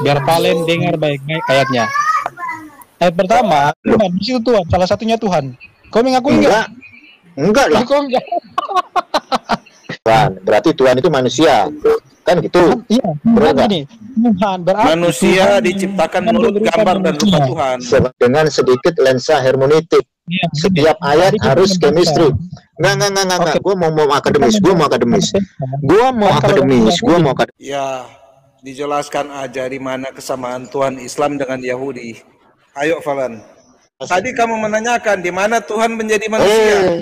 Biar kalian dengar baik-baik ayatnya. Ayat pertama, Tuhan, di situ Tuhan, salah satunya Tuhan. Kau mengakui enggak? Enggak. Enggak lah. Kau enggak. Tuhan. Berarti Tuhan itu manusia. Kan gitu. Iya, Tuhan nggak? ini. Tuhan berarti Manusia Tuhan diciptakan menurut gambar dan rupa. Tuhan. Dengan sedikit lensa hermeneutik. Iya, Setiap gini. ayat Jadi harus chemistry. Enggak, enggak, enggak, enggak, enggak. Oke. Gua mau mau akademis, gua mau akademis. Gua mau akademis, yang gua mau akademis. Ya, dijelaskan aja di mana kesamaan Tuhan Islam dengan Yahudi. Ayo, Falan. Tadi kamu menanyakan di mana Tuhan menjadi manusia. Eh,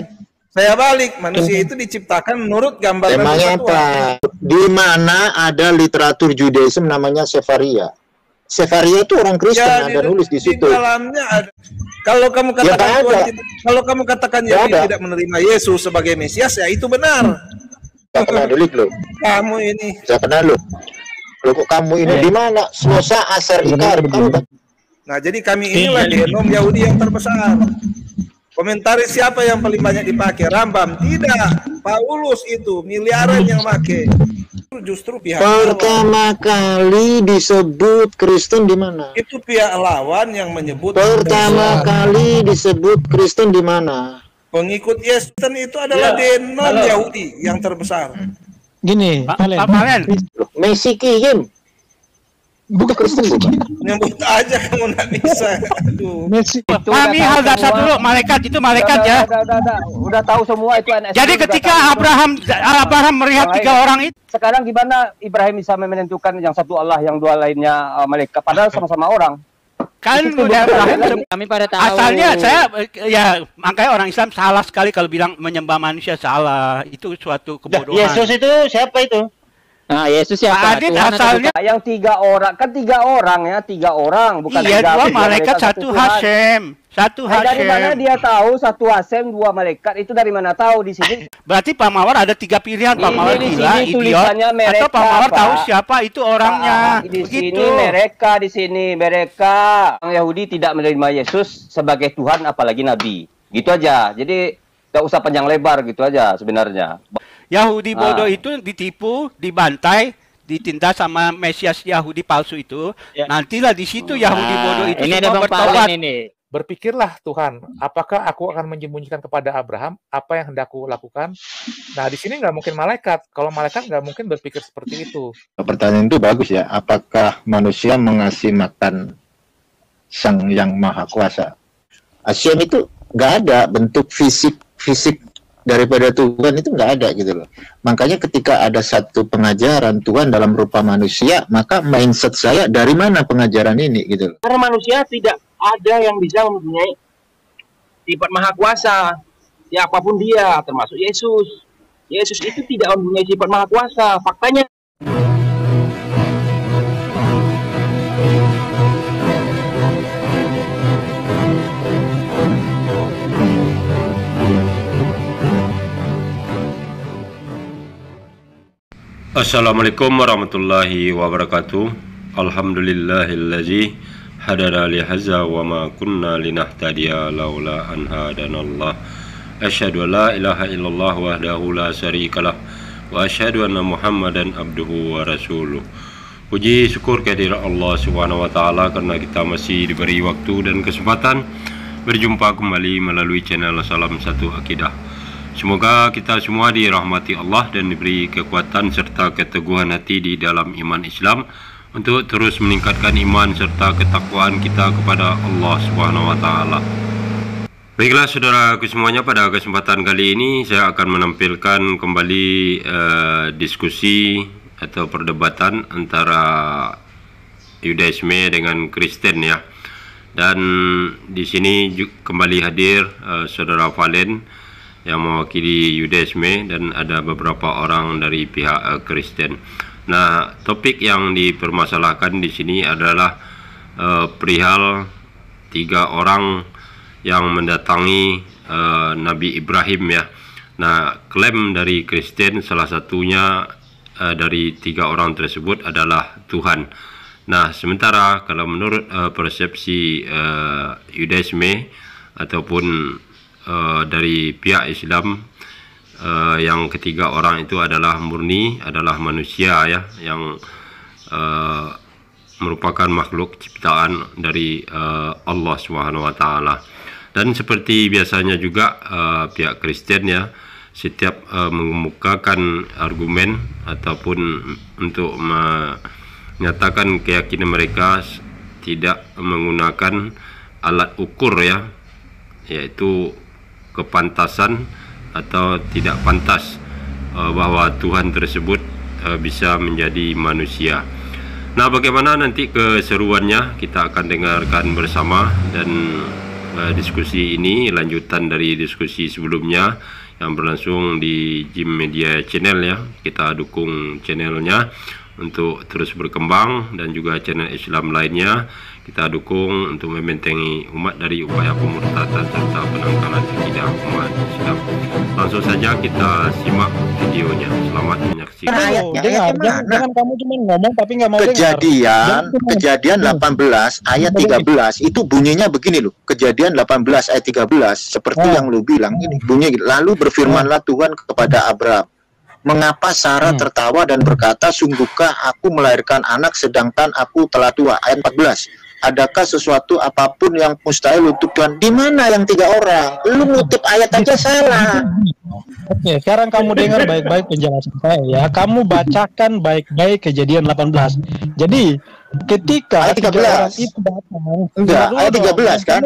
Saya balik, manusia itu diciptakan menurut gambar dan temanya rupa Tuhan. apa? Di mana ada literatur Judaism namanya Sefaria. Sefaria itu orang Kristen Ya, ada nulis di situ. dalamnya ada. Kalau kamu Ya, katakan nggak Tuhan ada. tidak- kalau kamu katakan Nggak Yahudi tidak menerima Yesus sebagai Mesias, ya itu benar. Pernah nulis lo. Kamu ini Gak pernah lo. Lo kok kamu ini di mana? Slosa Aser Ikar. Kamu Nah, jadi kami inilah genom Yahudi yang terbesar. Komentaris siapa yang paling banyak dipakai? Rambam. Tidak. Paulus itu miliaran yang pakai. Justru pihak lawan. Pertama kali disebut Kristen di mana? Itu pihak lawan yang menyebut Pertama kali disebut Kristen di mana? pengikut Yesus itu adalah genom Yahudi yang terbesar. Gini, Pak Valen, Messi Kim. Bukan Kristen bukan? Nyebut aja kamu nggak bisa. Aduh. Messi. pahami hal dasar dulu, malaikat itu malaikat ya. Udah, udah, udah, udah tahu semua itu NS. Jadi ketika Abraham Abraham melihat tiga orang itu, sekarang gimana Ibrahim bisa menentukan yang satu Allah, yang dua lainnya uh, malaikat? Padahal sama-sama orang. Kan Itu udah. Kami pada tahu. Asalnya saya ya makanya orang Islam salah sekali kalau bilang menyembah manusia salah. Itu suatu kebodohan. Yesus itu siapa itu? Nah, Yesus siapa? Pak Adit Tuhan atau asalnya Nah, yang tiga orang, kan tiga orang ya, tiga orang, bukan iya tiga dua tiga malaikat satu Tuhan. Hashem. Satu Eh, dari mana Hashem. dia tahu satu Hasem dua malaikat itu dari mana tahu di sini? Berarti Pak Mawar ada tiga pilihan. Pak Ini Mawar di gila, idiot. tulisannya Atau mereka, Pak Mawar tahu siapa itu orangnya. Ah, di Begitu. sini mereka di sini mereka orang Yahudi tidak menerima Yesus sebagai Tuhan apalagi nabi. Gitu aja. Jadi tidak usah panjang lebar gitu aja sebenarnya. Yahudi bodoh Ah. itu ditipu, dibantai, ditindas sama Mesias Yahudi palsu itu. Ya. Nantilah di situ Yahudi Nah, bodoh itu ini ada semua bertobat. Ini. Berpikirlah Tuhan, apakah aku akan menyembunyikan kepada Abraham apa yang hendak aku lakukan? Nah, di sini nggak mungkin malaikat. Kalau malaikat nggak mungkin berpikir seperti itu. Pertanyaan itu bagus ya. Apakah manusia mengasih makan sang yang maha kuasa? Asian itu nggak ada bentuk fisik fisik daripada Tuhan itu nggak ada gitu loh. Makanya ketika ada satu pengajaran Tuhan dalam rupa manusia, maka mindset saya dari mana pengajaran ini gitu loh. Karena manusia tidak ada yang bisa mempunyai sifat maha kuasa. Ya apa pun dia, termasuk Yesus. Yesus itu tidak mempunyai sifat maha kuasa. Faktanya Assalamualaikum warahmatullahi wabarakatuh. Alhamdulillahillazi hadana li hadza wa ma kunna linahtadiya laula an hadanallah. Asyhadu la ilaha illallah wahdahu la syarikalah wa asyhadu anna Muhammadan abduhu wa rasuluh. Puji syukur kehadirat Allah Subhanahu wa taala karena kita masih diberi waktu dan kesempatan berjumpa kembali melalui channel Salam Satu Akidah. Semoga kita semua dirahmati Allah dan diberi kekuatan serta keteguhan hati di dalam iman Islam untuk terus meningkatkan iman serta ketakwaan kita kepada Allah Subhanahu wa taala. Baiklah saudaraku semuanya pada kesempatan kali ini saya akan menampilkan kembali eh, diskusi atau perdebatan antara Yudaisme dengan Kristen ya. Dan di sini kembali hadir eh, saudara Valen yang mewakili Yudaisme dan ada beberapa orang dari pihak eh, Kristen. Nah, topik yang dipermasalahkan di sini adalah eh, perihal tiga orang yang mendatangi eh, Nabi Ibrahim ya. Nah, klaim dari Kristen salah satunya eh, dari tiga orang tersebut adalah Tuhan. Nah, sementara kalau menurut eh, persepsi Yudaisme ataupun eh, dari pihak Islam eh, yang ketiga orang itu adalah murni adalah manusia ya yang eh, merupakan makhluk ciptaan dari uh, Allah Subhanahu wa taala. Dan seperti biasanya juga uh, pihak Kristen ya setiap uh, mengemukakan argumen ataupun untuk menyatakan keyakinan mereka tidak menggunakan alat ukur ya yaitu kepantasan atau tidak pantas uh, bahwa Tuhan tersebut uh, bisa menjadi manusia. Nah, bagaimana nanti keseruannya kita akan dengarkan bersama dan uh, diskusi ini lanjutan dari diskusi sebelumnya yang berlangsung di Jim Media Channel ya. Kita dukung channelnya untuk terus berkembang dan juga channel Islam lainnya kita dukung untuk membentengi umat dari upaya pemurtatan serta penangkalan akidah umat Islam. Langsung saja kita simak videonya. Selamat menyaksikan. Ayatnya, dengar, jangan, jangan kamu cuma ngomong tapi nggak mau dengar. Kejadian, cuma- kejadian 18 ayat 13 itu bunyinya begini loh. Kejadian 18 ayat 13 seperti Oh. yang lu bilang ini bunyi lalu berfirmanlah Tuhan kepada Abraham Mengapa Sarah Hmm. tertawa dan berkata, Sungguhkah aku melahirkan anak sedangkan aku telah tua? Ayat 14. Adakah sesuatu apa pun yang mustahil untuk Tuhan? Di mana yang tiga orang? Lu ngutip ayat aja salah. Oke, sekarang kamu dengar baik-baik penjelasan saya ya. Kamu bacakan baik-baik kejadian 18. Jadi, ketika Ayat 13. tiga orang itu datang, Enggak, ayat dong. 13 kan?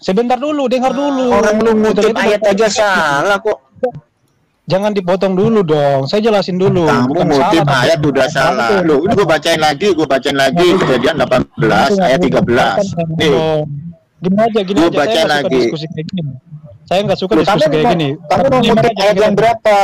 Sebentar dulu, dengar dulu. Orang lu ngutip ayat aja salah kok. Jangan dipotong dulu dong. Saya jelasin dulu. Kamu Bukan ngutip salah, ayat udah salah. Itu. Loh, ini gue bacain lagi, gue bacain lagi kejadian 18 ayat 13. Nih, Gini aja, gini Gua aja. bacain saya lagi. diskusi kayak gini. Saya nggak suka Loh, diskusi kayak gini. Kamu mau ngutip ayat yang berapa?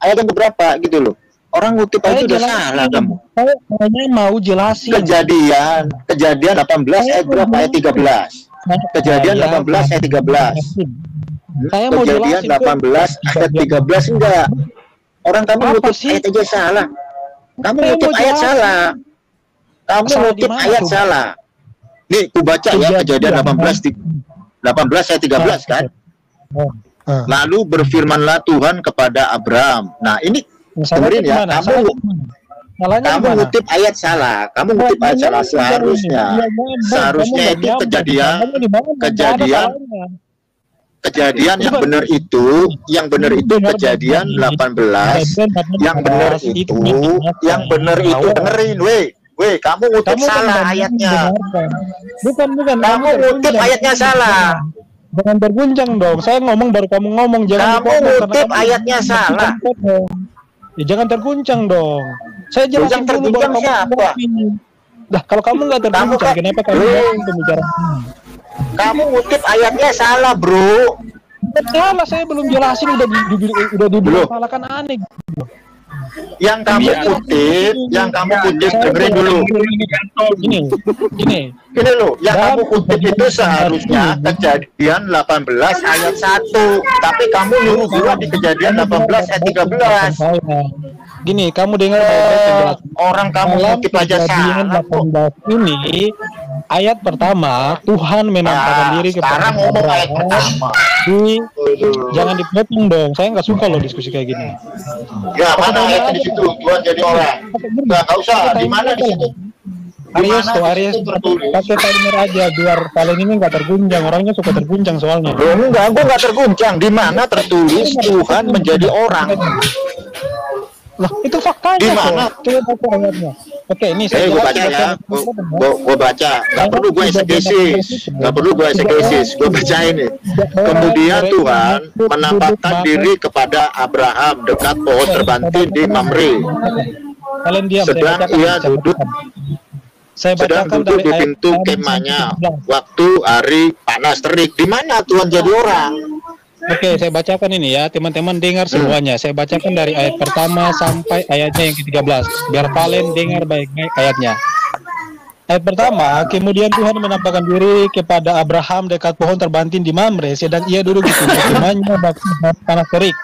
Ayat yang berapa gitu loh. Orang ngutip aja udah salah kamu. Saya hanya mau jelasin. Kejadian, kejadian 18 ayat berapa? Ayat 13. Kejadian Saya 18 ayat 13. Saya mau Kejadian jelasin, 18 ayat 13 enggak. Orang kamu Apa ngutip sih? ayat aja salah. Kamu Saya ngutip ayat salah. Kamu Salah ngutip ayat tuh? salah. Nih, ku baca ya Kejadian. kejadian 18 di 18 ayat 13 kan. Oh. Ah. Lalu berfirmanlah Tuhan kepada Abraham. Nah, ini dengerin ya, kamu Salahnya kamu gimana? ngutip ayat salah. Kamu ngutip ayat salah seharusnya. Seharusnya itu kejadian kejadian kejadian yang benar itu, yang benar itu kejadian 18, yang benar itu, yang benar itu dengerin, weh. Weh, kamu ngutip salah ayatnya. Bukan, bukan. Kamu ngutip ayatnya salah. Jangan terguncang dong. Saya ngomong baru kamu ngomong. Jangan Kamu ngutip ayatnya salah. Ya, jangan terguncang dong. Saya jelasin dulu kamu siapa? Dah, kalau kamu nggak terguncang, kan- kenapa kamu pembicaraan? Kamu ngutip ayatnya salah, Bro. Salah, saya belum jelasin udah di, di, udah dibilang salah kan aneh. Yang kamu Iya. kutip, yang kamu kutip dengerin dulu. Gini, gini. Gini loh, yang Dalam kamu kutip itu seharusnya kejadian 18 ayat 1. Tapi kamu nyuruh gua di kejadian 18 ayat 13. Saya. Gini, kamu dengar baik-baik penjelasan. Orang kamu Dalam ngutip aja kejadian salah kok. 18 ini ayat pertama Tuhan menampakkan Nah, diri kepada sekarang ngomong ayat pertama. Di- jangan dipotong dong. Saya nggak suka loh diskusi kayak gini. Ya, mana ayatnya di situ? Tuhan jadi orang. Enggak, enggak usah. Di mana di situ? Aries tuh Aries pakai timer aja biar kalian ini nggak terguncang. Orangnya suka terguncang soalnya. Enggak, gua enggak terguncang. Di mana tertulis Tuhan menjadi orang? Lah, itu faktanya Di mana? Coba baca ayatnya. Oke, ini saya Eh, gue baca ya. baca- Gue baca. Gak perlu gue eksegesis. Gak perlu gue eksegesis. Gue bacain nih. Kemudian Tuhan menampakkan diri kepada Abraham dekat pohon terbantin di Mamre. Kalian diam. Sedang ia saya duduk bacakan. Saya sedang duduk dari di pintu 6 kemahnya. sampai 11. Waktu hari panas terik. Di mana Tuhan jadi orang? Oke, saya bacakan ini ya, teman-teman dengar semuanya. Saya bacakan dari ayat pertama sampai ayatnya yang ke-13, biar kalian dengar baik-baik ayatnya. Ayat pertama, kemudian Tuhan menampakkan diri kepada Abraham dekat pohon terbantin di Mamre, sedang ia duduk di pintu kemahnya waktu panas terik.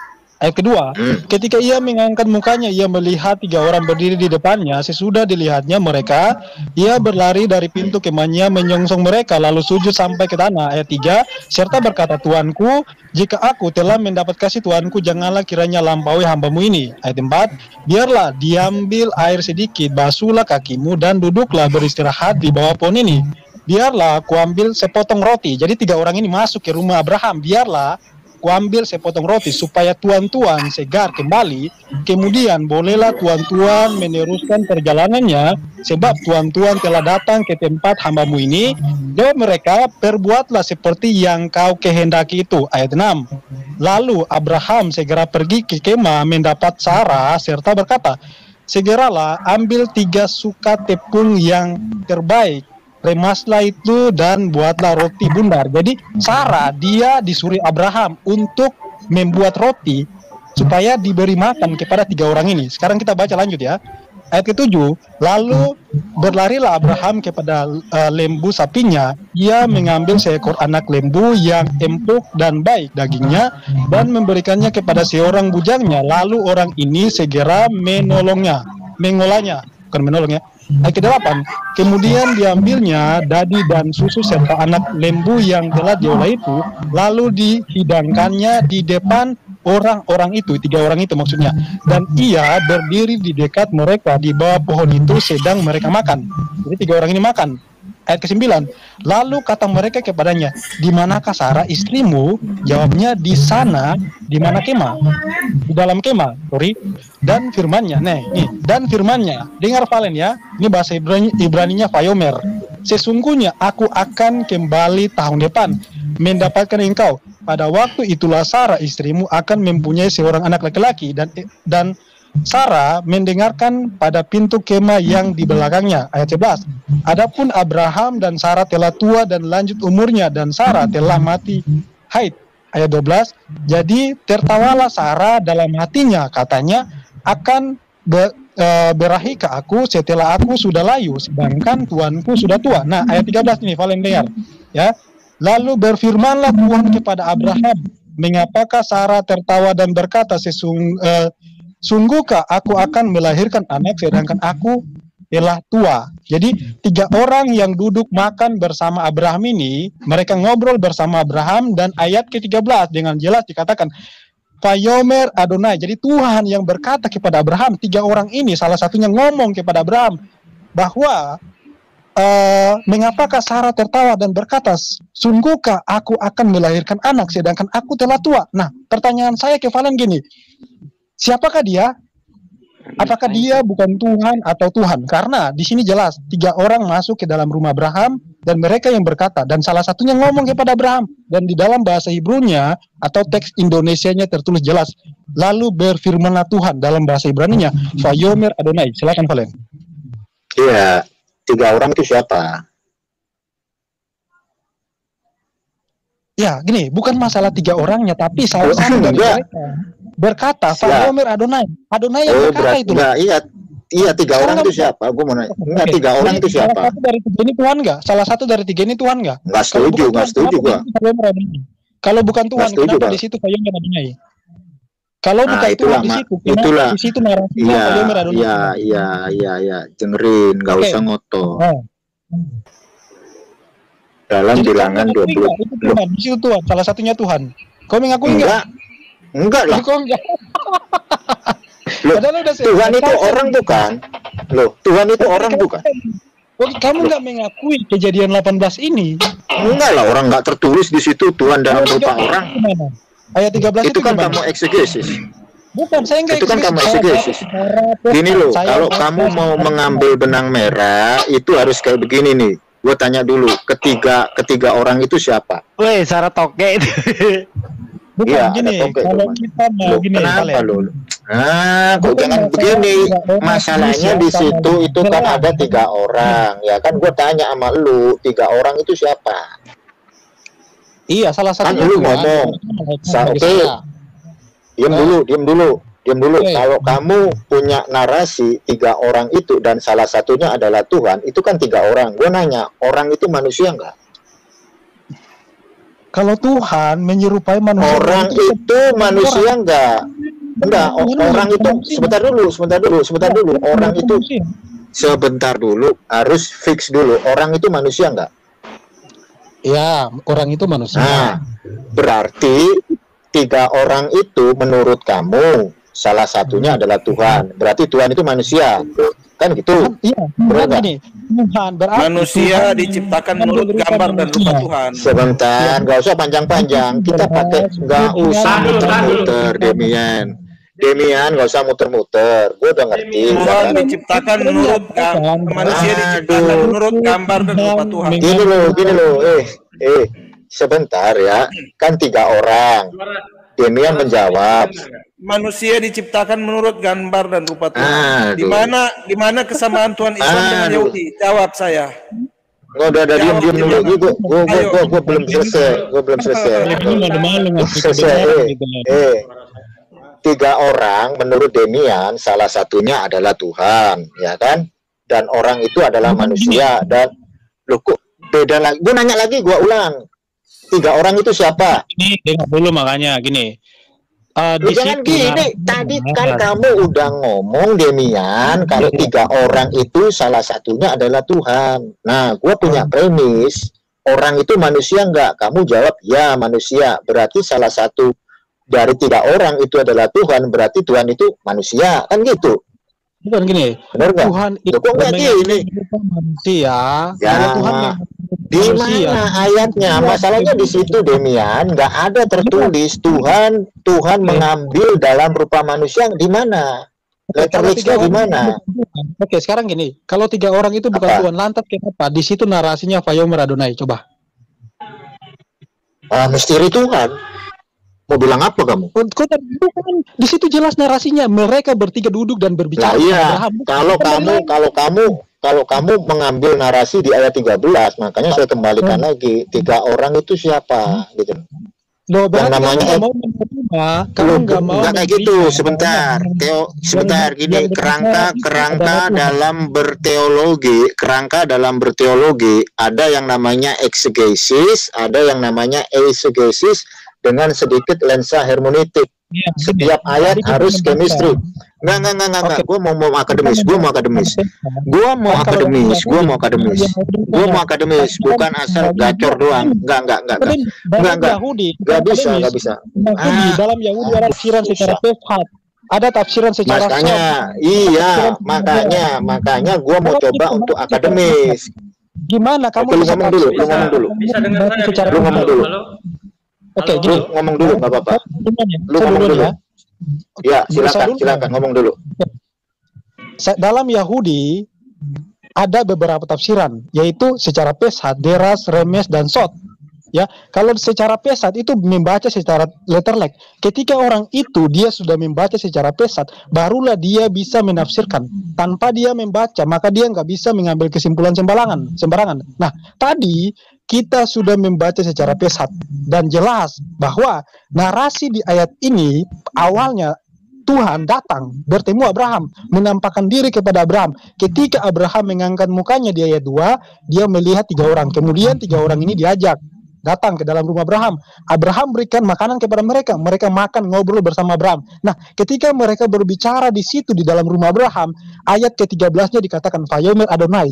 Ayat kedua, Hmm. ketika ia mengangkat mukanya, ia melihat tiga orang berdiri di depannya. Sesudah dilihatnya mereka, ia berlari dari pintu kemahnya menyongsong mereka, lalu sujud sampai ke tanah. Ayat tiga, serta berkata, Tuanku, jika aku telah mendapat kasih Tuanku, janganlah kiranya lampaui hambamu ini. Ayat empat, biarlah diambil air sedikit, basuhlah kakimu, dan duduklah beristirahat di bawah pohon ini. Biarlah aku ambil sepotong roti. Jadi tiga orang ini masuk ke rumah Abraham. Biarlah kuambil sepotong roti supaya tuan-tuan segar kembali. Kemudian bolehlah tuan-tuan meneruskan perjalanannya sebab tuan-tuan telah datang ke tempat hambamu ini. Jawab mereka, perbuatlah seperti yang kau kehendaki itu. Ayat 6. Lalu Abraham segera pergi ke kemah mendapat Sarah serta berkata, Segeralah ambil tiga suka tepung yang terbaik remaslah itu dan buatlah roti bundar. Jadi Sarah dia disuruh Abraham untuk membuat roti supaya diberi makan kepada tiga orang ini. Sekarang kita baca lanjut ya. Ayat ketujuh, lalu berlarilah Abraham kepada eh, lembu sapinya. Ia mengambil seekor anak lembu yang empuk dan baik dagingnya dan memberikannya kepada seorang bujangnya. Lalu orang ini segera menolongnya, mengolahnya, bukan menolongnya. Ayat ke-8, kemudian diambilnya dadi dan susu serta anak lembu yang telah diolah itu, lalu dihidangkannya di depan orang-orang itu, tiga orang itu maksudnya. Dan ia berdiri di dekat mereka di bawah pohon itu sedang mereka makan. Jadi tiga orang ini makan. Ayat ke-9, lalu kata mereka kepadanya, di manakah Sarah istrimu? Jawabnya, di sana, di mana kemah? Di dalam kemah, sorry. Dan firmannya, nih, nih, dan firmannya, dengar Valen ya, ini bahasa Ibrani, Ibraninya Fayomer. Sesungguhnya aku akan kembali tahun depan, mendapatkan engkau. Pada waktu itulah Sarah istrimu akan mempunyai seorang anak laki-laki dan dan Sarah mendengarkan pada pintu kemah yang di belakangnya. Ayat 11. Adapun Abraham dan Sarah telah tua dan lanjut umurnya dan Sarah telah mati haid. Ayat 12. Jadi tertawalah Sarah dalam hatinya katanya akan be, e, berahi ke aku setelah aku sudah layu sedangkan tuanku sudah tua. Nah, ayat 13 ini Valen dengar ya. Lalu berfirmanlah Tuhan kepada Abraham, mengapakah Sarah tertawa dan berkata sesung eh, sungguhkah aku akan melahirkan anak sedangkan aku telah tua. Jadi tiga orang yang duduk makan bersama Abraham ini, mereka ngobrol bersama Abraham dan ayat ke-13 dengan jelas dikatakan Fayomer Adonai. Jadi Tuhan yang berkata kepada Abraham, tiga orang ini salah satunya ngomong kepada Abraham bahwa eh, mengapakah Sarah tertawa dan berkata, sungguhkah aku akan melahirkan anak sedangkan aku telah tua? Nah, pertanyaan saya ke Valen gini, siapakah dia? Apakah dia bukan Tuhan atau Tuhan? Karena di sini jelas tiga orang masuk ke dalam rumah Abraham dan mereka yang berkata dan salah satunya ngomong kepada Abraham dan di dalam bahasa Hebrew-nya atau teks Indonesianya tertulis jelas lalu berfirmanlah Tuhan dalam bahasa Ibrani-nya Fayomer Adonai. Silakan Valen. Iya, tiga orang itu siapa? Ya, gini, bukan masalah tiga orangnya, tapi salah satu dari mereka berkata, Siap. Fayomer Adonai. Adonai yang Oh, berkata berarti itu. enggak, iya, iya tiga orang itu siapa? Gue mau nanya. Enggak, tiga orang itu Salah siapa? satu dari tiga ini Tuhan nggak? Salah satu dari tiga ini Tuhan nggak? Enggak Kalau setuju, enggak setuju? Kalau bukan Tuhan, setuju, kenapa di situ Fayomer Adonai? Kalau Nah, bukan itulah, Tuhan di situ, Itulah. di situ narasinya Iya, Adonai? iya, iya, iya, iya. Dengerin, enggak usah ngotot. Oh. Dalam Jadi bilangan kamu mengakui 20 nggak itu Tuhan, di situ Tuhan, salah satunya Tuhan. Kau mengakui nggak? Enggak. Enggak lah. Enggak. Loh, Tuhan itu orang bukan? Loh, Tuhan itu orang bukan? Oh, kamu nggak mengakui kejadian 18 ini? Enggak lah, orang enggak tertulis di situ Tuhan dalam Ayat rupa 13 orang. gimana? Ayat 13 Itu kan gimana? kamu eksegesis. Bukan, saya enggak Itu kan kamu eksegesis. Gini loh, kalau kamu mau mengambil benang merah, itu harus kayak begini nih. Gue tanya dulu, ketiga ketiga orang itu siapa? Weh, Sarah toke itu. Bukan Iya, gini, kalau kita mau gini, kenapa lo? Ah, kok jangan begini. Masalahnya di situ itu kan ada tiga orang, ya kan? Gue tanya sama lu, tiga orang itu siapa? Iya, salah Kan satunya lu ngomong, oke. Diam dulu, diam dulu, diam dulu. Kalau kamu punya narasi tiga orang itu dan salah satunya adalah Tuhan, itu kan tiga orang. Gue nanya, orang itu manusia nggak? Kalau Tuhan menyerupai manusia Orang itu itu manusia nggak? enggak Tuhan orang itu manusia. sebentar dulu sebentar dulu sebentar dulu orang itu Manusia. sebentar dulu harus fix dulu orang itu manusia enggak Ya, orang itu manusia. nah berarti tiga orang itu menurut kamu salah satunya adalah Tuhan. Berarti Tuhan itu manusia. Kan gitu? Iya, Tuhan gini. Tuhan berarti Manusia Tuhan diciptakan Tuhan menurut gambar dan rupa. Tuhan. sebentar nggak usah panjang-panjang. Kita pakai nggak usah muter-muter Demian. Demian nggak usah muter-muter. Gue udah ngerti. Tuhan kan? diciptakan menurut gam- manusia diciptakan menurut gambar dan rupa Tuhan. gini loh gini loh. Eh eh sebentar ya. Kan tiga orang. Demian menjawab Manusia diciptakan menurut gambar dan rupa Tuhan. Aduh. Di mana di mana kesamaan Tuhan Islam dengan Aduh. Yahudi? Jawab saya. nggak udah ada diem diem dulu gue gue gue Ayo. gue gue belum selesai gue belum selesai ngasih selesai eh, gitu eh tiga orang menurut Demian salah satunya adalah Tuhan ya kan dan orang itu adalah manusia dan lu kok beda lagi gue nanya lagi gue ulang tiga orang itu siapa Ini dengar dulu makanya gini. Lu di situ gini, tadi kan benar. kamu udah ngomong Demian kalau tiga orang itu salah satunya adalah Tuhan. Nah, gue punya premis orang itu manusia nggak? Kamu jawab ya manusia. Berarti salah satu dari tiga orang itu adalah Tuhan. Berarti Tuhan itu manusia kan gitu? Bukan gini. Benar? Tuhan Loh, kok nggak gini? manusia. Ya. Kalau Tuhan yang Di mana ayatnya? Masalahnya di situ Demian nggak ada tertulis Tuhan Tuhan mengambil dalam rupa manusia di mana? Letter Kalau X-nya tiga di mana? itu. Oke, sekarang gini, kalau tiga orang itu bukan Apa? Tuhan, lantas kenapa? Di situ narasinya Fayomer Adonai, coba. Ah, misteri Tuhan. Mau bilang apa kamu? Bukan. Di situ jelas narasinya, mereka bertiga duduk dan berbicara. iya, Abraham. kalau kamu kalau kamu kalau kamu mengambil narasi di ayat 13, makanya saya kembalikan lagi. Tiga orang itu siapa gitu. Loh, berarti namanya- kamu mau menerima, kamu nggak mau nggak kayak gitu, sebentar. Teo, sebentar yang- gini, yang kerangka kerangka dalam berteologi, kerangka dalam berteologi ada yang namanya exegesis, ada yang namanya eisegesis dengan sedikit lensa hermeneutik. Gini. Setiap ayat Tadi kita harus chemistry. Enggak, enggak, enggak, enggak, enggak. Oke. Gua mau mau akademis, gua mau akademis. Gua mau akademis, gua mau akademis. Gua mau akademis, Kan bukan asal gacor doang. Enggak, enggak, enggak, enggak. Dalam Enggak, enggak. Yahudi, Enggak bisa, enggak bisa. Yahudi, Ah. dalam Yahudi ada tafsiran secara peshat, ada tafsiran secara Makanya, soft. iya, Tafsiran makanya, makanya gua mau coba untuk akademis. Gimana kamu lu bisa ngomong dulu, lu ngomong dulu. Bisa dengar saya? secara Lu ngomong dulu. Oke, gini. Lu ngomong dulu, enggak apa-apa. Lu ngomong dulu dulu. ya. Ya, Bisa silakan, dulu. silakan ngomong dulu. Dalam Yahudi ada beberapa tafsiran, yaitu secara pesat, deras, remes, dan sot. Ya, kalau secara pesat itu membaca secara letterlek. Ketika orang itu dia sudah membaca secara pesat, barulah dia bisa menafsirkan. Tanpa dia membaca, maka dia nggak bisa mengambil kesimpulan sembarangan. Sembarangan. Nah, tadi kita sudah membaca secara pesat dan jelas bahwa narasi di ayat ini awalnya Tuhan datang bertemu Abraham, menampakkan diri kepada Abraham. Ketika Abraham mengangkat mukanya di ayat 2, dia melihat tiga orang. Kemudian tiga orang ini diajak datang ke dalam rumah Abraham. Abraham berikan makanan kepada mereka. Mereka makan ngobrol bersama Abraham. Nah, ketika mereka berbicara di situ di dalam rumah Abraham, ayat ke-13-nya dikatakan Fayomer Adonai.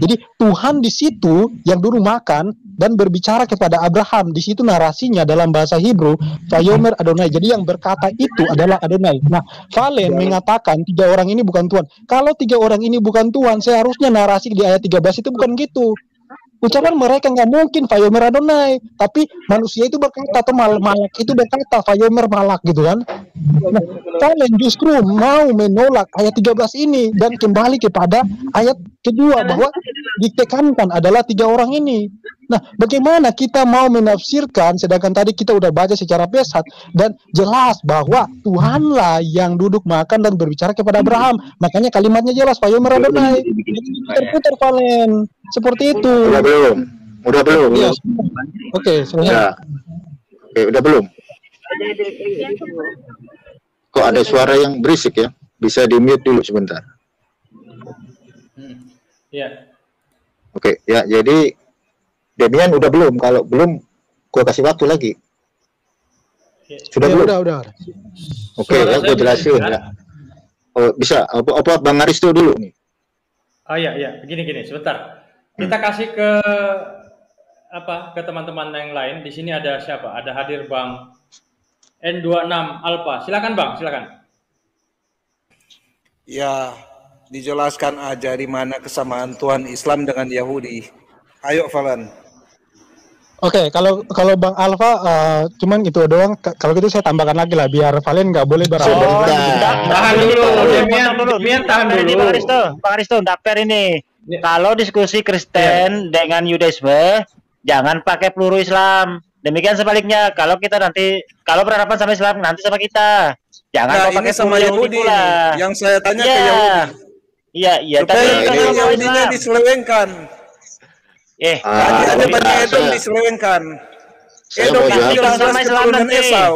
Jadi Tuhan di situ yang dulu makan dan berbicara kepada Abraham. Di situ narasinya dalam bahasa Hebrew Fayomer Adonai. Jadi yang berkata itu adalah Adonai. Nah, Valen mengatakan tiga orang ini bukan Tuhan. Kalau tiga orang ini bukan Tuhan, seharusnya narasi di ayat 13 itu bukan gitu. Ucapan mereka nggak mungkin Fayomer Adonai, tapi manusia itu berkata atau mal malak itu berkata Fayomer malak gitu kan. Nah, Valen justru mau menolak ayat 13 ini dan kembali kepada ayat kedua bahwa ditekankan adalah tiga orang ini. Nah, bagaimana kita mau menafsirkan sedangkan tadi kita udah baca secara pesat dan jelas bahwa Tuhanlah yang duduk makan dan berbicara kepada Abraham. Makanya kalimatnya jelas Fayomer Adonai. Jadi Putar-putar Valen. Seperti itu. Udah belum? Udah belum? Iya. Oke, selesai. Udah. Oke, udah belum? Kok ada suara yang berisik ya? Bisa di mute dulu sebentar. Iya. Oke, ya jadi Demian udah belum? Kalau belum, gua kasih waktu lagi. Sudah Ya, belum? udah, udah. Oke, Suara ya gue jelasin bisa ya. Oh, bisa. Apa, apa Bang Aristo dulu nih? Oh iya iya, begini gini, sebentar. Kita kasih ke apa ke teman-teman yang lain. Di sini ada siapa? Ada hadir Bang N26 Alpha. Silakan Bang, silakan. Ya, dijelaskan aja di mana kesamaan Tuhan Islam dengan Yahudi. Ayo Falan. Oke, kalau kalau Bang Alfa eh, cuman itu doang. Kalau gitu saya tambahkan lagi lah biar Valen nggak boleh beralasan. Tahan dulu, Demian, dulu, Demian tahan Daftar ini dulu. Bang Aristo, Bang Aristo, daftar ini. Kalau diskusi Kristen dengan Yudaisme, jangan pakai peluru Islam. Demikian sebaliknya, kalau kita nanti, kalau berhadapan sama Islam, nanti sama kita. Jangan Nah, pakai sama Yahudi pula. Yang saya tanya ke Iya. Yahudi. Iya, iya. Supaya Tapi Yahudinya diselewengkan. Eh, Ah, Tadi ada Yahudi Bani saya- Edom diselewengkan. Saya Edom itu jelas Sama nanti. Esau.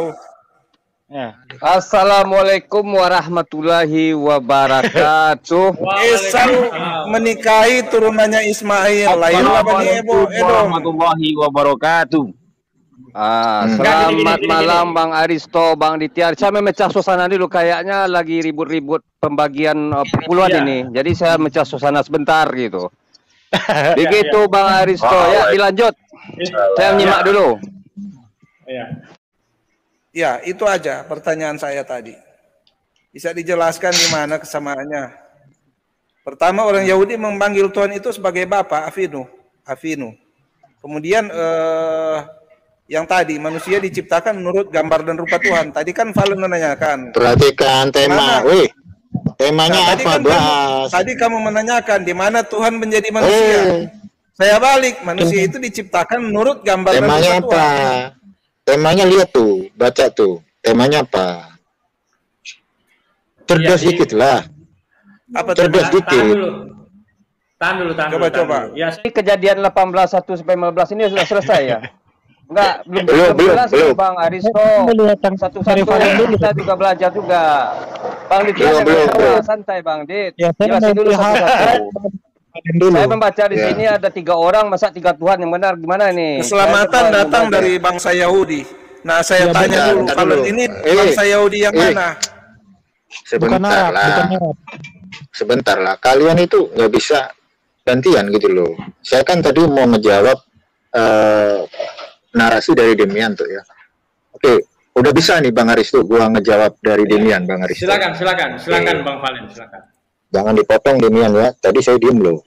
ya. Assalamualaikum warahmatullahi wabarakatuh. Esau menikahi turunannya Ismail. Lahirlah Bani Edom. warahmatullahi wabarakatuh. Ah, Hmm. selamat Gini, gini, gini, malam Bang Aristo, Bang Ditiar. Saya memecah suasana dulu kayaknya lagi ribut-ribut pembagian uh, perpuluhan Iya. ini. Jadi saya mecah suasana sebentar gitu. Begitu iya. Bang Aristo, ya dilanjut. Saya menyimak dulu. Iya. Ya, itu aja pertanyaan saya tadi. Bisa dijelaskan di mana kesamaannya? Pertama, orang Yahudi memanggil Tuhan itu sebagai Bapa, Afinu. Afinu. Kemudian eh, yang tadi manusia diciptakan menurut gambar dan rupa Tuhan. Tadi kan Valen menanyakan. Perhatikan tema. Mana? Wih, temanya Nah, tadi apa? kan kamu, tadi kamu menanyakan di mana Tuhan menjadi manusia. Eh, Saya balik, manusia itu diciptakan menurut gambar temanya apa? Tuhan. Temanya lihat tuh, baca tuh. Temanya apa? Cerdas Iya, di- dikit lah. Apa Cerdas temanya? Tahan dulu. Tahan Coba, dulu. coba. dulu. Ya, kejadian 18 1 sampai 15 ini sudah selesai ya? Enggak, belum Belum, belum, belum. ini, Bang Aristo. Satu-satu dulu. kita juga belajar juga. Bang Dit, Belum, belum, belum. santai Bang Dit. Ya, saya Jelasin mau dulu satu-satu. Valen dulu. Saya membaca di Ya. sini ada tiga orang, masa tiga Tuhan yang benar gimana nih? Keselamatan Saya datang membaca. dari bangsa Yahudi. Nah, saya Ya, tanya bentar, dulu, kalau ini Eh, bangsa Yahudi yang eh. mana? Sebentar lah. bukan Arab. Sebentar lah. Kalian itu nggak bisa gantian gitu loh. Saya kan tadi mau ngejawab eh, narasi dari Demian tuh ya. Oke, udah bisa nih Bang Aristo. Gua ngejawab dari Demian, Bang Aristo. Silakan, silakan, silakan Oke. Bang Valen, silakan. Jangan dipotong Demian ya. Tadi saya diem loh.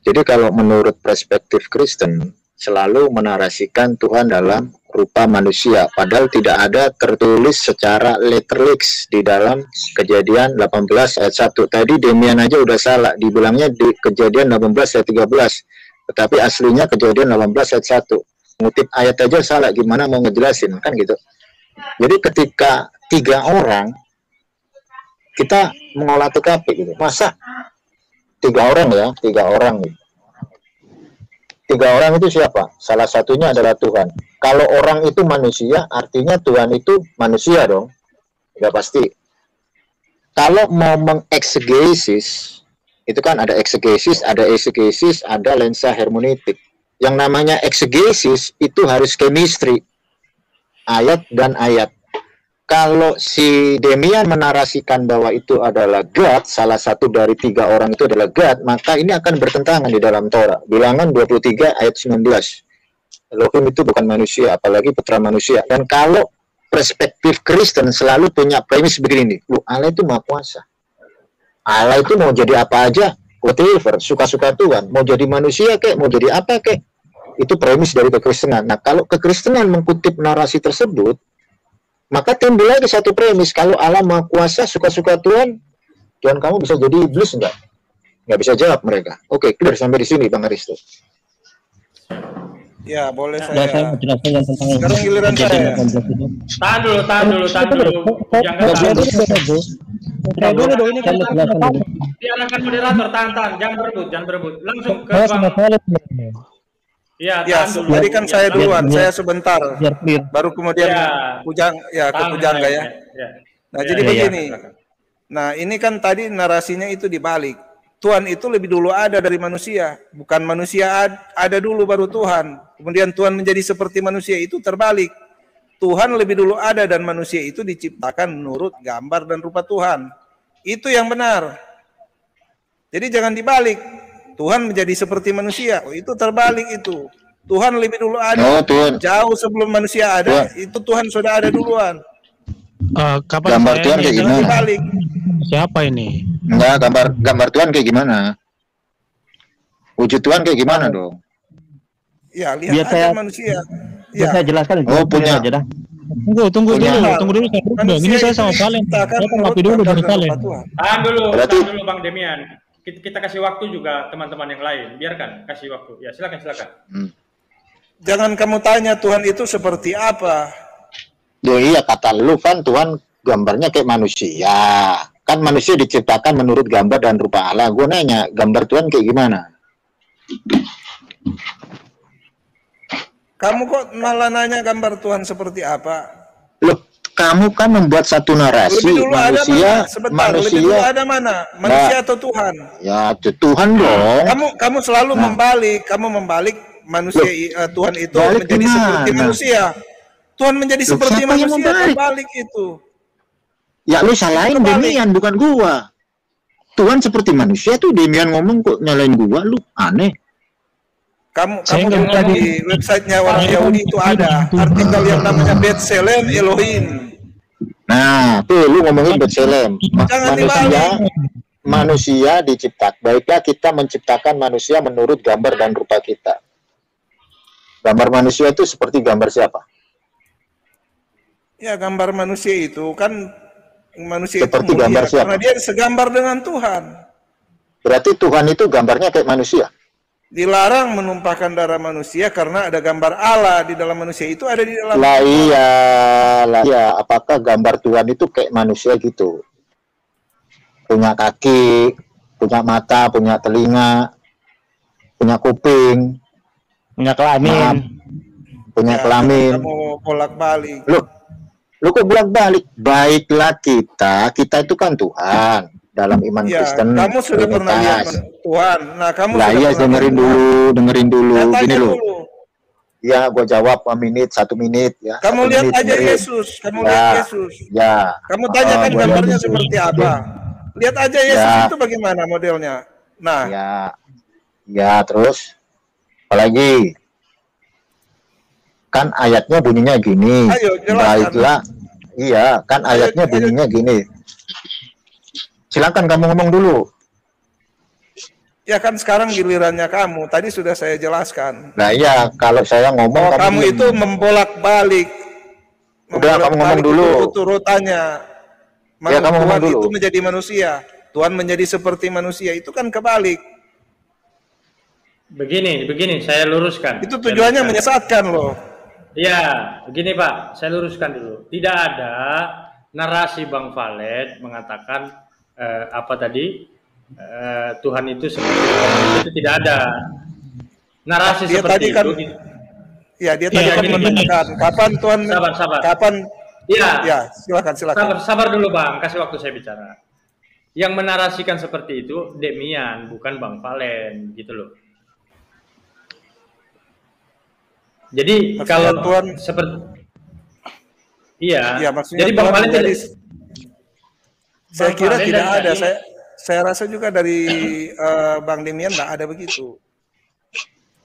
Jadi kalau menurut perspektif Kristen selalu menarasikan Tuhan dalam rupa manusia, padahal tidak ada tertulis secara letterlix di dalam Kejadian 18 ayat 1. Tadi Demian aja udah salah, dibilangnya di Kejadian 18 ayat 13. Tetapi aslinya Kejadian 18 ayat 1. Ngutip ayat aja salah, gimana mau ngejelasin kan gitu. Jadi ketika tiga orang kita mengolah TKP gitu. Masa tiga orang ya, tiga orang gitu. Tiga orang itu siapa? Salah satunya adalah Tuhan. Kalau orang itu manusia, artinya Tuhan itu manusia dong. Ya pasti. Kalau mau mengeksegesis, itu kan ada eksegesis, ada exegesis, ada lensa hermeneutik. Yang namanya exegesis itu harus chemistry. Ayat dan ayat kalau si Demian menarasikan bahwa itu adalah God, salah satu dari tiga orang itu adalah God, maka ini akan bertentangan di dalam Torah. Bilangan 23 ayat 19. Elohim itu bukan manusia, apalagi putra manusia. Dan kalau perspektif Kristen selalu punya premis begini, lu Allah itu maha kuasa. Allah itu mau jadi apa aja, whatever, suka-suka Tuhan. Mau jadi manusia kek, mau jadi apa kek. Itu premis dari kekristenan. Nah, kalau kekristenan mengutip narasi tersebut, maka timbul lagi satu premis kalau Allah maha kuasa suka-suka Tuhan Tuhan kamu bisa jadi iblis enggak nggak bisa jawab mereka oke clear sampai di sini Bang Aristo Ya, boleh Ya, saya saya. mau jelaskan yang tentang Sekarang giliran saya. 18 itu. Tahan dulu, tahan dulu, tahan dulu. Jangan tahan. dulu, dulu, dulu. Saya dulu, dulu, ini kan Tahan, jelaskan dulu. Diarahkan moderator, tahan, tahan. Jangan berebut, jangan berebut. Langsung ke Saya Bang. Iya, Ya, tahan dulu. tadi kan Ya, saya tahan. duluan, saya sebentar. Baru kemudian Ya. Kujang ya ke Tahan, Pujangga ya. ya. Nah, Ya, jadi ya, begini. Nah, ini kan tadi narasinya itu dibalik. Tuhan itu lebih dulu ada dari manusia, bukan manusia ad- ada dulu baru Tuhan. Kemudian Tuhan menjadi seperti manusia itu terbalik. Tuhan lebih dulu ada dan manusia itu diciptakan menurut gambar dan rupa Tuhan. Itu yang benar. Jadi jangan dibalik. Tuhan menjadi seperti manusia. Oh, itu terbalik itu. Tuhan lebih dulu ada. Oh, Tuhan. Jauh sebelum manusia ada, itu Tuhan sudah ada duluan. Eh, kapan Gambar saya Tuhan kayak gimana? Dibalik. Siapa ini? Enggak, gambar gambar Tuhan kayak gimana? Wujud Tuhan kayak gimana dong? Ya, lihat Biar aja saya- manusia. Biar Ya. saya jelaskan Oh, punya. aja dah. Tunggu, tunggu Punya dulu, hal. tunggu dulu saya dong. Manusia Ini saya sama Valen. Saya tanggapi dulu dari Valen. Tahan dulu, Berarti- tahan dulu Bang Demian. Kita, kita kasih waktu juga teman-teman yang lain. Biarkan, kasih waktu. Ya, silakan, silakan. Hmm. Jangan kamu tanya Tuhan itu seperti apa. Loh iya kata lu kan Tuhan gambarnya kayak manusia. Kan manusia diciptakan menurut gambar dan rupa Allah. Gue nanya, gambar Tuhan kayak gimana? Kamu kok malah nanya gambar Tuhan seperti apa? Loh, kamu kan membuat satu narasi Lebih dulu ada manusia, mana? Sebentar, lebih dulu manusia. ada mana? Manusia Nah. atau Tuhan? Ya, Tuhan dong. Kamu kamu selalu Nah. membalik, kamu membalik manusia Loh, eh, Tuhan itu menjadi gimana? seperti manusia. Tuhan menjadi Loh, seperti manusia, membalik? terbalik itu. Ya lu salahin. Demian bukan gua. Tuhan seperti manusia tuh Demian ngomong kok nyalain gua, lu aneh. Kamu Saya kamu tahu. di websitenya orang Yahudi itu ada artikel yang namanya Betselem Elohim. Nah, tuh lu ngomongin Betselem. Manusia manusia diciptakan. Baiklah kita menciptakan manusia menurut gambar dan rupa kita. Gambar manusia itu seperti gambar siapa? Ya gambar manusia itu kan manusia Seperti itu mulia gambar siapa? karena dia segambar dengan Tuhan. Berarti Tuhan itu gambarnya kayak manusia. Dilarang menumpahkan darah manusia karena ada gambar Allah di dalam manusia itu ada di dalam Lah iya, lah iya. Apakah gambar Tuhan itu kayak manusia gitu? Punya kaki, punya mata, punya telinga, punya kuping, Punya Maaf. kelamin. punya Ya, kelamin. Kamu bolak-balik. Lu, lu kok bilang balik? Baiklah kita, kita itu kan Tuhan dalam iman Ya, Kristen. kamu sudah pernah lihat men- Tuhan. Nah, kamu sudah iya, dengerin lihat dulu, dengerin dulu. Tuhan. Ya, Gini loh. Ya, gua jawab menit, satu menit ya. Kamu satu lihat menit, aja dengerin. Yesus. Kamu Ya. lihat Yesus. Ya. Kamu tanyakan Oh, gambarnya seperti apa. Lihat aja Yesus Ya. itu bagaimana modelnya. Nah, Ya. Ya, terus apalagi? Kan ayatnya bunyinya gini. Ayo. Baiklah. Iya, kan Ayo, ayatnya ayo. bunyinya gini. Silakan kamu ngomong dulu. ya kan sekarang gilirannya kamu. Tadi sudah saya jelaskan. Nah, iya, kalau saya ngomong Bahwa kamu diem. itu membolak-balik. Udah, kamu ngomong dulu. Urutannya. Ya, kamu ngomong dulu. itu menjadi manusia. Tuhan menjadi seperti manusia. Itu kan kebalik. Begini, begini, saya luruskan. Itu tujuannya luruskan. menyesatkan loh. Iya, begini Pak, saya luruskan dulu. Tidak ada narasi Bang Valet mengatakan eh, apa tadi eh, Tuhan itu seperti itu tidak ada. Narasi Dia seperti tadi kan itu. di- Ya, dia tadi Iya, kan menanyakan kapan Tuhan Sabar, sabar. kapan Iya. ya, silakan silakan. Sabar, sabar dulu Bang, kasih waktu saya bicara. Yang menarasikan seperti itu Demian, bukan Bang Valen, gitu loh. Jadi Maksudnya kalau Tuhan- seperti Iya. Ya, maksudnya Jadi Bang Valen tidak Saya Bang kira Valen tidak ada. tadi- Saya saya rasa juga dari eh, Bang Demian tidak ada begitu.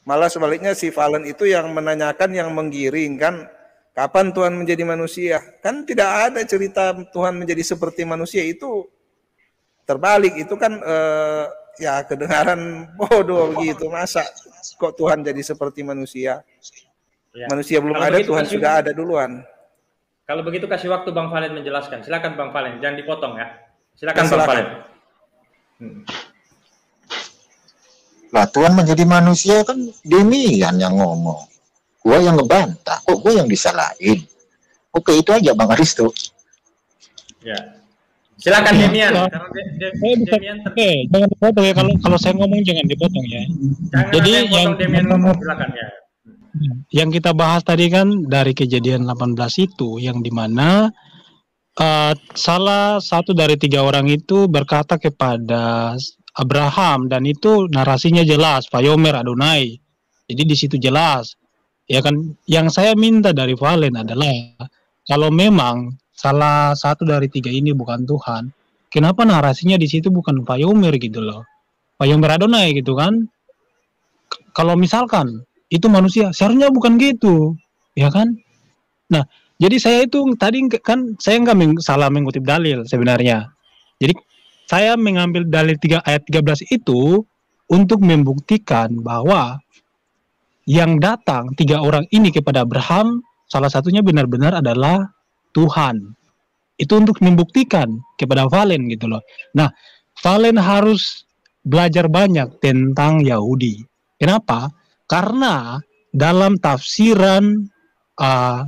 Malah sebaliknya si Valen itu yang menanyakan, yang menggiring kan, kapan Tuhan menjadi manusia? Kan tidak ada cerita Tuhan menjadi seperti manusia itu terbalik. Itu kan eh, ya kedengaran bodoh begitu. Masa kok Tuhan jadi seperti manusia? Ya. Manusia belum Kalau ada, begitu Tuhan kasih- sudah ada duluan. Kalau begitu kasih waktu Bang Valen menjelaskan. Silakan Bang Valen, jangan dipotong ya. Silakan Ya, Bang. Valen. Hmm. Lah Tuhan menjadi manusia kan Demian yang ngomong. Gua yang ngebantah, kok gua yang disalahin. Oke, itu aja Bang Aristo. Ya. Silakan Demian. Ya. Karena De- De- Saya bisa, Demian ter- oke, jangan dipotong ya. Kalau kalau saya ngomong jangan dipotong ya. jangan Jadi yang yang- Demian ngomong silakan ya. Yang kita bahas tadi kan dari kejadian 18 itu, yang di mana eh, salah satu dari tiga orang itu berkata kepada Abraham dan itu narasinya jelas, Payomer Adonai. Jadi di situ jelas. Ya kan, yang saya minta dari Valen adalah kalau memang salah satu dari tiga ini bukan Tuhan, kenapa narasinya di situ bukan Pak Yomer gitu loh? Pak Yomer Adonai gitu kan? Kalau misalkan itu manusia, seharusnya bukan gitu, ya kan? Nah, jadi saya itu tadi kan saya nggak meng- salah mengutip dalil sebenarnya. Jadi saya mengambil dalil 3 ayat 13 itu untuk membuktikan bahwa yang datang tiga orang ini kepada Abraham salah satunya benar-benar adalah Tuhan. Itu untuk membuktikan kepada Valen gitu loh. Nah, Valen harus belajar banyak tentang Yahudi. Kenapa? Karena dalam tafsiran uh,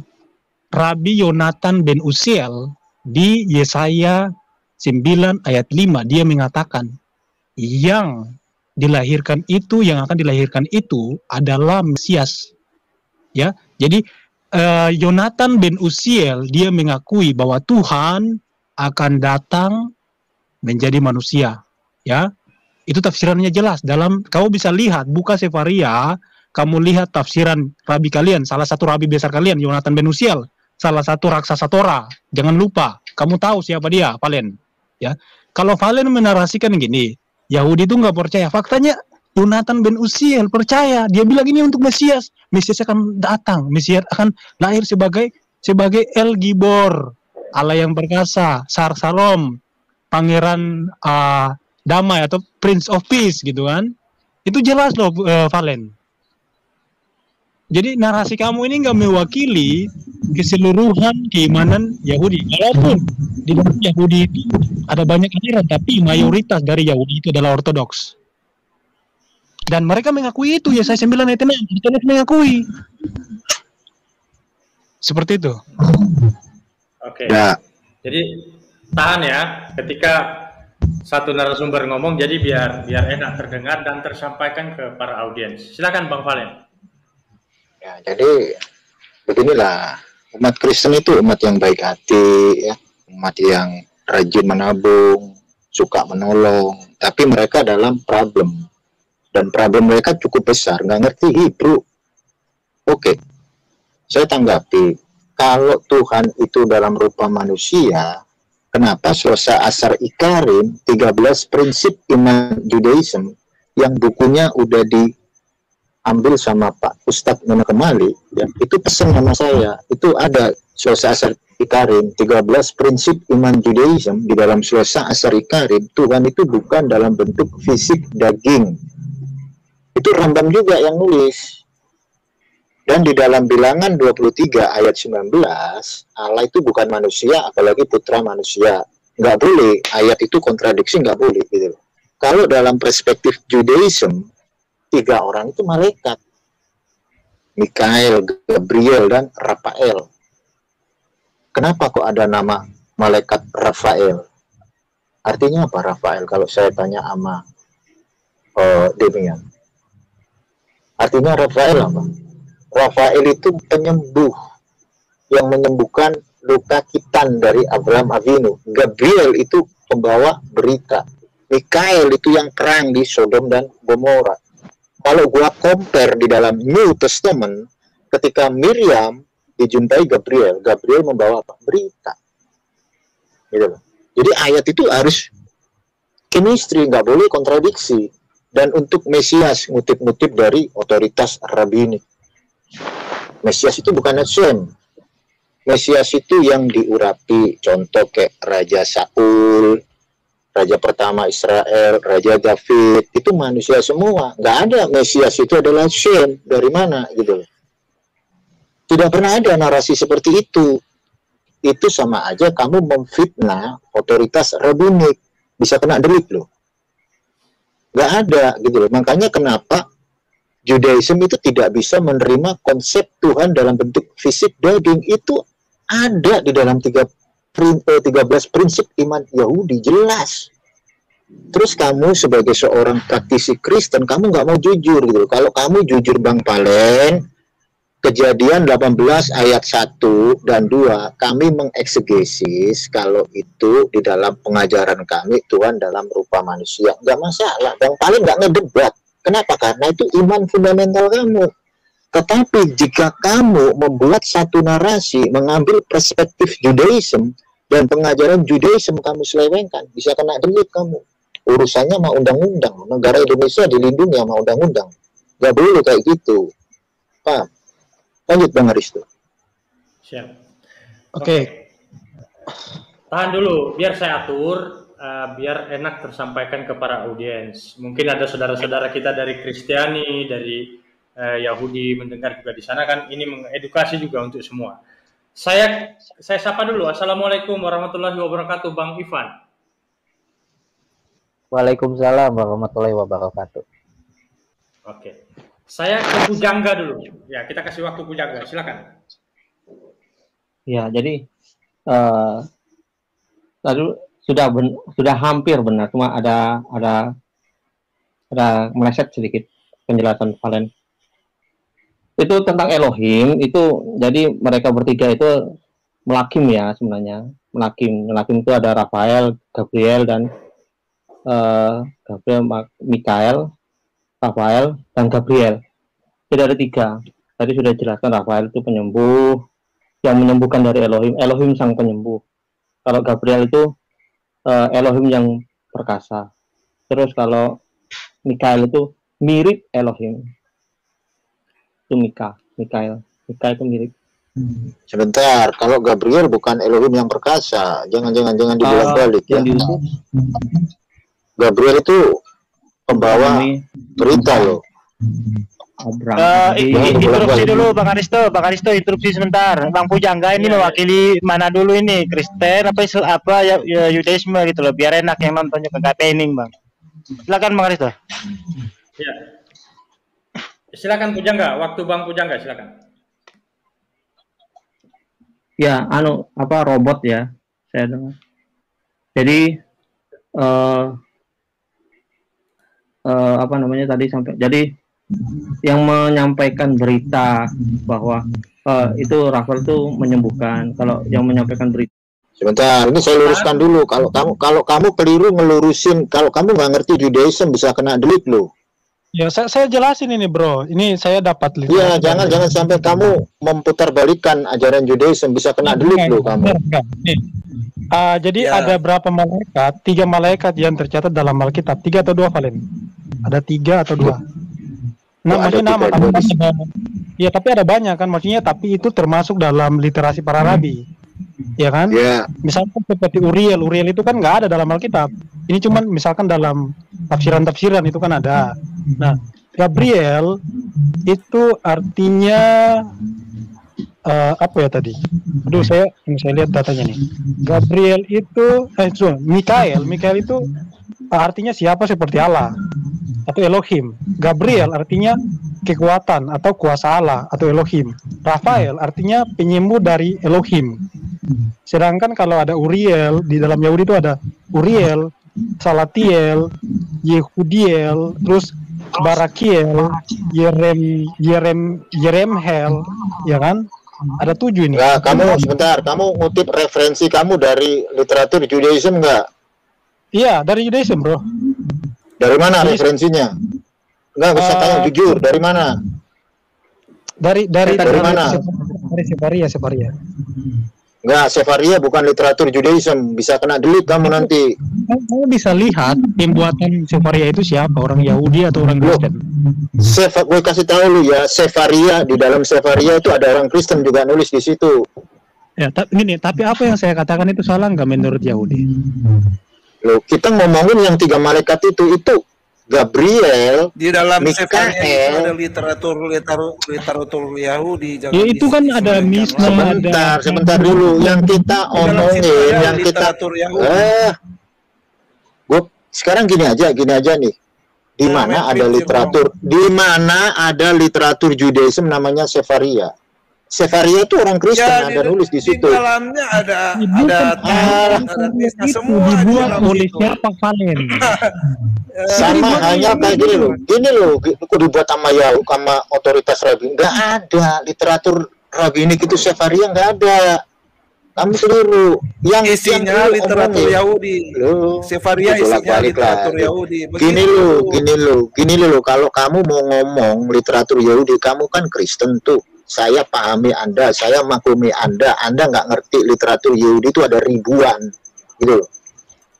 Rabi Yonatan ben Uziel di Yesaya 9 ayat 5 dia mengatakan yang dilahirkan itu yang akan dilahirkan itu adalah Mesias. Ya. Jadi eh, Yonatan ben Uziel dia mengakui bahwa Tuhan akan datang menjadi manusia, ya. Itu tafsirannya jelas dalam kamu bisa lihat buka Sefaria, kamu lihat tafsiran rabi kalian, salah satu rabi besar kalian Yonatan ben Uziel, salah satu raksasa Torah. Jangan lupa, kamu tahu siapa dia, Valen. Ya. Kalau Valen menarasikan gini, Yahudi itu nggak percaya. Faktanya Yonatan ben Uziel percaya. Dia bilang ini untuk Mesias. Mesias akan datang. Mesias akan lahir sebagai sebagai El Gibor, Allah yang perkasa, Sar Salom, Pangeran ah, Damai atau Prince of Peace gitu kan. Itu jelas loh eh, Valen. Jadi narasi kamu ini nggak mewakili keseluruhan keimanan Yahudi. Walaupun di dalam Yahudi itu ada banyak aliran, tapi mayoritas dari Yahudi itu adalah Ortodoks. Dan mereka mengakui itu, ya saya 9 ayat 6, Ortodoks mengakui. Seperti itu. Oke. Ya, Jadi tahan ya ketika satu narasumber ngomong jadi biar biar enak terdengar dan tersampaikan ke para audiens. Silakan Bang Valen. Ya, jadi beginilah. Umat Kristen itu umat yang baik hati, ya, umat yang rajin menabung, suka menolong, tapi mereka dalam problem. Dan problem mereka cukup besar, nggak ngerti Hebrew. Oke, saya tanggapi. Kalau Tuhan itu dalam rupa manusia, kenapa selesai asar ikarim 13 prinsip iman Judaism yang bukunya udah diambil sama Pak Ustadz Nona Kemali, ya, itu pesan sama saya, itu ada selesai asar ikarim 13 prinsip iman Judaism di dalam selesai asar ikarim Tuhan itu bukan dalam bentuk fisik daging. Itu Rambam juga yang nulis. Dan di dalam bilangan 23 ayat 19, Allah itu bukan manusia, apalagi putra manusia. Nggak boleh, ayat itu kontradiksi nggak boleh. Gitu. Kalau dalam perspektif Judaism, tiga orang itu malaikat. Mikael, Gabriel, dan Rafael. Kenapa kok ada nama malaikat Rafael? Artinya apa Rafael? Kalau saya tanya sama uh, Demian. Artinya Rafael apa? Rafael itu penyembuh yang menyembuhkan luka kitan dari Abraham Avinu. Gabriel itu pembawa berita. Mikael itu yang perang di Sodom dan Gomora. Kalau gua compare di dalam New Testament, ketika Miriam dijumpai Gabriel, Gabriel membawa apa? Berita. Gitu. Jadi ayat itu harus chemistry, nggak boleh kontradiksi. Dan untuk Mesias, ngutip-ngutip dari otoritas rabbinik. Mesias itu bukan Hashem. Mesias itu yang diurapi, contoh kayak Raja Saul, Raja pertama Israel, Raja David, itu manusia semua. Nggak ada Mesias itu adalah Hashem. Dari mana gitu. Tidak pernah ada narasi seperti itu. Itu sama aja kamu memfitnah otoritas rabbinik. Bisa kena delik loh. Nggak ada gitu loh. Makanya kenapa Judaism itu tidak bisa menerima konsep Tuhan dalam bentuk fisik daging itu ada di dalam tiga 13 prinsip iman Yahudi jelas. Terus kamu sebagai seorang praktisi Kristen kamu nggak mau jujur gitu. Kalau kamu jujur Bang Palen, kejadian 18 ayat 1 dan 2 kami mengeksegesis kalau itu di dalam pengajaran kami Tuhan dalam rupa manusia. Nggak masalah. Bang Palen nggak ngedebat. Kenapa? Karena itu iman fundamental kamu. Tetapi jika kamu membuat satu narasi, mengambil perspektif Judaism dan pengajaran Judaism kamu selewengkan, bisa kena delik kamu. Urusannya sama undang-undang. Negara Indonesia dilindungi sama undang-undang. Gak boleh kayak gitu. Paham? Lanjut Bang Aristo. Siap. Oke. Tahan dulu, biar saya atur, eh, biar enak tersampaikan ke para audiens. Mungkin ada saudara-saudara kita dari Kristiani, dari eh, Yahudi mendengar juga di sana kan, ini mengedukasi juga untuk semua. Saya saya sapa dulu. Assalamualaikum warahmatullahi wabarakatuh, Bang Ivan. Waalaikumsalam warahmatullahi wabarakatuh. Oke. Saya ke Pujangga dulu. Ya, kita kasih waktu Pujangga. Silakan. Ya, jadi eh tadi sudah ben- sudah hampir benar, cuma ada ada ada meleset sedikit penjelasan Valen. Itu tentang Elohim, itu jadi mereka bertiga itu melakim ya sebenarnya. Melakim, melakim itu ada Rafael, Gabriel dan eh Gabriel, Mikael, Rafael dan Gabriel. Jadi ada tiga. Tadi sudah jelaskan Rafael itu penyembuh, yang menyembuhkan dari Elohim, Elohim sang penyembuh. Kalau Gabriel itu eh, Elohim yang perkasa. Terus kalau Mikael itu mirip Elohim. Itu Mika, Mikael. Mika itu mirip. Sebentar, kalau Gabriel bukan Elohim yang perkasa, jangan-jangan jangan dibolak-balik ya. yang diutus Gabriel itu pembawa berita loh. Eh, i- interupsi dulu Bang Aristo, Bang Aristo interupsi sebentar. Bang Pujangga ini mewakili mana dulu ini? Kristen apa Islam apa ya, ya Yudaisme gitu loh, biar enak yang nonton juga nggak pening Bang. Silakan Bang Aristo. Ya. Silakan Pujangga, waktu Bang Pujangga silakan. Ya, anu apa robot ya? Saya dengar. Jadi eh eh, apa namanya tadi sampai jadi yang menyampaikan berita bahwa eh, itu Rafael itu menyembuhkan. Kalau yang menyampaikan berita Sebentar, ini saya luruskan dulu. Kalau kamu kalau kamu keliru ngelurusin, kalau kamu nggak ngerti Judaism bisa kena delik loh. Ya, saya, saya jelasin ini, Bro. Ini saya dapat Iya, jangan jangan sampai kamu memutarbalikkan ajaran Judaism bisa kena delik loh kamu. Enggak, enggak. Nih. Ah, jadi Ya. ada berapa malaikat? Tiga malaikat yang tercatat dalam Alkitab. Tiga atau dua, Valen? Ada tiga atau dua? Nah, Oh, ada maksudnya nama. tiga, dua di Iya, tapi ada banyak kan. Maksudnya, tapi itu termasuk dalam literasi para rabi. Ya kan? Iya. Misalkan seperti Uriel. Uriel itu kan nggak ada dalam Alkitab. Ini cuman misalkan dalam tafsiran-tafsiran itu kan ada. Nah, Gabriel itu artinya eh, apa ya tadi? Aduh, saya saya lihat datanya nih. Gabriel itu eh sorry, Mikael, Mikael itu eh, artinya siapa seperti Allah atau Elohim. Gabriel artinya kekuatan atau kuasa Allah atau Elohim. Rafael artinya penyembuh dari Elohim. Sedangkan kalau ada Uriel di dalam Yahudi itu ada Uriel, Salatiel, Yehudiel, terus Barakiel, Yerem, Yerem, Yeremhel, ya kan? Ada tujuh ini. Nggak, kamu sebentar, kamu ngutip referensi kamu dari literatur Judaism nggak? Iya, dari Judaism, bro. Dari mana referensinya? Nggak bisa Eh, tanya jujur, dari mana? Dari dari Dari mana? Dari Separia, Separia. Nggak, Sefaria bukan literatur Judaism, bisa kena delik kamu nanti. Kamu bisa lihat pembuatan Separia itu siapa, orang Yahudi atau orang Kristen. Sef, gue kasih tahu lu ya, Sefaria di dalam Sefaria itu ada orang Kristen juga nulis di situ. Ya, tapi gini, tapi apa yang saya katakan itu salah nggak menurut Yahudi? Loh, kita ngomongin yang tiga malaikat itu, itu Gabriel, Di dalam Mikael. Ada literatur literatur literatur Yahudi. Ya itu kan ada Misna, ada Sebentar, sebentar dulu. Yang kita omongin, yang kita literatur Yahudi. eh, gue sekarang gini aja, gini aja nih. Di mana ada literatur, di mana ada literatur Judaism namanya Sefaria. Sefaria itu orang Kristen Ya, ada di- nulis di Di situ. dalamnya ada ada Allah, ada Misna itu semua di dibuat oleh siapa Valen? Sama hanya kayak gini loh, gini loh, kok dibuat sama ya sama otoritas Rabi. Nggak ada literatur Rabinik itu Sefaria nggak ada. Kamu keliru. Yang Isinya yang literatur omongin. Yahudi. Lu, Sefaria isinya lah. literatur Yahudi. Gini lu, gini lu, gini lu. Kalau kamu mau ngomong literatur Yahudi, kamu kan Kristen tuh. Saya pahami Anda, saya maklumi Anda. Anda nggak ngerti literatur Yahudi itu ada ribuan, gitu.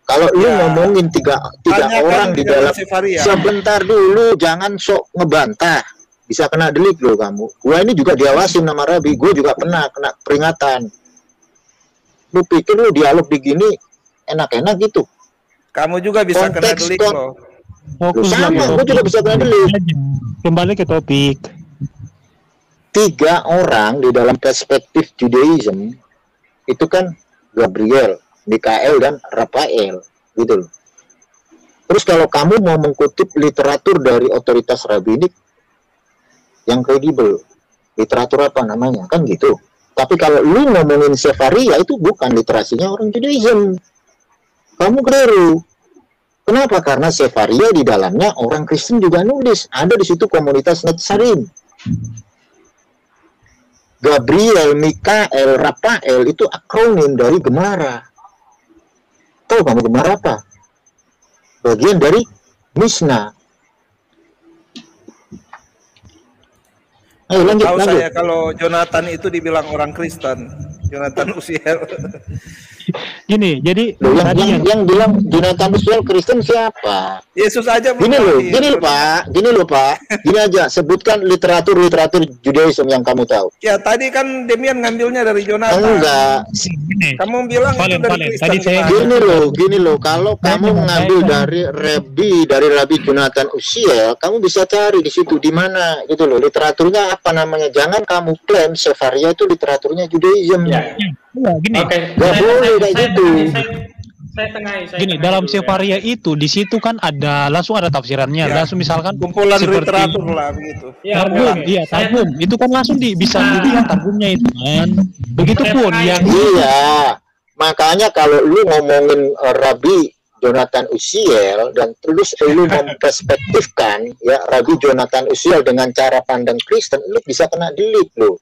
Kalau lu Ya. ngomongin tiga tiga Tanyakan orang di dalam Sefaria. sebentar dulu, jangan sok ngebantah. Bisa kena delik loh kamu. Gua ini juga diawasin sama Rabi. Gue juga pernah kena peringatan. Lu pikir lu dialog begini enak-enak gitu? Kamu juga bisa kena Konteks delik kon- loh. Fokus Sama, gua juga bisa kena delik. Kembali ke topik. Tiga orang di dalam perspektif Judaism itu kan Gabriel, Mikael dan Rafael gitu loh. Terus kalau kamu mau mengkutip literatur dari otoritas rabbinik yang kredibel, literatur apa namanya kan gitu. Tapi kalau lu ngomongin Sefaria itu bukan literasinya orang Judaism. Kamu keliru. Kenapa? Karena Sefaria di dalamnya orang Kristen juga nulis. Ada di situ komunitas Netsarim. Gabriel, Mikael, Rafael itu akronim dari Gemara. Tahu kamu Gemara apa? Bagian dari Mishnah. Ayo lanjut, Tahu lanjut. saya kalau Jonathan itu dibilang orang Kristen. Jonathan Usiel. Gini, jadi Loh, yang, tadi yang, yang yang bilang Jonathan Usiel Kristen siapa? Yesus aja Gini loh, gini loh Pak, gini loh Pak, gini aja, sebutkan literatur-literatur Judaism yang kamu tahu. Ya tadi kan Demian ngambilnya dari Jonathan. Enggak, Kamu bilang Valen, itu dari Valen, Kristen. tadi saya-? Gini loh, gini loh, kalau kamu kaitan. dari Rabbi, dari Rabbi Jonathan Usiel, kamu bisa cari di situ di mana gitu loh, literaturnya apa namanya. Jangan kamu klaim Sefaria itu literaturnya Judaism. Ya. Enggak, gini. Oke. Nggak Saya- boleh saya- kayak saya gitu. tengahi, Saya, saya tengahi. Saya Gini, tengahi dalam dulu ya. Sefaria itu di situ kan ada langsung ada tafsirannya. Ya. Langsung misalkan Kumpulan seperti literatur lah begitu. Ya, Targum, iya Saya- targum. Itu kan langsung di, bisa Nah. dilihat targumnya itu kan. Begitupun yang Iya, makanya kalau lu ngomongin uh, Rabbi Jonathan Usiel dan terus lu memperspektifkan ya Rabbi Jonathan Usiel dengan cara pandang Kristen, lu bisa kena delik lu.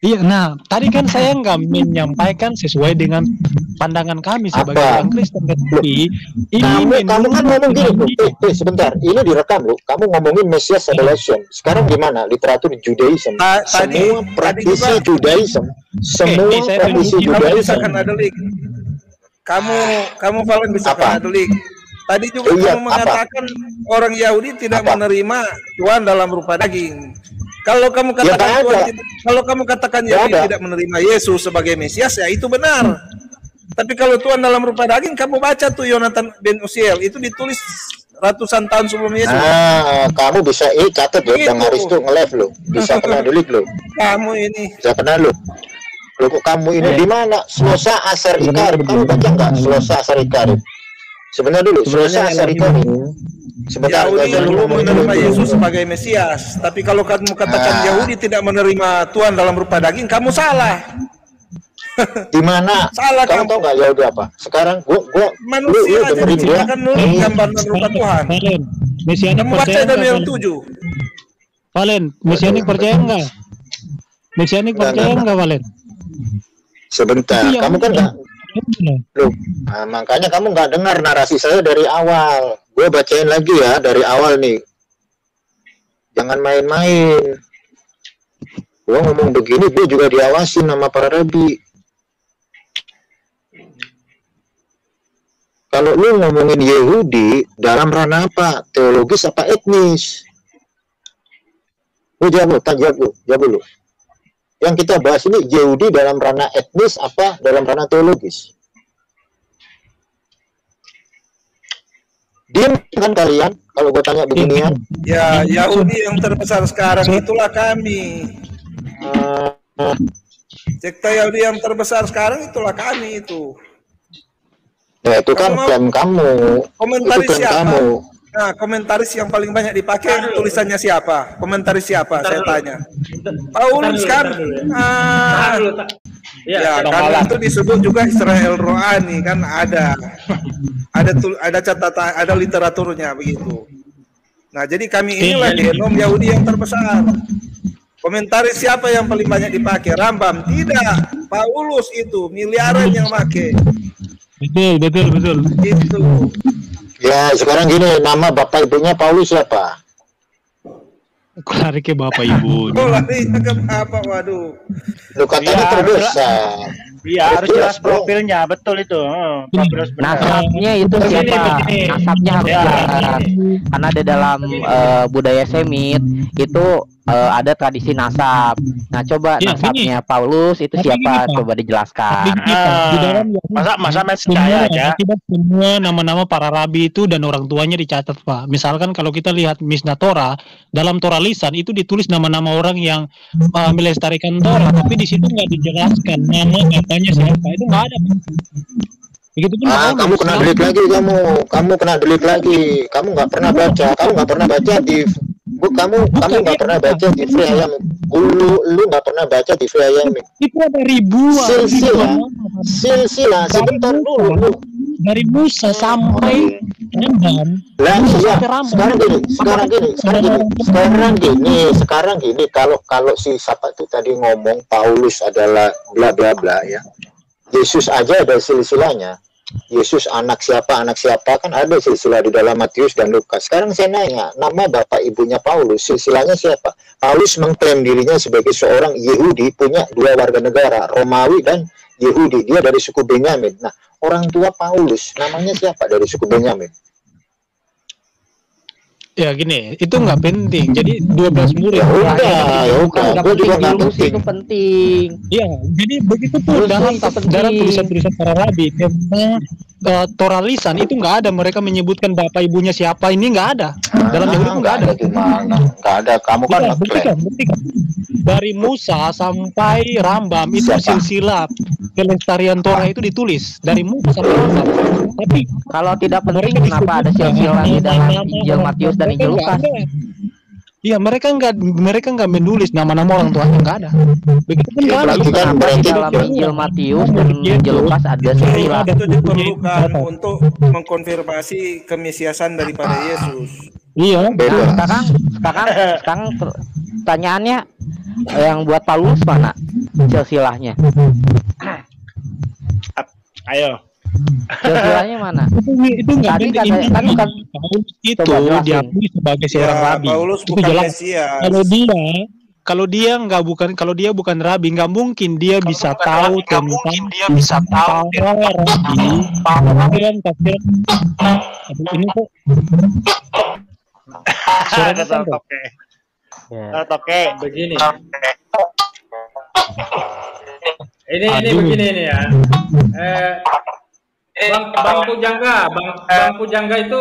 Iya, nah tadi kan saya nggak menyampaikan sesuai dengan pandangan kami sebagai Apa? orang Kristen, tetapi ini Kamu, kamu kan ngomong gini, lu. Eh, eh, sebentar, ini direkam lu. Kamu ngomongin Messias Revelation. Sekarang gimana? Literatur Judaism. Ta- tadi- Semua praktisi Judaism, semua ini saya praktisi Judaism. Kamu kamu Valen bisa Apa? kena delik. Tadi juga Iya, kamu apa? mengatakan orang Yahudi tidak Apa? menerima Tuhan dalam rupa daging. Kalau kamu Ya, katakan Tuhan tidak- kalau kamu katakan Nggak Yahudi tidak menerima Yesus sebagai Mesias ya itu benar. Tapi kalau Tuhan dalam rupa daging kamu baca tuh Yonatan ben Usiel itu ditulis ratusan tahun sebelum Yesus. Nah, kamu bisa eh catat ya, Gitu. Bang Aris tuh nge-live lu. Bisa kena delik lu. Kamu ini Bisa kena lu. Lu kok kamu ini di mana? Slosa Asar Ikarib. Kamu baca nggak Slosa Asar Ikarib? Sebentar dulu, Slosa Asar Ikarib. Sebentar, Yahudi ngomong menerima dulu. Yesus sebagai Mesias. Tapi kalau kamu katakan Ah. Yahudi tidak menerima Tuhan dalam rupa daging, kamu salah. Di mana? Salah Kamu kamu. tahu nggak Yahudi apa? Sekarang gua gua lu, Manusia lu aja dengerin dia. diciptakan nurut Eh, dan rupa Tuhan. Valen, Mesianik Kamu baca percaya nggak? Daniel Valen? 7. Valen, Mesianik percaya nggak? Mesianik Nggak, percaya nggak, nggak, Valen? Sebentar, Itu kamu kan nggak Lu. Nah, makanya kamu nggak dengar narasi saya dari awal. Gue bacain lagi ya dari awal nih. Jangan main-main. Gue ngomong begini, gue juga diawasin sama para rabi. Kalau lu ngomongin Yahudi dalam ranah apa? Teologis apa etnis? Jawab lu, tanya jawab lu, jawab lu. Yang kita bahas ini Yahudi dalam ranah etnis apa dalam ranah teologis? Diam kan kalian kalau gue tanya beginian? Ya, Yahudi yang terbesar sekarang itulah kami. Eh, Sekte Yahudi yang terbesar sekarang itulah kami itu. ya itu kan Kamu mau- klaim kamu. Komentaris itu klaim siapa? kamu. Nah, komentaris yang paling banyak dipakai tulisannya siapa? Komentaris siapa? Saya tanya. Paulus kan? Dulu ya. Ah, dulu. Ya, ya, itu disebut juga Israel Rohani kan ada, ada tul, ada catatan, ada literaturnya begitu. Nah, jadi kami inilah genom Yahudi yang terbesar. Komentaris siapa yang paling banyak dipakai? Rambam tidak. Paulus itu miliaran yang make. Betul, betul, betul. Itu. Ya, sekarang gini, nama bapak ibunya Paulus siapa? Kok lari ke bapak ibu? Oh larinya ke apa? Waduh. Lu katanya Iya, terbesar. Iya harus jelas profilnya, betul itu. Hmm, profil sebenarnya. Nasabnya itu Begini, siapa? begini. Nasabnya harus Ya, jelas. Karena di dalam eh, budaya Semit itu eh, ada tradisi nasab. Nah, coba Ya, nasabnya Paulus itu Tapi siapa? gini. Coba dijelaskan. Tapi gini, Pak, di dalam masa masa percaya aja. akibat semua nama-nama para rabi itu dan orang tuanya dicatat Pak. Misalkan kalau kita lihat Mishnah Torah dalam Torah lisan itu ditulis nama-nama orang yang uh, melestarikan Torah, tapi di situ nggak dijelaskan nama bapaknya siapa. Itu nggak ada. Pak. Begitupun Ah, kamu kena delik lagi kamu. Kamu kena delik lagi. Kamu nggak pernah baca. Kamu nggak pernah baca di Bu, kamu kamu nggak pernah baca di Free Ayam. Lu lu nggak pernah baca di Free Ayam. Itu ada ribuan. Silsilah. Silsilah sebentar dulu. lu. Dari Musa sampai Rambam. Lah iya, sekarang gini, sekarang gini, sekarang gini, sekarang gini, sekarang gini, kalau kalau si siapa itu tadi ngomong Paulus adalah bla bla bla ya. Yesus aja ada silsilahnya. Yesus anak siapa, anak siapa kan ada silsilah di dalam Matius dan Lukas. Sekarang saya nanya, nama bapak ibunya Paulus, silsilahnya siapa? Paulus mengklaim dirinya sebagai seorang Yahudi, punya dua warga negara, Romawi dan Yahudi. Dia dari suku Benyamin. Nah, orang tua Paulus, namanya siapa dari suku Benyamin? Ya gini, itu nggak penting. Jadi 12 murid. Ya udah, ya udah. Gue juga penting, nggak penting. itu penting. Iya, jadi begitu pun Terus dalam dalam tulisan-tulisan para rabi tentang uh, Torah lisan itu nggak ada mereka menyebutkan bapak ibunya siapa ini nggak ada. Dalam Ah, Yahudi pun nggak ada. Gimana? Nggak ada. Kamu kan ngeklaim. buktikan, buktikan. Dari Musa sampai Rambam itu silsilah kelestarian Torah itu ditulis dari Musa sampai Rambam. Tapi Kalau tidak penting, kenapa ada silsilah di dalam Injil Matius dan mereka Lukas? nggak ada. Iya, mereka nggak mereka nggak menulis nama-nama orang tuanya nggak ada. Begitu pun Ya, ada. berarti kan berarti dalam Injil Matius dan Iya, Injil Lukas ada silsilah? itu diperlukan untuk mengkonfirmasi kemesiasan daripada Yesus. Iya. Nah, sekarang sekarang sekarang per- pertanyaannya yang buat Paulus mana silsilahnya? Ayo. Silsilahnya mana? itu itu nggak Tadi kata- kan bukan- Paulus itu diakui sebagai seorang Ya, rabi. Paulus itu bukan jelas. Mesias. Kalau dia kalau dia nggak bukan kalau dia bukan rabi nggak mungkin dia bisa tahu tentang dia bisa tahu para rabi tafsiran tafsiran Aduh, ini kok. Toke. Ya. Kata Toke. Begini. Ini ini begini ini ya. Eh, Bang Bang Pujangga, Bang Bang Pujangga itu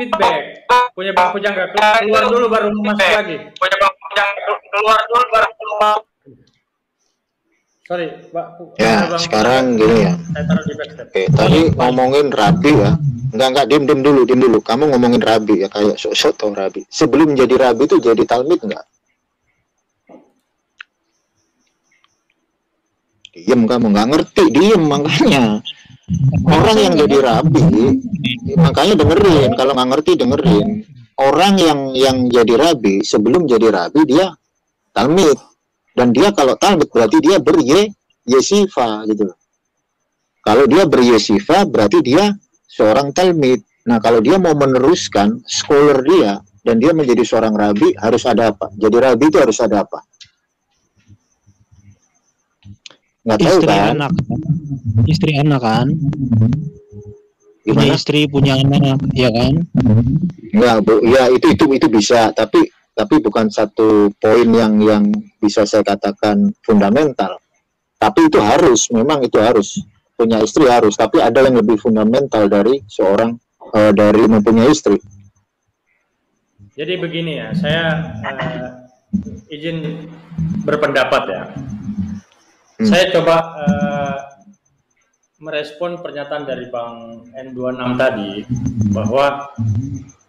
feedback. Punya Bang Pujangga keluar dulu baru masuk lagi. Punya Bang Pujangga keluar dulu baru keluar. Sorry, Pak. Ya, Bang- sekarang gini ya. Saya taruh di backstep. Oke, tadi ngomongin rabi ya. Enggak, enggak, dim, dim dulu, dim dulu. Kamu ngomongin rabi ya, kayak sok-sok tau rabi. Sebelum jadi rabi itu jadi talmid enggak? Diem kamu, nggak ngerti, diem makanya. Orang yang jadi rabi, makanya dengerin. Kalau nggak ngerti, dengerin. Orang yang yang jadi rabi, sebelum jadi rabi, dia talmid. Dan dia kalau talmid, berarti dia berye, yesifa gitu. Kalau dia beryesifa berarti dia seorang talmid. Nah, kalau dia mau meneruskan scholar dia dan dia menjadi seorang rabi harus ada apa? Jadi rabi itu harus ada apa? Nggak tahu istri kan? anak istri anak kan punya Gimana? istri punya anak ya kan Nggak, Bu. ya itu itu itu bisa, tapi tapi bukan satu poin yang yang bisa saya katakan fundamental. Tapi itu harus, memang itu harus punya istri harus. Tapi ada yang lebih fundamental dari seorang eh, dari mempunyai istri. Jadi begini ya, saya eh, izin berpendapat ya. Hmm. Saya coba eh, merespon pernyataan dari Bang N26 tadi bahwa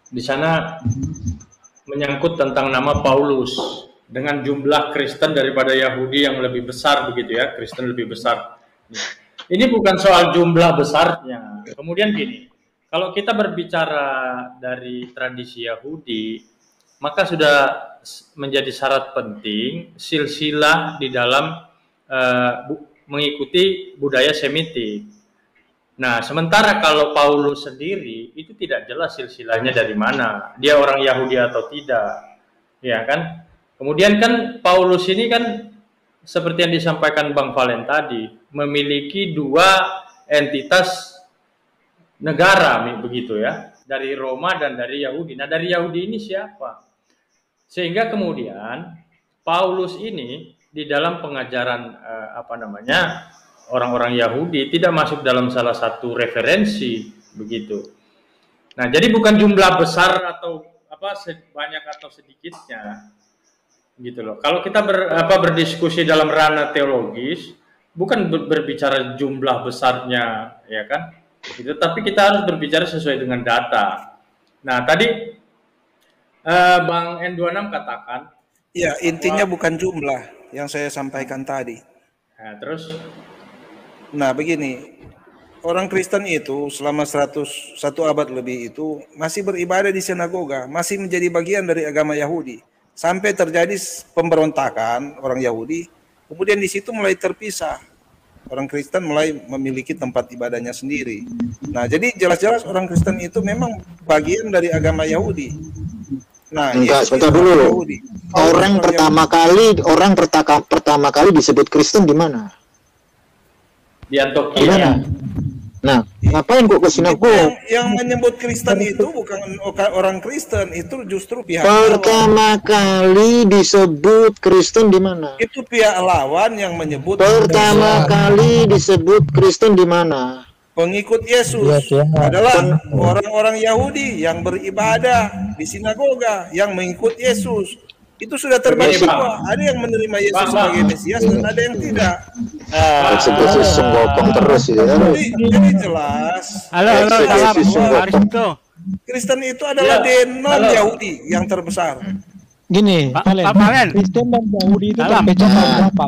di sana menyangkut tentang nama Paulus dengan jumlah Kristen daripada Yahudi yang lebih besar begitu ya, Kristen lebih besar. Ini bukan soal jumlah besarnya. Kemudian gini, kalau kita berbicara dari tradisi Yahudi, maka sudah menjadi syarat penting silsilah di dalam eh, bu- mengikuti budaya Semitik. Nah, sementara kalau Paulus sendiri itu tidak jelas silsilahnya dari mana, dia orang Yahudi atau tidak, ya kan? Kemudian kan Paulus ini kan seperti yang disampaikan Bang Valen tadi, memiliki dua entitas negara begitu ya, dari Roma dan dari Yahudi. Nah, dari Yahudi ini siapa? Sehingga kemudian Paulus ini di dalam pengajaran eh, apa namanya orang-orang Yahudi tidak masuk dalam salah satu referensi begitu. Nah, jadi bukan jumlah besar atau apa banyak atau sedikitnya gitu loh. Kalau kita ber, apa berdiskusi dalam ranah teologis bukan ber, berbicara jumlah besarnya ya kan? Itu tapi kita harus berbicara sesuai dengan data. Nah, tadi eh, Bang N26 katakan Ya, intinya bukan jumlah yang saya sampaikan tadi. Nah, terus Nah, begini. Orang Kristen itu selama 100 satu abad lebih itu masih beribadah di sinagoga, masih menjadi bagian dari agama Yahudi. Sampai terjadi pemberontakan orang Yahudi, kemudian di situ mulai terpisah. Orang Kristen mulai memiliki tempat ibadahnya sendiri. Nah, jadi jelas-jelas orang Kristen itu memang bagian dari agama Yahudi. Nah, Enggak, sebentar dulu. Yahudi. Orang pertama kali orang pertaka, pertama kali disebut Kristen di mana? di Antioquia. Di mana? Nah, ngapain kok ke Yang, sinagoga? yang menyebut Kristen itu bukan orang Kristen, itu justru pihak Pertama kali disebut Kristen di mana? itu pihak lawan yang menyebut Pertama kali disebut Kristen di mana? Pengikut Yesus adalah orang-orang Yahudi yang beribadah di sinagoga yang mengikut Yesus. Itu sudah terbagi Pak. dua. Ada yang menerima Yesus sebagai Mesias dan ada yang tidak. Eksekusi senggopong terus ya. Jadi, jadi jelas. Halo, halo, salam. Aristo. Kristen itu adalah Ya, denon halo. Yahudi yang terbesar. Gini, Pak- Valen. Kristen dan Yahudi itu tahun berapa?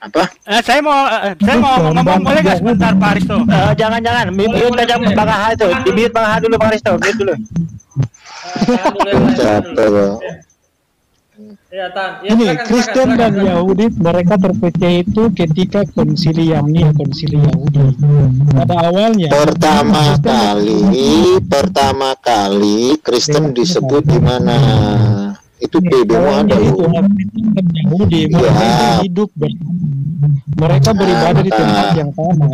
Apa? Eh, saya mau eh, saya mau ngomong boleh nggak sebentar Pak Aristo? Eh, jangan jangan mute aja Bang Aha itu. Di mute Bang Aha dulu Bang Risto, mute dulu. Capek. Ya. Ya, Ini silakan, Kristen silakan, dan silakan. Yahudi mereka terpecah itu ketika konsili Yamni, konsili Yahudi. Pada awalnya Pertama kali, pertama kali Kristen disebut di mana? Itu bemo ada awalnya itu loh. Yahudi mereka Ya. itu hidup. Mereka beribadah di tempat Ah. yang sama.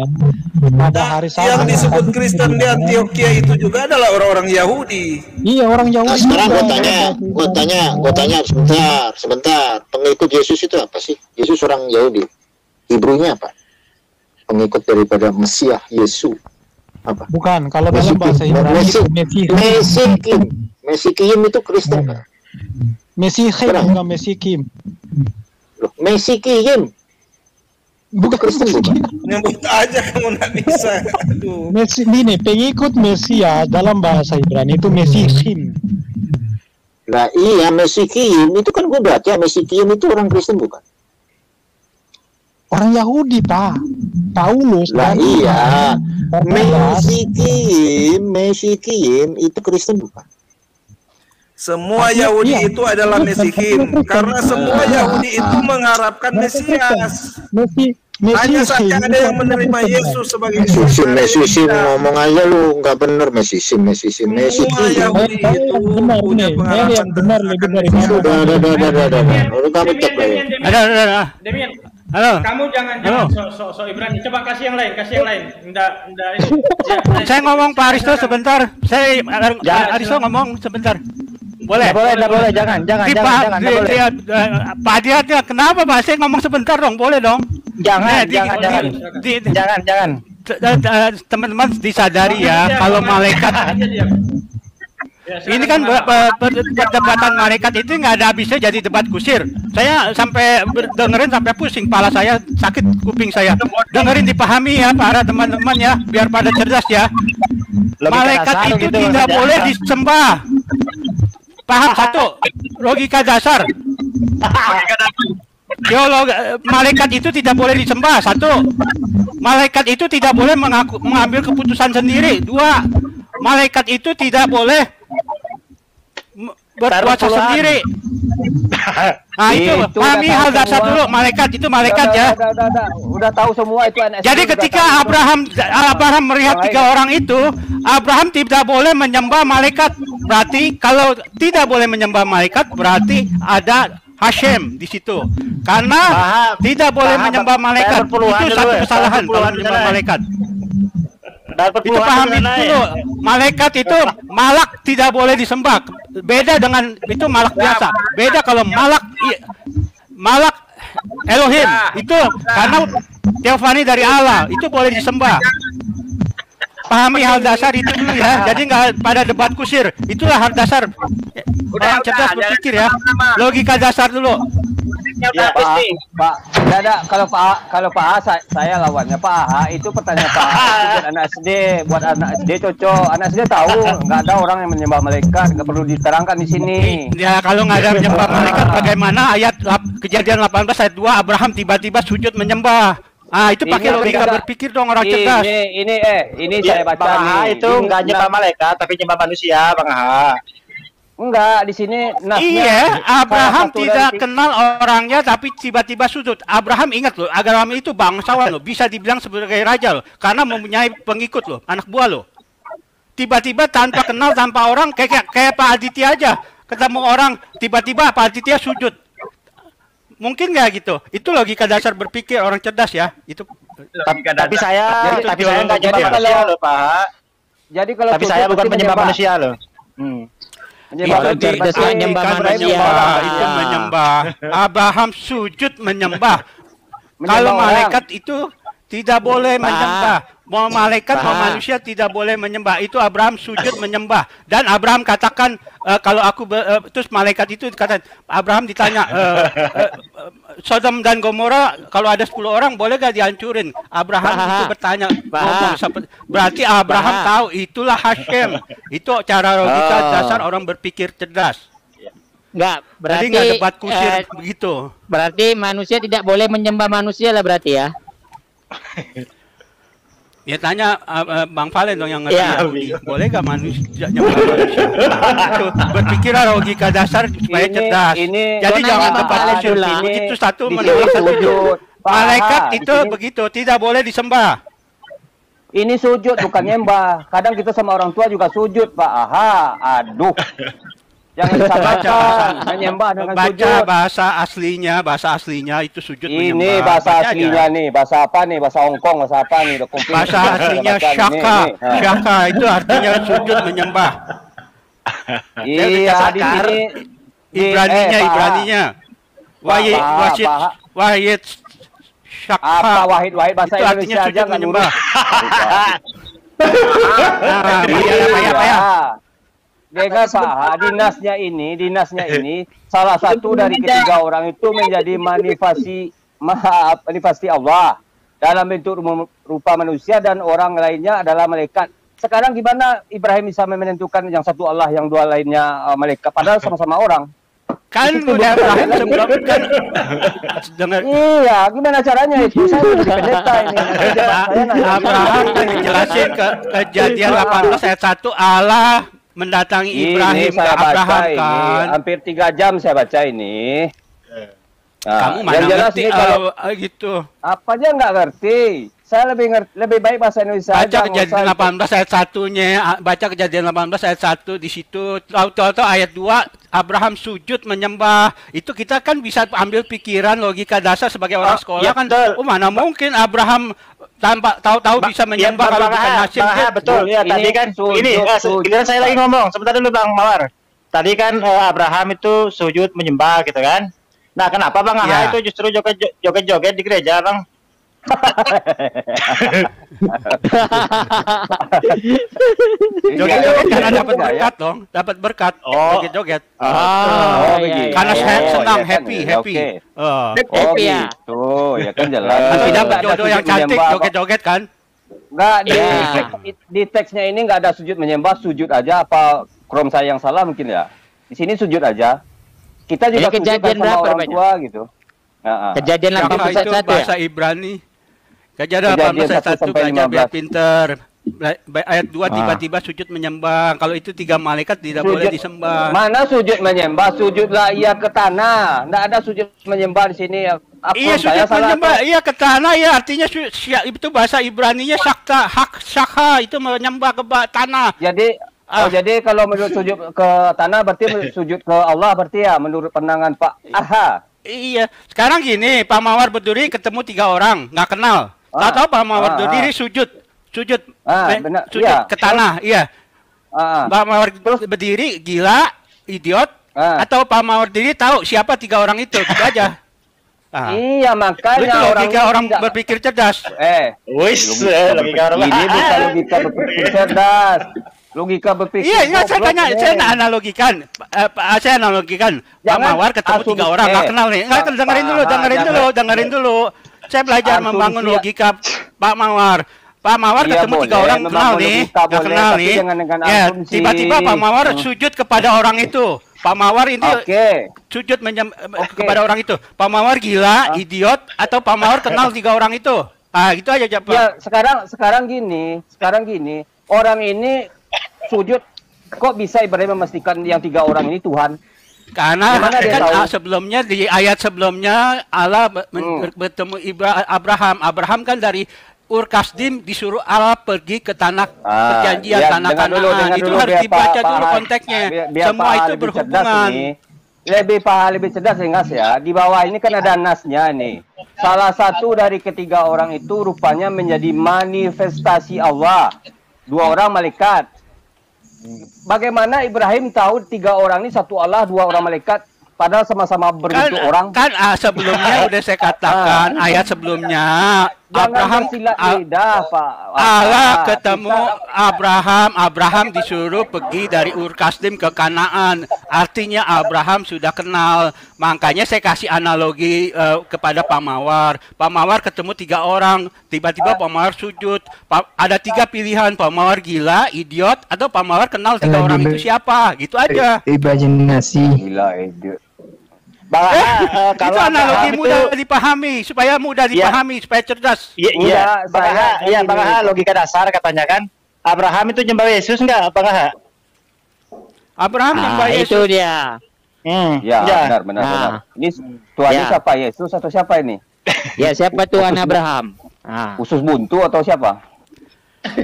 Pada hari Sabat. Yang disebut Kristen di Antioquia itu juga adalah orang-orang Yahudi. Iya orang Yahudi. Nah, sekarang gue tanya, gue tanya, gue tanya sebentar, sebentar. Pengikut Yesus itu apa sih? Yesus orang Yahudi. Hebrew-nya apa? Pengikut daripada Mesiah Yesus. Apa? Bukan, kalau dalam bahasa Ibrani itu Mesih. Mesikim. Mesikim itu Kristen kan? Mesih Benar. bukan Mesikim. Loh, Mesikim. Bukan Kristen bukan? Nyebut aja kamu nggak bisa. Aduh. Mesi, ini pengikut Mesias dalam bahasa Ibrani itu Mesihim. Lah iya Mesikim itu kan gue baca Mesikim itu orang Kristen bukan? Orang Yahudi, Pak. Paulus. Lah kan? iya. Barnabas. Mesikim, Mesikim itu Kristen bukan? Semua Yahudi iya. itu adalah Mesihim karena semua Yahudi itu mengharapkan Mesias. Mesi, Hanya saja ada yang menerima Yesus sebagai Mesisim, ada Mesisim ngomong aja lu nggak bener Mesisim, Mesisim, Semua Mesikim. Yahudi itu benar punya pengharapan yang benar akan lebih dari Mesias. mana. Udah, udah, udah, udah, udah, udah. Lu kamu cek ya. Ada, ada, ada. Demian, Halo. kamu jangan Halo. jangan so, so, so Ibrani. Coba kasih yang lain, kasih yang lain. Enggak, enggak ini. Ya, Saya ngomong Pak Aristo sebentar. Saya Ya, Aristo ngomong sebentar. Boleh. Boleh, nggak boleh, jangan, jangan, Di, jangan, Pak- jangan, di, boleh. eh, Pak Adiatnya, kenapa Pak? Saya ngomong sebentar dong, boleh dong. Jangan, Nah, di- jangan, di- jangan. di- di- Jangan, jangan. t- t- teman-teman disadari ya, kalau malaikat dia. Ya, ini kan perdebatan malaikat itu nggak ada habisnya jadi debat kusir. Saya sampai dengerin sampai pusing, pala saya sakit kuping saya. Dengerin dipahami ya para teman-teman ya, biar pada cerdas ya. Malaikat itu gitu, tidak Mas. boleh disembah. Paham satu, logika dasar. Geolog, eh, malaikat itu tidak boleh disembah. Satu, malaikat itu tidak boleh mengaku, mengambil keputusan sendiri. Dua, malaikat itu tidak boleh berkuasa sendiri. Nah itu, Itu pahami hal dasar semua. dulu malaikat itu malaikat Udah, ya. Udah, udah, udah, udah tahu semua itu NSD Jadi ketika tahu. Abraham Abraham melihat tiga orang itu, Abraham tidak boleh menyembah malaikat. Berarti kalau tidak boleh menyembah malaikat, berarti ada Hashem di situ. Karena tidak boleh paham, menyembah malaikat. Itu satu kesalahan kalau menyembah malaikat. Itu pahami dulu. Malaikat itu malak tidak boleh disembah. Beda dengan itu malak biasa. Beda kalau malak malak Elohim itu karena teofani dari Allah itu boleh disembah. Pahami hal dasar itu dulu ya. Jadi nggak pada debat kusir. Itulah hal dasar. Orang cerdas berpikir ya. Logika dasar dulu. Ya, Pak, A- Pak, enggak ada kalau Pak A- kalau Pak A saya, saya lawannya Pak A itu pertanyaan Pak A itu buat anak SD, buat anak SD cocok. Anak SD tahu nggak ada orang yang menyembah malaikat, nggak perlu diterangkan di sini. Ya kalau nggak ada menyembah malaikat bagaimana ayat kejadian 18 ayat 2 Abraham tiba-tiba sujud menyembah. Ah itu pakai Ini logika berpikir dong orang ini, cerdas. Ini eh ini Ya, saya baca Bang nih. Itu Ini nggak nyembah malaikat tapi nyembah manusia, Bang Aha. Enggak, di sini nasnya Iya, Abraham tidak dari- kenal orangnya tapi tiba-tiba sujud. Abraham ingat loh, Abraham itu bangsawan loh, bisa dibilang sebagai raja loh, karena mempunyai pengikut loh, anak buah loh. Tiba-tiba tanpa kenal, tanpa orang, kayak kayak, kayak Pak Aditya aja, ketemu orang, tiba-tiba Pak Aditya sujud. Mungkin nggak gitu? Itu logika dasar berpikir orang cerdas ya. Itu Tapi, tapi saya, Itu tapi saya nggak dia. manusia loh, Pak. Jadi kalau Tapi saya bukan penyembah menyembah. manusia loh. Hmm. Menyembah itu manusia. kan menyembah, menyembah. itu menyembah. Abraham sujud menyembah. Menyembah Kalau orang. malaikat itu tidak boleh menyembah. Mau malaikat mau manusia tidak boleh menyembah. Itu Abraham sujud menyembah. Dan Abraham katakan eh, kalau aku be- eh, terus malaikat itu kata Abraham ditanya eh, eh, Sodom dan Gomora kalau ada 10 orang boleh gak dihancurin? Abraham Pak. itu bertanya ngomong seperti berarti Abraham Pak. tahu itulah Hashem. Itu cara logika Oh. dasar orang berpikir cerdas. Enggak, Jadi berarti nggak debat kusir eh, begitu. berarti manusia tidak boleh menyembah manusia lah berarti ya. Ya tanya uh, uh, Bang Valen dong yang ngerti Ya. Yahudi. Boleh gak manusia nyembah manusia? Itu berpikirlah logika dasar supaya Ini- cerdas. ini- Jadi jangan kusir. dulu. Begitu satu menolak sini satu. sujud. Malaikat itu sini- begitu tidak boleh disembah. Ini sujud bukan nyembah. Kadang kita sama orang tua juga sujud, Pak. Aha, aduh. Jangan Baca menyembah dengan baca sujud. bahasa aslinya, bahasa aslinya itu sujud Ini menyembah. bahasa Baca aja. aslinya nih, bahasa apa nih? Bahasa Hongkong, bahasa apa nih? Komplit. Bahasa aslinya syaka. Ha. Syaka itu artinya sujud menyembah. Iya, di sini Ibraninya, eh. Ibraninya. Wahid, wahid, wahid, syaka. Apa wahid wahid bahasa Itu artinya Indonesia aja nggak menyembah. Nah, payah, payah, payah. Dengar Pak, Ha, dinasnya ini, dinasnya ini salah satu dari ketiga orang itu menjadi manifestasi maaf, manifestasi Allah dalam bentuk rupa manusia dan orang lainnya adalah malaikat. Sekarang gimana Ibrahim bisa menentukan yang satu Allah, yang dua lainnya uh, malaikat padahal sama-sama orang? Kan Itu udah Ibrahim sebelum kan dengar Iya, gimana caranya itu? Saya udah jadi pendeta ini. Saya nanya. Abraham kan dijelasin ke kejadian 18 ayat 1 Allah mendatangi Ibrahim ini ke saya baca Abraham ini. kan. Hampir tiga jam saya baca ini. Nah, Kamu mana yang jelas ngerti ini kalau ah, gitu. apa aja nggak ngerti. Saya lebih ngerti, lebih baik bahasa Indonesia Baca aja. kejadian usah- 18 ayat 1-nya, ah, baca kejadian 18 ayat 1 di situ. Tahu-tahu ayat 2 Abraham sujud menyembah. Itu kita kan bisa ambil pikiran logika dasar sebagai orang Oh, sekolah iya, kan. betul. Oh, mana mungkin Abraham tanpa tahu-tahu bisa menyembah ya, kalau bukan kan? betul ya Ini tadi kan sujud, ini eh, sujud. saya lagi ngomong sebentar dulu Bang Mawar tadi kan eh, Abraham itu sujud menyembah gitu kan nah kenapa Bang Aha Ya. itu justru joget joget-joget di gereja Bang Joget-joget karena Iya, dapat iya. berkat dong, dapat berkat. Oh. Joget-joget. Oh, iya, begitu. iya, Karena iya, saya Oh, senang, iya kan, happy, ya, happy. oke. Oh. Oh Happy ya. gitu, ya kan jelas. Nanti dapat jodoh yang cantik, kok. joget-joget kan? Nggak, di, di, teksnya ini nggak ada sujud menyembah, sujud aja apa krom saya yang salah mungkin ya. Di sini sujud aja. Kita juga sujud kan sama berapa orang tua gitu. Ah. Kejadian Syaka 18 ayat itu 1 ya. bahasa Ibrani. Kejadian Kejadian 18 ayat 1 1 sampai belajar biar 15. pinter. Ayat 2 Ah. tiba-tiba sujud menyembah. Kalau itu tiga malaikat tidak Sujud. boleh disembah. Mana sujud menyembah? Sujudlah ia ke tanah. Tidak ada sujud menyembah di sini. Apa Iya sujud salah menyembah, atau- iya ke tanah ya artinya itu bahasa Ibrani-nya sakta, hak syakha itu menyembah ke tanah. Jadi Ah. Oh, jadi kalau menurut sujud ke tanah berarti sujud ke Allah berarti ya menurut pandangan Pak Aha. Iya, sekarang gini, Pak Mawar berdiri ketemu tiga orang, nggak kenal. Ah. Tahu-tahu Pak Mawar Ah, berdiri ah. sujud, sujud, Ah, benar, sujud iya. ke tanah, iya. Ah, Pak Mawar berdiri gila, idiot, Ah. atau Pak Mawar berdiri tahu siapa tiga orang itu, gitu aja. Ah. Iya makanya Itu orang logika orang tidak- berpikir cerdas. Eh, Wis, logika eh, orang Ini bukan logika berpikir cerdas. Logika berpikir. Iya, iya saya tanya, saya nak analogikan, eh, Pak- saya analogikan, Pak Mawar ketemu tiga orang, nggak kenal nih, nggak dengerin dulu, dengerin dulu, dengerin dulu. Saya belajar membangun logika Pak Mawar. Pak Mawar Iya, ketemu tiga boleh, orang kenal nih, nggak kenal nih. dengan Ya, tiba-tiba Pak Mawar Hmm. sujud kepada orang itu. Pak Mawar ini Oke. sujud menyem, kepada orang itu. Pak Mawar gila, idiot, atau Pak Mawar kenal tiga orang itu? Ah, gitu aja Pak. Ya sekarang sekarang gini, sekarang gini, orang ini sujud kok bisa Ibrahim memastikan yang tiga orang ini Tuhan? Karena kan tahu? ah, sebelumnya di ayat sebelumnya Allah Hmm. ber- bertemu Ibra- Abraham. Abraham kan dari Ur Kasdim disuruh Allah pergi ke tanah Ah, perjanjian biar- tanah dulu, Kanaan. dengar Itu dulu, harus biar dibaca dulu konteksnya. biar- biar Semua itu berhubungan. Lebih paham, lebih cerdas Ingas ya. Di bawah ini kan ada nasnya nih. Salah satu dari ketiga orang itu rupanya menjadi manifestasi Allah. Dua orang malaikat. Bagaimana Ibrahim tahu tiga orang ini satu Allah, dua orang malaikat, padahal sama-sama Kan, berbentuk orang? kan ah, sebelumnya udah saya katakan ayat sebelumnya Abraham lidah, Pak. Allah Ah, ketemu Abraham, Abraham disuruh pergi dari Ur Kasdim ke Kanaan. Artinya Abraham sudah kenal. Makanya saya kasih analogi eh, kepada Pak Mawar. Pak Mawar ketemu tiga orang, tiba-tiba Pak Mawar sujud. Pa- ada tiga pilihan, Pak Mawar gila, idiot, atau Pak Mawar kenal tiga orang itu siapa. Gitu aja. Imajinasi. Gila, idiot. Bang, Eh, eh, itu kalau analogi Abraham mudah itu- dipahami supaya mudah dipahami supaya cerdas. Iya, iya. Bang Aha, iya. Bang Aha, logika dasar katanya kan. Abraham itu nyembah Yesus enggak, Bang Aha? Abraham nyembah Ah, Yesus. itu dia. Hmm, Ya, iya. benar, benar, Nah. benar. Ini Tuhan Ya. siapa? Yesus atau siapa ini? Ya siapa Tuhan Abraham? Ah. Khusus buntu atau siapa?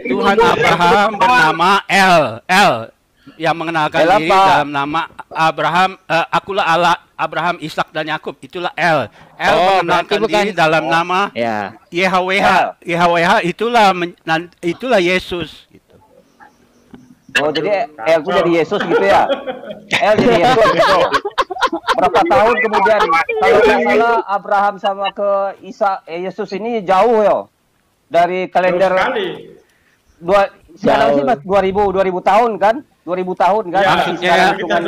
Tuhan Abraham bernama El, El yang mengenalkan El diri apa? dalam nama Abraham. eh, akulah Allah Abraham, Ishak dan Yakub. Itulah El. El Oh, mengenalkan bukan- diri dalam nama Ya. YHWH. YHWH itulah men- itulah Yesus. Gitu. Oh, jadi El itu jadi Yesus gitu ya? El jadi Yesus gitu. Berapa tahun kemudian? Kalau nggak salah Abraham sama ke Isa, eh, Yesus ini jauh ya dari kalender dua sekarang sih mas 2000 2000 tahun kan? 2000 tahun kan? Masih Maksudnya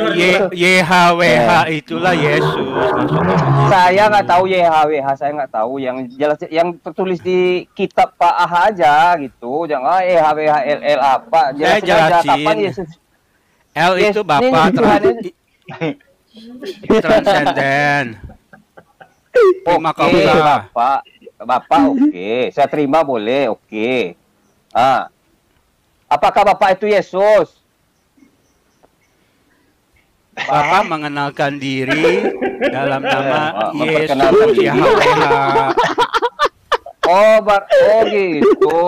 Y- Yesus. YHWH itulah Yesus. Maksudnya. Saya nggak tahu YHWH, saya nggak tahu yang jelas yang tertulis di kitab Pak Aha aja gitu. Jangan YHWH LL apa. Saya Jelas aja jelasin. kapan Yesus Yes, itu ini Bapak Tuhan trans- transenden. Terima Oke, kasih. Bapak. Bapak oke, saya terima boleh, oke. Ah. Apakah Bapak itu Yesus? Bapak mengenalkan diri dalam nama memperkenalkan Yesus. Diri. Oh, bar oh gitu.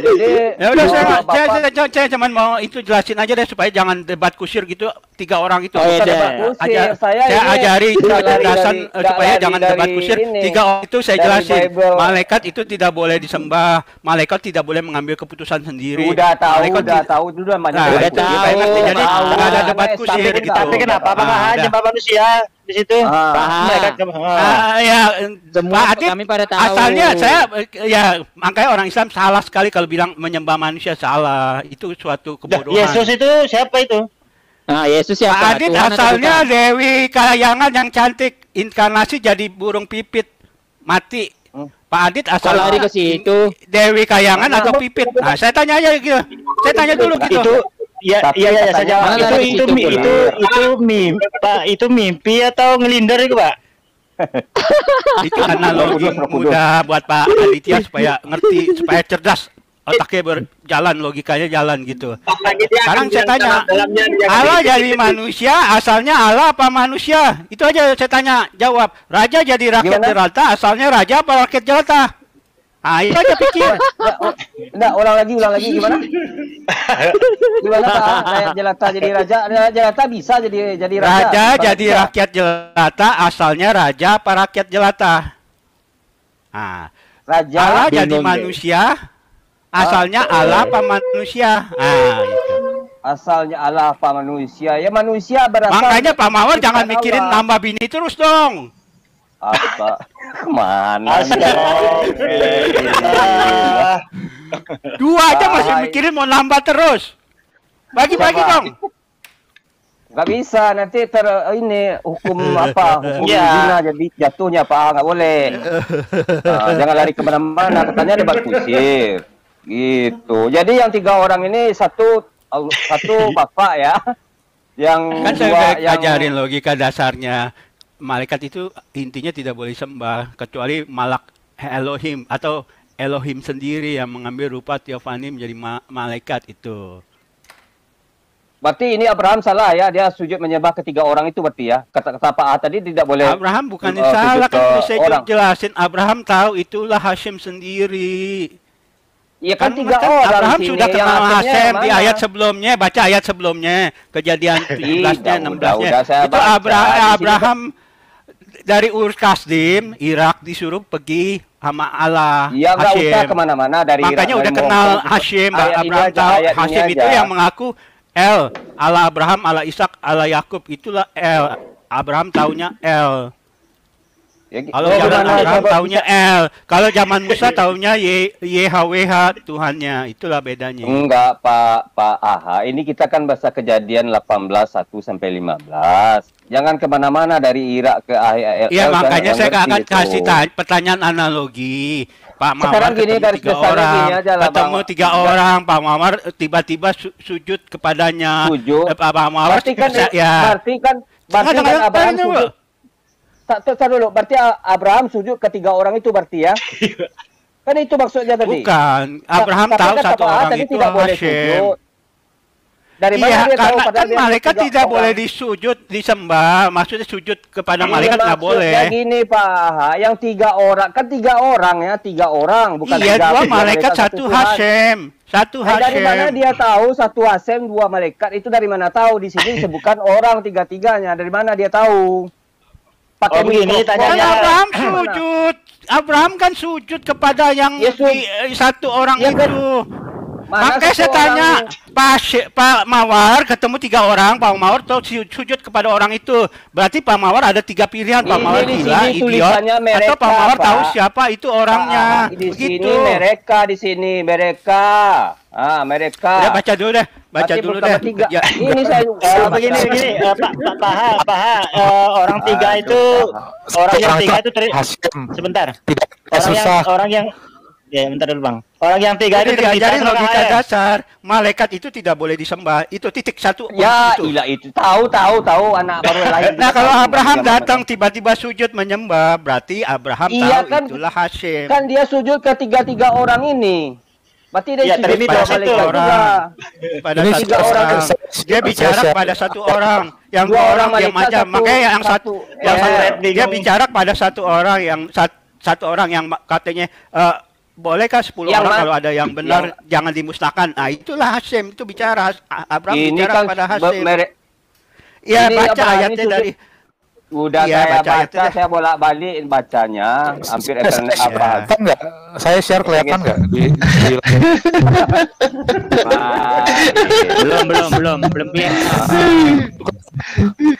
Jadi Ya udah saya, oh, saya, Bapak saya, saya, saya cuman mau itu jelasin aja deh supaya jangan debat kusir gitu tiga orang itu. Oh, iya, debat kusir. Aja, Saya saya ajari dari- nggak supaya lari jangan dari debat kusir. ini, Tiga orang itu saya dari jelasin. Bible. Malaikat itu tidak boleh disembah. Malaikat tidak boleh mengambil keputusan sendiri. Udah tahu, Malaikat udah tahu itu udah banyak Nah, kusir. supaya ngerti. Jadi Tahu. nggak ada debat kusir gitu. tapi kenapa Ah, udah. nyembah manusia di situ? Ah. Paham. Mereka ah. Ah, ya, Semua Pak Adit, kami pada tahu. asalnya saya ya makanya orang Islam salah sekali kalau bilang menyembah manusia salah. Itu suatu kebodohan. Yesus itu siapa itu? Nah, Yesus siapa? Pak Adit Tuhan atau asalnya bukan? Dewi Kayangan yang cantik, inkarnasi jadi burung pipit mati. Pak Adit asal lari ke situ? Dewi Kayangan atau pipit? Nah, saya tanya aja gitu. Saya tanya dulu gitu. Itu ya Tapi iya iya saya jawab. Mana Itu itu pula? itu itu mimpi Pak, itu mimpi atau ngelinder itu, Pak? Itu analogi mudah buat Pak Aditya supaya ngerti, supaya cerdas otaknya berjalan, logikanya jalan gitu. Sekarang saya tanya, Allah jadi manusia, asalnya Allah apa manusia? Itu aja saya tanya, jawab. Raja jadi rakyat jelata, asalnya raja apa rakyat jelata? Ah, itu aja pikir. Enggak, ulang lagi, ulang lagi gimana? Gimana Pak? Rakyat jelata jadi raja, jelata bisa jadi jadi raja. Raja Apa jadi bisa? rakyat jelata, asalnya raja apa rakyat jelata? Ah, raja Allah jadi manusia, asalnya Allah apa manusia? Ah, itu. Asalnya Allah apa manusia? Ya manusia berasal Makanya Pak Mawar jangan mikirin Allah. nambah bini terus dong. Apa? Ke mana? Dua aja masih mikirin mau nambah terus. Bagi-bagi dong. Gak bisa nanti ter ini hukum apa hukum zina jadi jatuhnya pak nggak boleh Nah, jangan lari ke mana-mana katanya debat kusir gitu jadi yang tiga orang ini satu satu bapak ya yang Kan saya dua udah yang ajarin logika dasarnya. Malaikat itu intinya tidak boleh sembah kecuali malak Elohim atau Elohim sendiri yang mengambil rupa Teofani menjadi ma- malaikat itu. berarti ini Abraham salah ya dia sujud menyembah ketiga orang itu berarti ya kata-kata Pak A tadi tidak boleh Abraham bukannya eh, salah kan saya orang. jelasin Abraham tahu itulah Hashim sendiri. Ya kan tiga kan orang Abraham sini, sudah kenal Hashem di ayat sebelumnya, baca ayat sebelumnya, kejadian 17-nya, Tidak, 16-nya. udah, udah saya Itu baca. Abra- Di sini Abraham dari Ur Kasdim, Irak disuruh pergi sama Allah. Ya Hashim. usah ke mana-mana dari Makanya dari udah kenal Hashim, ayat Abraham aja, tahu Hashim itu aja. yang mengaku El, Allah Abraham, Allah Ishak, Allah Yakub, itulah El. Abraham taunya El. Ya, Kalau oh, zaman coba taunya El. Kalau zaman Musa taunya Y YHWH Tuhannya. Itulah bedanya. Enggak, Pak Pak Aha. Ini kita kan bahasa kejadian 18 1 sampai 15. Jangan ke mana-mana dari Irak ke AHL. Iya makanya saya akan kasih tanya, pertanyaan analogi. Pak Mawar Sekarang gini, ketemu garis tiga orang, gini aja lah, ketemu Bang. tiga orang, Pak Mawar tiba-tiba su- sujud kepadanya. Sujud. Eh, Pak Mawar Berarti kan, ya. berarti kan, berarti kan sujud. Tak, dulu. Berarti Abraham sujud ketiga orang itu berarti ya? kan itu maksudnya tadi. Bukan, Abraham tahu kata satu orang tadi itu tidak boleh Hashem. sujud. Dari mana iya, dia tahu karena kan dia malaikat tiga tidak orang? boleh disujud, disembah. Maksudnya sujud kepada Ini malaikat nggak boleh. gini Pak yang tiga orang kan tiga orang ya, tiga orang bukan Iya, tiga dua malaikat satu Tuhan. Hashem, satu Nah, dari mana Hashem. dia tahu satu Hashem dua malaikat itu dari mana tahu di sini disebutkan orang tiga tiganya dari mana dia tahu? Pakai Oh, begini mikrofon. Kan. Abraham sujud. Abraham kan sujud kepada yang Ya, su- di- eh, satu orang Ya, kan. itu. Mana Makanya saya tanya? Pak Pak Mawar ketemu tiga orang, Pak Mawar tuh su- sujud kepada orang itu. Berarti Pak Mawar ada tiga pilihan, Pak Ini Mawar di gila, sini idiot, tulisannya atau mereka, Pak Mawar Pak. tahu siapa itu orangnya. Ah, di Begitu. sini mereka di sini mereka. Ah, mereka. Udah baca dulu deh, baca Berarti dulu deh. tiga. Ya. Ini saya Eh, begini begini eh, Pak Pak Paha Paha eh, orang tiga Aduh, itu orang yang tiga itu teri- Hashem sebentar tidak orang yang orang yang ya bentar dulu bang orang yang tiga Jadi itu terpisah diajarin logika ayat. dasar, malaikat itu tidak boleh disembah. Itu titik satu. Ya, itu. ilah itu tahu tahu tahu anak baru lahir. Nah kalau tahu Abraham datang tiba-tiba sujud menyembah, berarti Abraham Iya, tahu kan- itulah Hashem. Kan dia sujud ke tiga-tiga orang ini. Berarti dia Ya, sujud malaikat tuh. juga. pada Ini satu tiga orang. orang. Dia bicara pada satu orang, yang Dua dua orang orang diam malaikat, aja. satu- Makanya yang satu, satu. yang satu, dia bicara pada satu orang yang sat- satu orang yang katanya eh, bolehkah 10 Yang orang kalau ada yang benar jangan dimusnahkan. Nah, itulah Hashem itu bicara Abraham Ini bicara kan pada Hashem. mere- Ya, ini baca ayatnya itu- dari Udah Iya, saya baca baca, saya bolak-balik bacanya, hampir Eh, Ethernet saya- Abraham. kelihatan nggak? Saya share kelihatan nggak di, di Wah, belum belum belum belum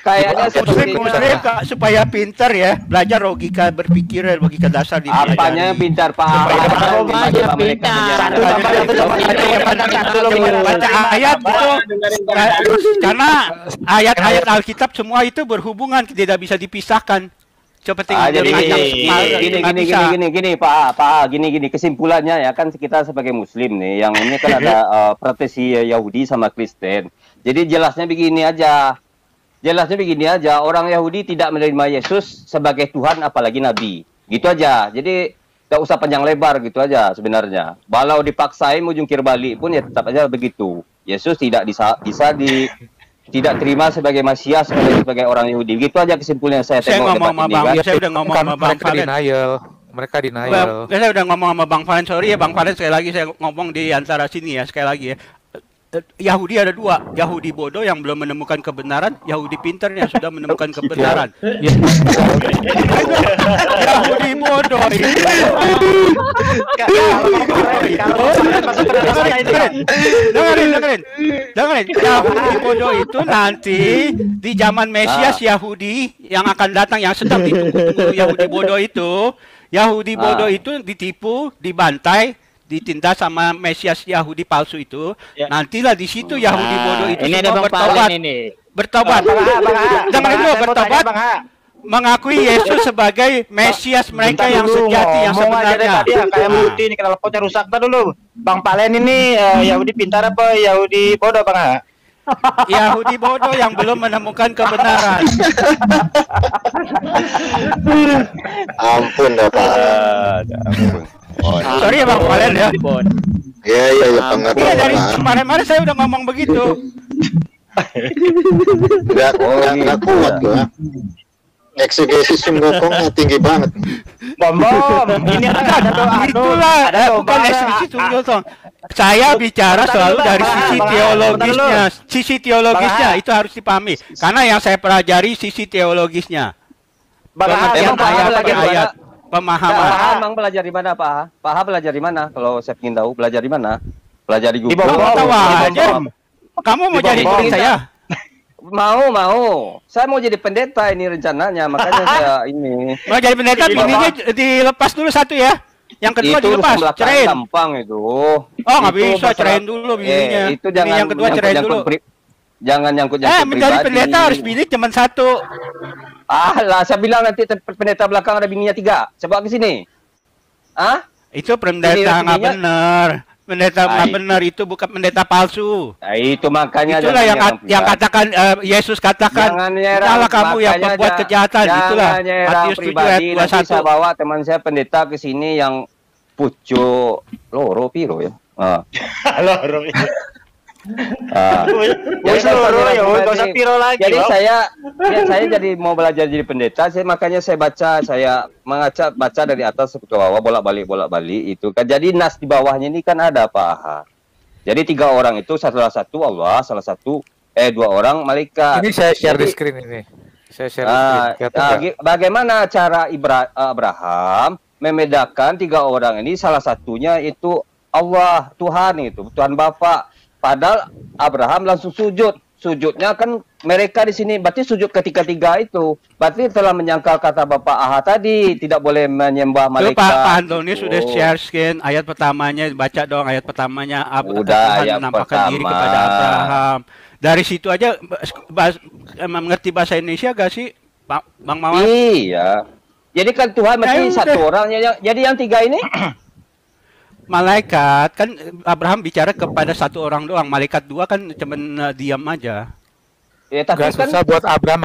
Kayaknya sepertinya Muslim Kak, supaya pintar ya belajar logika berpikir logika dasar di apanya yang pintar Pak? Apa Gimana aja Pak? Mereka pintar? Satu sama satu. baca ayat Ka- karena ayat-ayat Alkitab semua itu berhubungan tidak bisa dipisahkan. Seperti Ah, jadi gini, gini, gini, gini, gini, gini, Pak, Pak, gini, gini, kesimpulannya ya kan kita sebagai Muslim nih, yang ini kan ada uh, proteksi Yahudi sama Kristen. Jadi jelasnya begini aja, jelasnya begini aja, orang Yahudi tidak menerima Yesus sebagai Tuhan apalagi Nabi, gitu aja. Jadi Tidak usah panjang lebar gitu aja sebenarnya. Walau dipaksain mau jungkir balik pun ya tetap aja begitu. Yesus tidak bisa bisa di tidak terima sebagai Masias sebagai, sebagai orang Yahudi. Gitu aja kesimpulannya saya, Saya tengok ngomong sama Bang, kan. saya udah ngomong sama Bang mereka Valen. denial. Mereka denial. Saya udah ngomong sama Bang Valen, sorry ya Bang Valen sekali lagi saya ngomong di antara sini ya sekali lagi ya. Yahudi ada dua, Yahudi bodoh yang belum menemukan kebenaran, Yahudi pintar yang sudah menemukan kebenaran. Ya. Yahudi bodoh itu. dengerin, dengerin, dengerin. Yahudi bodoh itu nanti di zaman Mesias Yahudi yang akan datang yang sedang ditunggu-tunggu Yahudi bodoh itu, Yahudi bodoh Ah. itu ditipu, dibantai, ditindas sama Mesias Yahudi palsu itu. Nantilah di situ Yahudi bodoh itu ini ada semua Bang bertobat. Ini. Bertobat. Bang Ha, Bang Bang mau bertobat. Bang Ha. Mengakui Yesus sebagai Mesias mereka Bentar yang dulu, sejati yang sebenarnya. tadi ya, kayak Nah. multi ini kenal potnya rusak dulu. Bang Palen ini eh, Yahudi pintar apa Yahudi bodoh Bang Ha? Yahudi bodoh yang belum menemukan kebenaran. Ampun dah Pak. Oh, Sorry ya Bang Valen ya. Iya iya ya pengertian Iya dari kemarin-kemarin saya udah ngomong begitu. Nggak Oh, nggak nggak gitu kuat ya. gua. Eksegesis Sunggokongnya tinggi banget. Bom bom. Ini ada ada doa Itulah ada eh, bukan eksekusi tunggu Tong. Saya bicara Bentar selalu dulu, dari sisi teologisnya, sisi teologisnya itu harus dipahami. Karena yang saya pelajari sisi teologisnya. Bang Pak Ha ayat per di ayat, Pak pemahaman. Ha emang belajar di mana Pak? Pak Ha belajar di mana? Kalau saya ingin tahu belajar di mana? Belajar di Google. Kamu Bom. tahu Di aja. Kamu mau Di jadi murid saya? Mau mau. Saya mau jadi pendeta ini rencananya, makanya saya ini. Mau jadi pendeta, Di bawah. dilepas dulu satu ya. Yang kedua itu dilepas, cerain. gampang itu. Oh, nggak bisa, cerain dulu bininya. Eh, itu Bini jangan yang kedua cerain dulu. pri- Jangan nyangkut-nyangkut Eh, menjadi pendeta harus bini cuma satu. Ah lah, saya bilang nanti pendeta belakang ada bininya tiga. Coba ke sini. Ah? Itu pendeta nggak benar. Pendeta Ai. benar itu bukan pendeta palsu. Nah, itu makanya Itulah yang nyerang yang katakan eh, Yesus katakan, "Tidaklah kamu yang membuat ja- kejahatan." Itulah Matius 7 pribadi. ayat saya 21. bawa teman saya pendeta ke sini yang pucuk loro piro ya. Ah. Loro. Ah. Wis saya loro nyerang ya, pribadi. nggak usah piro lagi. Jadi saya ya saya jadi mau belajar jadi pendeta, saya makanya saya baca, saya mengaca baca dari atas ke bawah bolak-balik bolak-balik itu kan. Jadi nas di bawahnya ini kan ada Pak Aha. Jadi tiga orang itu salah satu Allah, salah satu eh dua orang malaikat. Ini saya share di Jadi, screen ini. Saya share di screen. Nggak? gi- bagaimana cara Ibra- Abraham membedakan tiga orang ini salah satunya itu Allah Tuhan itu Tuhan Bapa padahal Abraham langsung sujud sujudnya kan mereka di sini berarti sujud ketiga-tiga itu berarti telah menyangkal kata Bapak Aha tadi tidak boleh menyembah malaikat Pak, Pak Antoni sudah Oh. share screen ayat pertamanya baca dong ayat pertamanya Ab- Udah, Tuhan ayat menampakkan diri pertama. kepada Abraham. Dari situ aja bahas, emang mengerti bahasa Indonesia gak sih Pak Bang Mawar? iya jadi kan Tuhan mesti Ya udah. satu orang yang jadi yang tiga ini Malaikat kan Abraham bicara kepada satu orang doang, malaikat dua kan cuman uh, diam aja. ya tapi Nggak kan susah buat Abraham.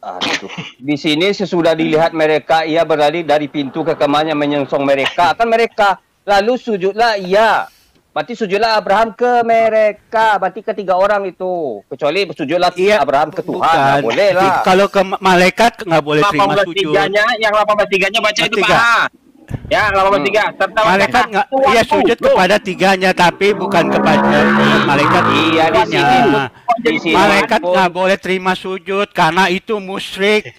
Aduh. Di sini sesudah dilihat mereka ia berlari dari pintu ke kamarnya menyongsong mereka. Kan mereka lalu sujudlah ia. Berarti sujudlah Abraham ke mereka. Berarti ketiga orang itu. Kecuali sujudlah Abraham ke Tuhan. Nggak boleh lah. Kalau ke ma- malaikat nggak boleh terima 18 sujud. tiganya, yang 18 tiganya baca itu Tiga. Pak. Ya, 18 tiga. Serta Malaikat nggak, iya sujud kepada tiganya, tapi bukan kepada malaikat. Iya, di tiganya. sini pun- di sini Malaikat nggak boleh terima sujud karena itu musyrik.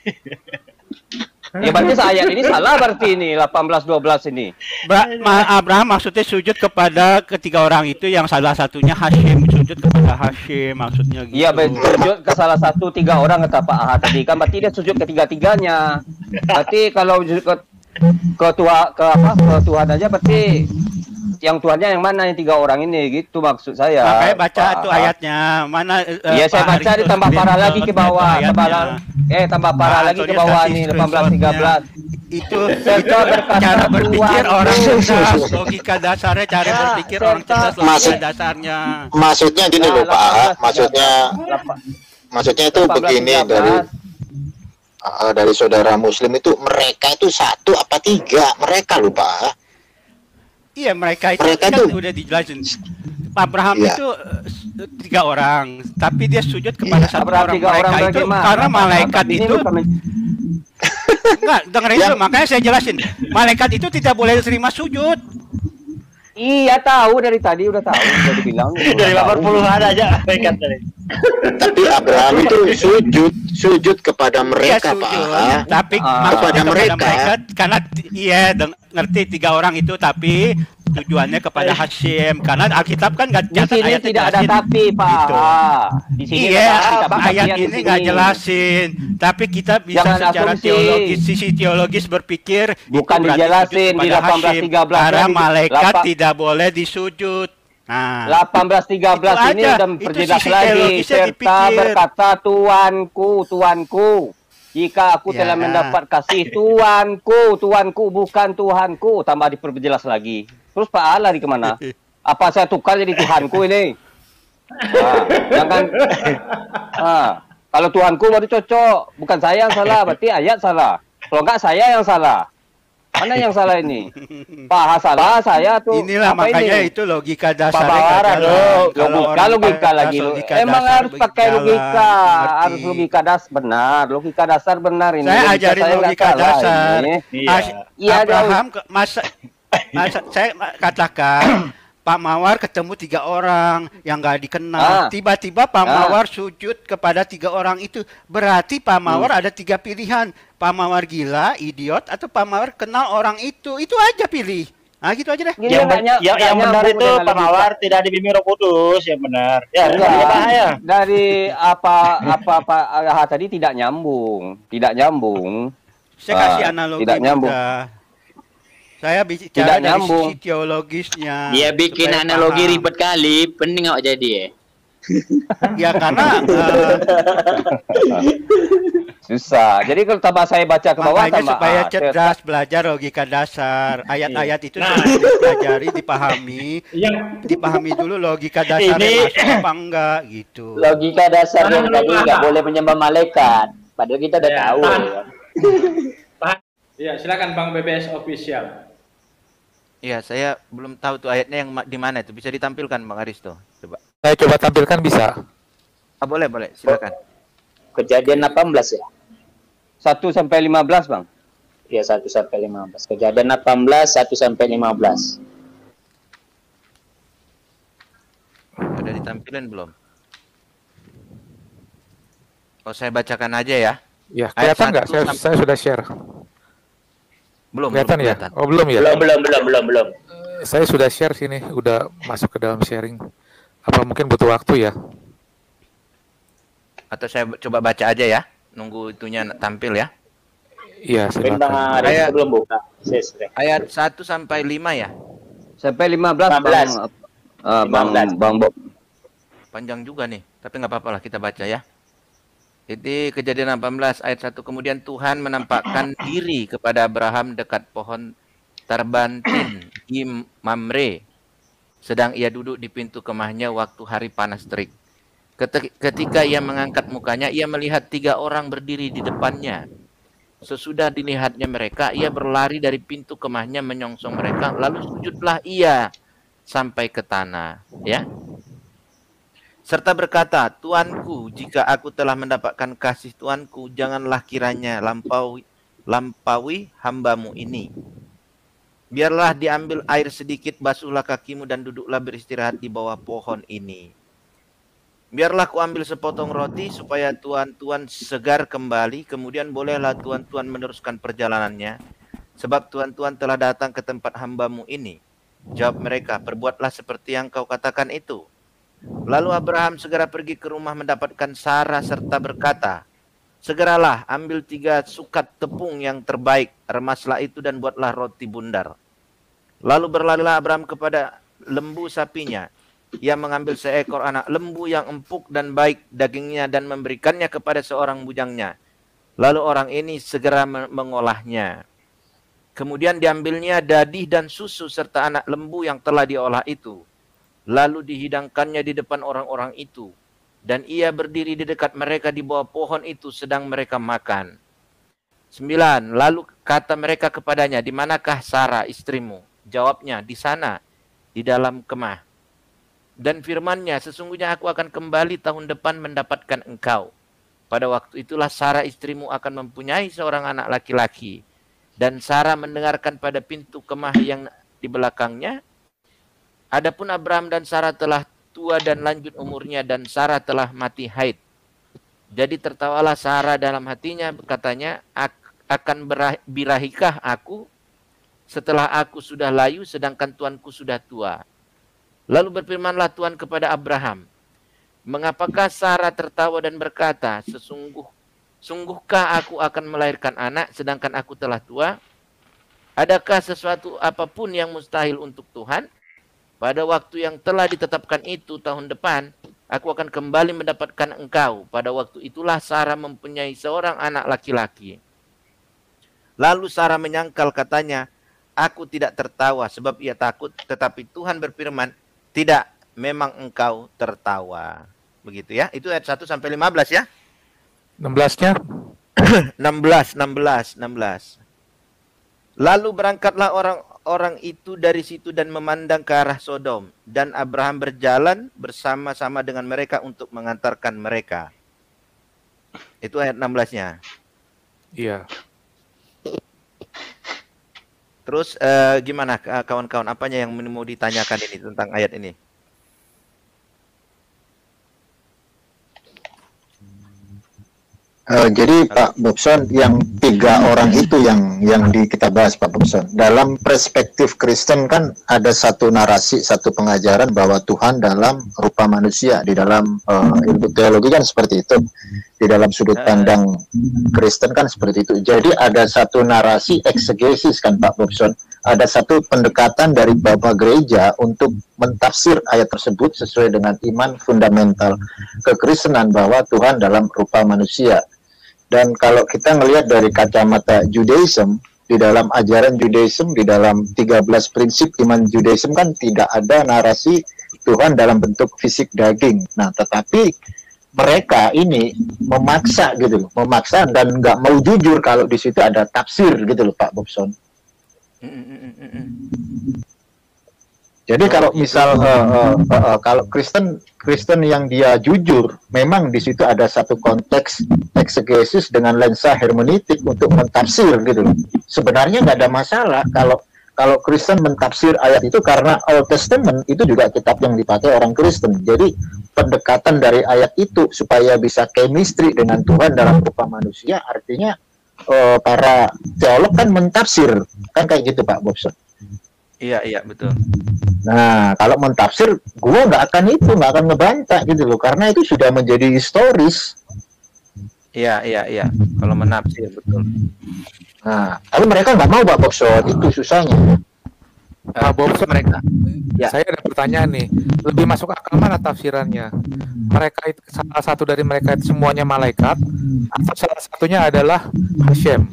Ya berarti ayat ini salah berarti ini 18 12 ini. Bra- Ma- Abraham maksudnya sujud kepada ketiga orang itu yang salah satunya Hashim sujud kepada Hashim maksudnya gitu. Iya sujud ke salah satu tiga orang kata Pak Aha tadi kan berarti dia sujud ketiga-tiganya. Berarti kalau sujud ke ke tua ke apa ke Tuhan aja berarti yang Tuhannya yang mana yang tiga orang ini gitu maksud saya. Makanya baca Pak tuh ayatnya. Mana eh, Iya Pak saya baca Haringga ditambah parah lagi ke bawah, tambah eh tambah parah Nah, lagi ke bawah nih screenshotnya. 18 13. Itu cara berpikir Tuhan orang cerdas, logika dasarnya cara Ya, berpikir orang cerdas, logika dasarnya. Maksudnya gini loh Pak maksudnya maksudnya itu 18, begini 13. dari Ah, dari saudara Muslim itu mereka itu satu apa tiga? Mereka lupa. Iya mereka itu Mereka kan tuh- udah dijelasin. Pak Abraham Iya. itu eh, tiga orang, tapi dia sujud kepada satu Abraham orang tiga orang mereka itu bagaimana? karena malaikat itu enggak dengerin dulu makanya saya jelasin. Malaikat itu tidak boleh terima sujud. Iya tahu dari tadi udah tahu udah dibilang. Dari udah baper tahu. puluhan aja mereka tadi. Tapi Abraham itu sujud sujud kepada Iya mereka, sujud, Pak. tapi Ah. maksudnya Kepada mereka. karena t- iya ngerti tiga orang itu tapi tujuannya kepada Hashim karena Alkitab kan nggak catat sini ayatnya tidak ada tapi Pak. Gitu. Di sini Iya, ayat ini nggak jelasin, tapi kita bisa Jangan secara asumsi. teologis, sisi teologis berpikir Bukan dijelasin di kepada Hashim, 18-13 karena malaikat Lapa- tidak boleh disujud. Nah, 18-13 Itu ini aja. udah sisi lagi serta dipikir. berkata tuanku tuanku jika aku Ya. telah mendapat kasih tuanku tuanku bukan Tuhanku tambah diperjelas lagi terus Pak Allah di ke mana apa saya tukar jadi Tuhanku ini nah, jangan ah, kalau Tuhanku baru cocok bukan saya yang salah berarti ayat salah kalau enggak saya yang salah mana yang salah ini Pak salah saya tuh inilah apa makanya ini? itu logika jalan. loh, Kalau logika, logika lagi logika Emang dasar harus pakai jalan, logika, ngerti. harus logika dasar benar, logika dasar benar ini. Saya Logika ajarin saya logika dasar. ini. As- Iya, Abraham masa, masa saya katakan Pak Mawar ketemu tiga orang yang nggak Ah. dikenal. Tiba-tiba Pak Ah. Mawar sujud kepada tiga orang itu. Berarti Pak Mawar Hmm. ada tiga pilihan. Pak Mawar gila, idiot, atau Pak Mawar kenal orang itu. Itu aja pilih. Nah gitu aja deh. Gini Yang, nggak ben- ny- yang, yang benar itu Pak. Mawar tidak dibimbing Roh Kudus, yang benar. Ya, enggak bahaya. Dari apa apa apa ah, tadi tidak nyambung, tidak nyambung. Saya Ah, kasih analogi tidak nyambung. mudah. Saya bicara Tidak dari nyambung. sisi teologisnya. Dia bikin analogi paham. ribet kali, pening awak jadi eh. Ya karena eh, Susah. Jadi kalau tambah saya baca ke bawah makanya tambah supaya ah, cerdas belajar logika dasar. Ayat-ayat itu Nah. dipelajari, dipahami, Yang dipahami dulu logika dasarnya Ini- apa enggak gitu. Logika dasar Tahan yang tadi Pak. nggak boleh menyembah malaikat. Padahal kita udah Ya, tahu. tahan. ya. Iya, silakan Bang BBS official. Iya, saya belum tahu tuh ayatnya yang di mana itu. Bisa ditampilkan Bang Aristo. Coba. Saya coba tampilkan bisa. Ah, boleh, boleh. Silakan. Kejadian 18 ya. 1 sampai 15, Bang. Ya 1 sampai 15. Kejadian 18 1 sampai 15. Udah ditampilin belum? Oh, saya bacakan aja ya. Ya, kelihatan nggak? Saya, sampai- saya sudah share. Belum, Kelihatan belum ya? Oh, belum ya? Belum belum belum belum belum. Saya sudah share sini, udah masuk ke dalam sharing. Apa mungkin butuh waktu ya? Atau saya coba baca aja ya. Nunggu itunya tampil ya. Iya, Bang silakan. Ayat- belum buka. Ayat 1 sampai 5 ya. Sampai 15, 15. Bang. Ah, bang, 15. Bang Bob. Panjang juga nih, tapi nggak apa-apa lah kita baca ya. Jadi kejadian 18 ayat 1 kemudian Tuhan menampakkan diri kepada Abraham dekat pohon Tarbantin di Mamre. Sedang ia duduk di pintu kemahnya waktu hari panas terik. Keti- Ketika ia mengangkat mukanya, ia melihat tiga orang berdiri di depannya. Sesudah dilihatnya mereka, ia berlari dari pintu kemahnya menyongsong mereka, lalu sujudlah ia sampai ke tanah. Ya, serta berkata, Tuanku, jika aku telah mendapatkan kasih Tuanku, janganlah kiranya lampaui, lampaui hambamu ini. Biarlah diambil air sedikit, basuhlah kakimu dan duduklah beristirahat di bawah pohon ini. Biarlah ku ambil sepotong roti supaya tuan-tuan segar kembali, kemudian bolehlah tuan-tuan meneruskan perjalanannya. Sebab tuan-tuan telah datang ke tempat hambamu ini. Jawab mereka, perbuatlah seperti yang kau katakan itu. Lalu Abraham segera pergi ke rumah mendapatkan Sarah serta berkata, Segeralah ambil tiga sukat tepung yang terbaik, remaslah itu dan buatlah roti bundar. Lalu berlarilah Abraham kepada lembu sapinya. Ia mengambil seekor anak lembu yang empuk dan baik dagingnya dan memberikannya kepada seorang bujangnya. Lalu orang ini segera me- mengolahnya. Kemudian diambilnya dadih dan susu serta anak lembu yang telah diolah itu lalu dihidangkannya di depan orang-orang itu. Dan ia berdiri di dekat mereka di bawah pohon itu sedang mereka makan. Sembilan, lalu kata mereka kepadanya, di manakah Sarah istrimu? Jawabnya, di sana, di dalam kemah. Dan firmannya, sesungguhnya aku akan kembali tahun depan mendapatkan engkau. Pada waktu itulah Sarah istrimu akan mempunyai seorang anak laki-laki. Dan Sarah mendengarkan pada pintu kemah yang di belakangnya. Adapun Abraham dan Sarah telah tua dan lanjut umurnya dan Sarah telah mati haid. Jadi tertawalah Sarah dalam hatinya katanya akan birahikah aku setelah aku sudah layu sedangkan tuanku sudah tua. Lalu berfirmanlah Tuhan kepada Abraham, Mengapakah Sarah tertawa dan berkata, Sesungguh, sungguhkah aku akan melahirkan anak sedangkan aku telah tua? Adakah sesuatu apa pun yang mustahil untuk Tuhan? Pada waktu yang telah ditetapkan itu tahun depan, aku akan kembali mendapatkan engkau. Pada waktu itulah Sarah mempunyai seorang anak laki-laki. Lalu Sarah menyangkal katanya, Aku tidak tertawa sebab ia takut, tetapi Tuhan berfirman, Tidak, memang engkau tertawa. Begitu ya. Itu ayat 1 sampai 15 ya. 16-nya 16, 16, 16. Lalu berangkatlah orang-orang itu dari situ dan memandang ke arah Sodom. Dan Abraham berjalan bersama-sama dengan mereka untuk mengantarkan mereka. Itu ayat 16-nya. Iya. Terus eh, gimana eh, kawan-kawan? Apanya yang mau ditanyakan ini tentang ayat ini? Eh, jadi Pak Bobson yang tiga orang itu yang yang di kita bahas Pak Bobson. Dalam perspektif Kristen kan ada satu narasi satu pengajaran bahwa Tuhan dalam rupa manusia di dalam eh, ilmu teologi kan seperti itu. Di dalam sudut pandang Kristen kan seperti itu. Jadi ada satu narasi eksegesis kan Pak Bobson. Ada satu pendekatan dari Bapak Gereja untuk mentafsir ayat tersebut sesuai dengan iman fundamental kekristenan bahwa Tuhan dalam rupa manusia dan kalau kita melihat dari kacamata Judaism, di dalam ajaran Judaism, di dalam 13 prinsip iman Judaism kan tidak ada narasi Tuhan dalam bentuk fisik daging. Nah, tetapi mereka ini memaksa gitu loh, memaksa dan nggak mau jujur kalau di situ ada tafsir gitu loh Pak Bobson. Jadi kalau misal uh, uh, uh, uh, kalau Kristen Kristen yang dia jujur, memang di situ ada satu konteks eksegesis dengan lensa hermeneutik untuk mentafsir gitu. Sebenarnya nggak ada masalah kalau kalau Kristen mentafsir ayat itu karena Old Testament itu juga kitab yang dipakai orang Kristen. Jadi pendekatan dari ayat itu supaya bisa chemistry dengan Tuhan dalam rupa manusia artinya uh, para teolog kan mentafsir kan kayak gitu Pak Bobson. Iya, iya, betul. Nah, kalau mentafsir, gua nggak akan itu, nggak akan ngebantah gitu loh, karena itu sudah menjadi historis. Iya, iya, iya. Kalau menafsir, betul. Nah, tapi mereka nggak mau Pak Bobson, itu susahnya. Pak Bobson, mereka. Ya. Saya ada pertanyaan nih, lebih masuk akal mana tafsirannya? Mereka itu salah satu dari mereka itu semuanya malaikat, atau salah satunya adalah Hashem?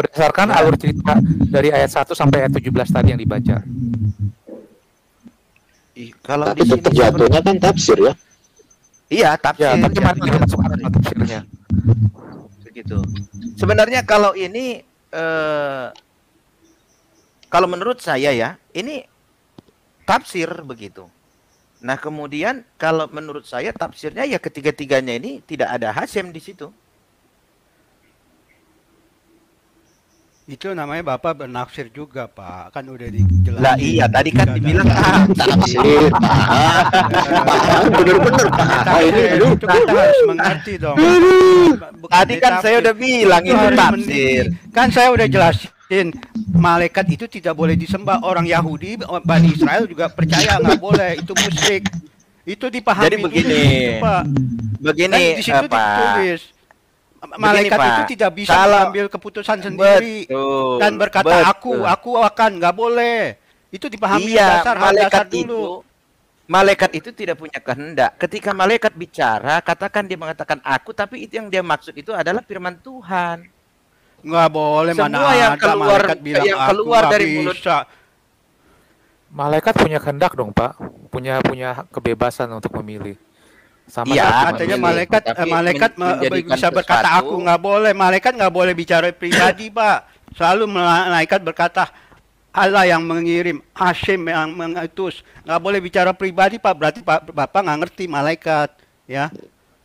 Berdasarkan alur cerita dari ayat 1 sampai ayat 17 tadi yang dibaca. Ih, kalau Tapi di sini tetap jatuhnya kan tafsir ya. Iya, tafsir. Ya, tapi jatuhnya. yang masuk akal tafsirnya? begitu. Sebenarnya kalau ini eh, kalau menurut saya ya, ini tafsir begitu. Nah, kemudian kalau menurut saya tafsirnya ya ketiga-tiganya ini tidak ada Hasem di situ. Itu namanya Bapak bernafsir juga, Pak. Kan udah dijelasin. Lah iya, tadi kan dibilang ah, Tafsir, Pak. Bener-bener Pak. Ini itu kita harus mengerti dong. Bukan Tadi kan saya udah bilang itu tafsir. Kan saya udah jelasin. Malaikat itu tidak boleh disembah. Orang Yahudi, Bani Israel juga percaya nggak boleh. Itu musyrik. Itu dipahami Jadi dulu begini, situ, Pak. begini, Dan di situ eh, ditulis. Malaikat itu tidak bisa Kalau- mengambil keputusan sendiri Betul, dan berkata betul. aku, aku akan nggak boleh. Itu dipahami Iya, dasar malaikat dasar dulu. itu malaikat itu tidak punya kehendak. Ketika malaikat bicara, katakan dia mengatakan aku, tapi itu yang dia maksud itu adalah firman Tuhan. Nggak boleh Semua mana yang ada keluar malaikat bilang yang keluar dari mulut bisa. Malaikat punya kehendak dong, Pak. Punya punya kebebasan untuk memilih. Sama Iya, sama katanya memilih. malaikat Tapi eh, malaikat bisa berkata sesuatu- aku nggak boleh. Malaikat nggak boleh bicara pribadi pak. Selalu malaikat berkata Allah yang mengirim Hashim yang mengutus. Nggak boleh bicara pribadi pak. Berarti pak bapak nggak ngerti malaikat ya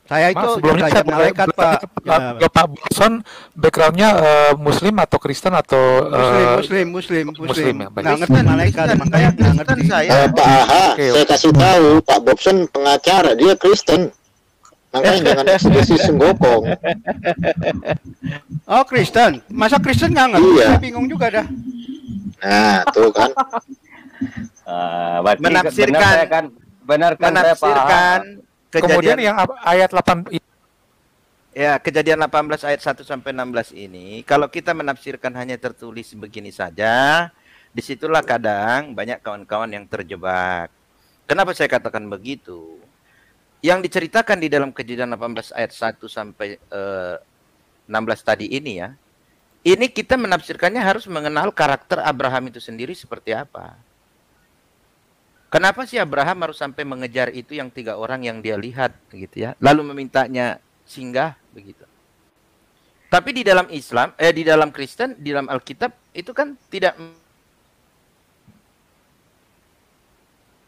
saya Mas, itu sebelumnya saya malaikat pak. Pak, Ya, Pak Wilson backgroundnya eh, Muslim atau Kristen atau muslim eh, muslim muslim muslim Muslim. ya, nggak ngerti malaikat makanya nggak ngerti. Eh, Pak Aha, saya kasih tahu Pak Bobson pengacara, dia Kristen. Makanya jangan ekspresi senggokong. oh Kristen. Masa Kristen nggak ngerti? Iya. saya bingung juga dah. Nah, tuh kan. Berarti Menafsirkan. benar saya kan benarkan saya kemudian yang ayat 8 Ya, kejadian 18 ayat 1 sampai 16 ini kalau kita menafsirkan hanya tertulis begini saja, di situlah kadang banyak kawan-kawan yang terjebak. Kenapa saya katakan begitu? Yang diceritakan di dalam kejadian 18 ayat 1 sampai eh, 16 tadi ini ya, ini kita menafsirkannya harus mengenal karakter Abraham itu sendiri seperti apa. Kenapa sih Abraham harus sampai mengejar itu yang tiga orang yang dia lihat gitu ya, lalu memintanya singgah begitu. Tapi di dalam Islam, eh di dalam Kristen, di dalam Alkitab itu kan tidak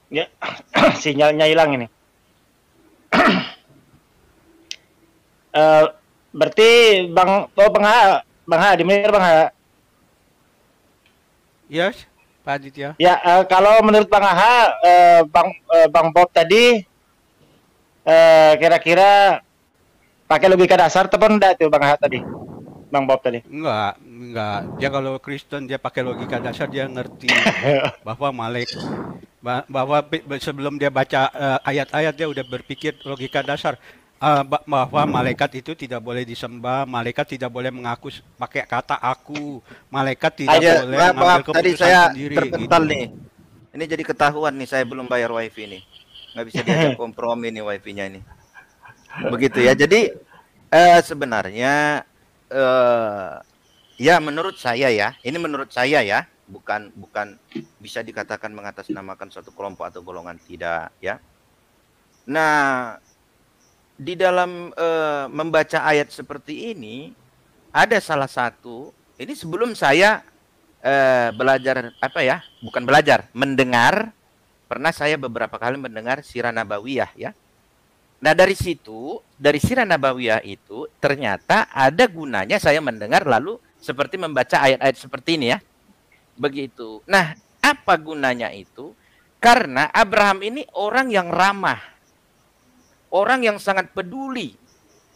Ya, sinyalnya hilang ini. Eh, berarti Bang oh Bang Ha, Bang Ha, Bang Ha. yes Pak Aditya Ya, eh, kalau menurut Bang Ha, eh, Bang eh, Bang Bob tadi eh, kira-kira pakai logika dasar atau enggak tuh Bang Ha tadi? Bang Bob tadi. Enggak, enggak. Dia kalau Kristen dia pakai logika dasar dia ngerti bahwa malaikat ba- bahwa sebelum dia baca ayat-ayat dia udah berpikir logika dasar ba- bahwa malaikat itu tidak boleh disembah, malaikat tidak boleh mengaku pakai kata aku, malaikat tidak Aja, boleh maaf, mengambil maaf, tadi keputusan saya sendiri. terpental gitu. nih. Ini jadi ketahuan nih saya belum bayar wifi nih. Nggak bisa diajak kompromi nih wifi-nya ini. Begitu ya. Jadi eh, sebenarnya eh ya menurut saya ya, ini menurut saya ya, bukan bukan bisa dikatakan mengatasnamakan suatu kelompok atau golongan tidak ya. Nah, di dalam eh, membaca ayat seperti ini ada salah satu ini sebelum saya eh, belajar apa ya bukan belajar mendengar pernah saya beberapa kali mendengar sirah nabawiyah ya. Nah dari situ dari sirah nabawiyah itu ternyata ada gunanya saya mendengar lalu seperti membaca ayat-ayat seperti ini ya. Begitu. Nah apa gunanya itu? Karena Abraham ini orang yang ramah orang yang sangat peduli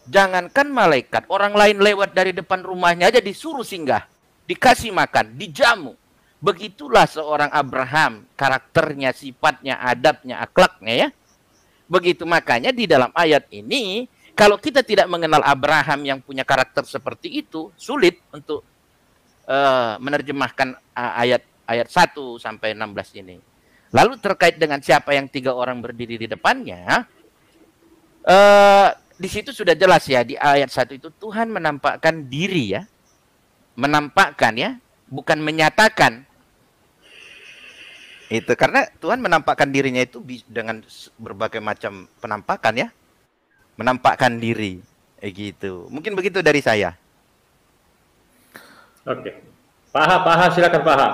jangankan malaikat orang lain lewat dari depan rumahnya aja disuruh singgah dikasih makan, dijamu. Begitulah seorang Abraham, karakternya, sifatnya, adabnya, akhlaknya ya. Begitu makanya di dalam ayat ini, kalau kita tidak mengenal Abraham yang punya karakter seperti itu, sulit untuk eh, menerjemahkan eh, ayat ayat 1 sampai 16 ini. Lalu terkait dengan siapa yang tiga orang berdiri di depannya, eh di situ sudah jelas ya di ayat 1 itu Tuhan menampakkan diri ya menampakkan ya, bukan menyatakan. Itu karena Tuhan menampakkan dirinya itu dengan berbagai macam penampakan ya. Menampakkan diri. Eh gitu. Mungkin begitu dari saya. Oke. Paha, paha, silakan paha.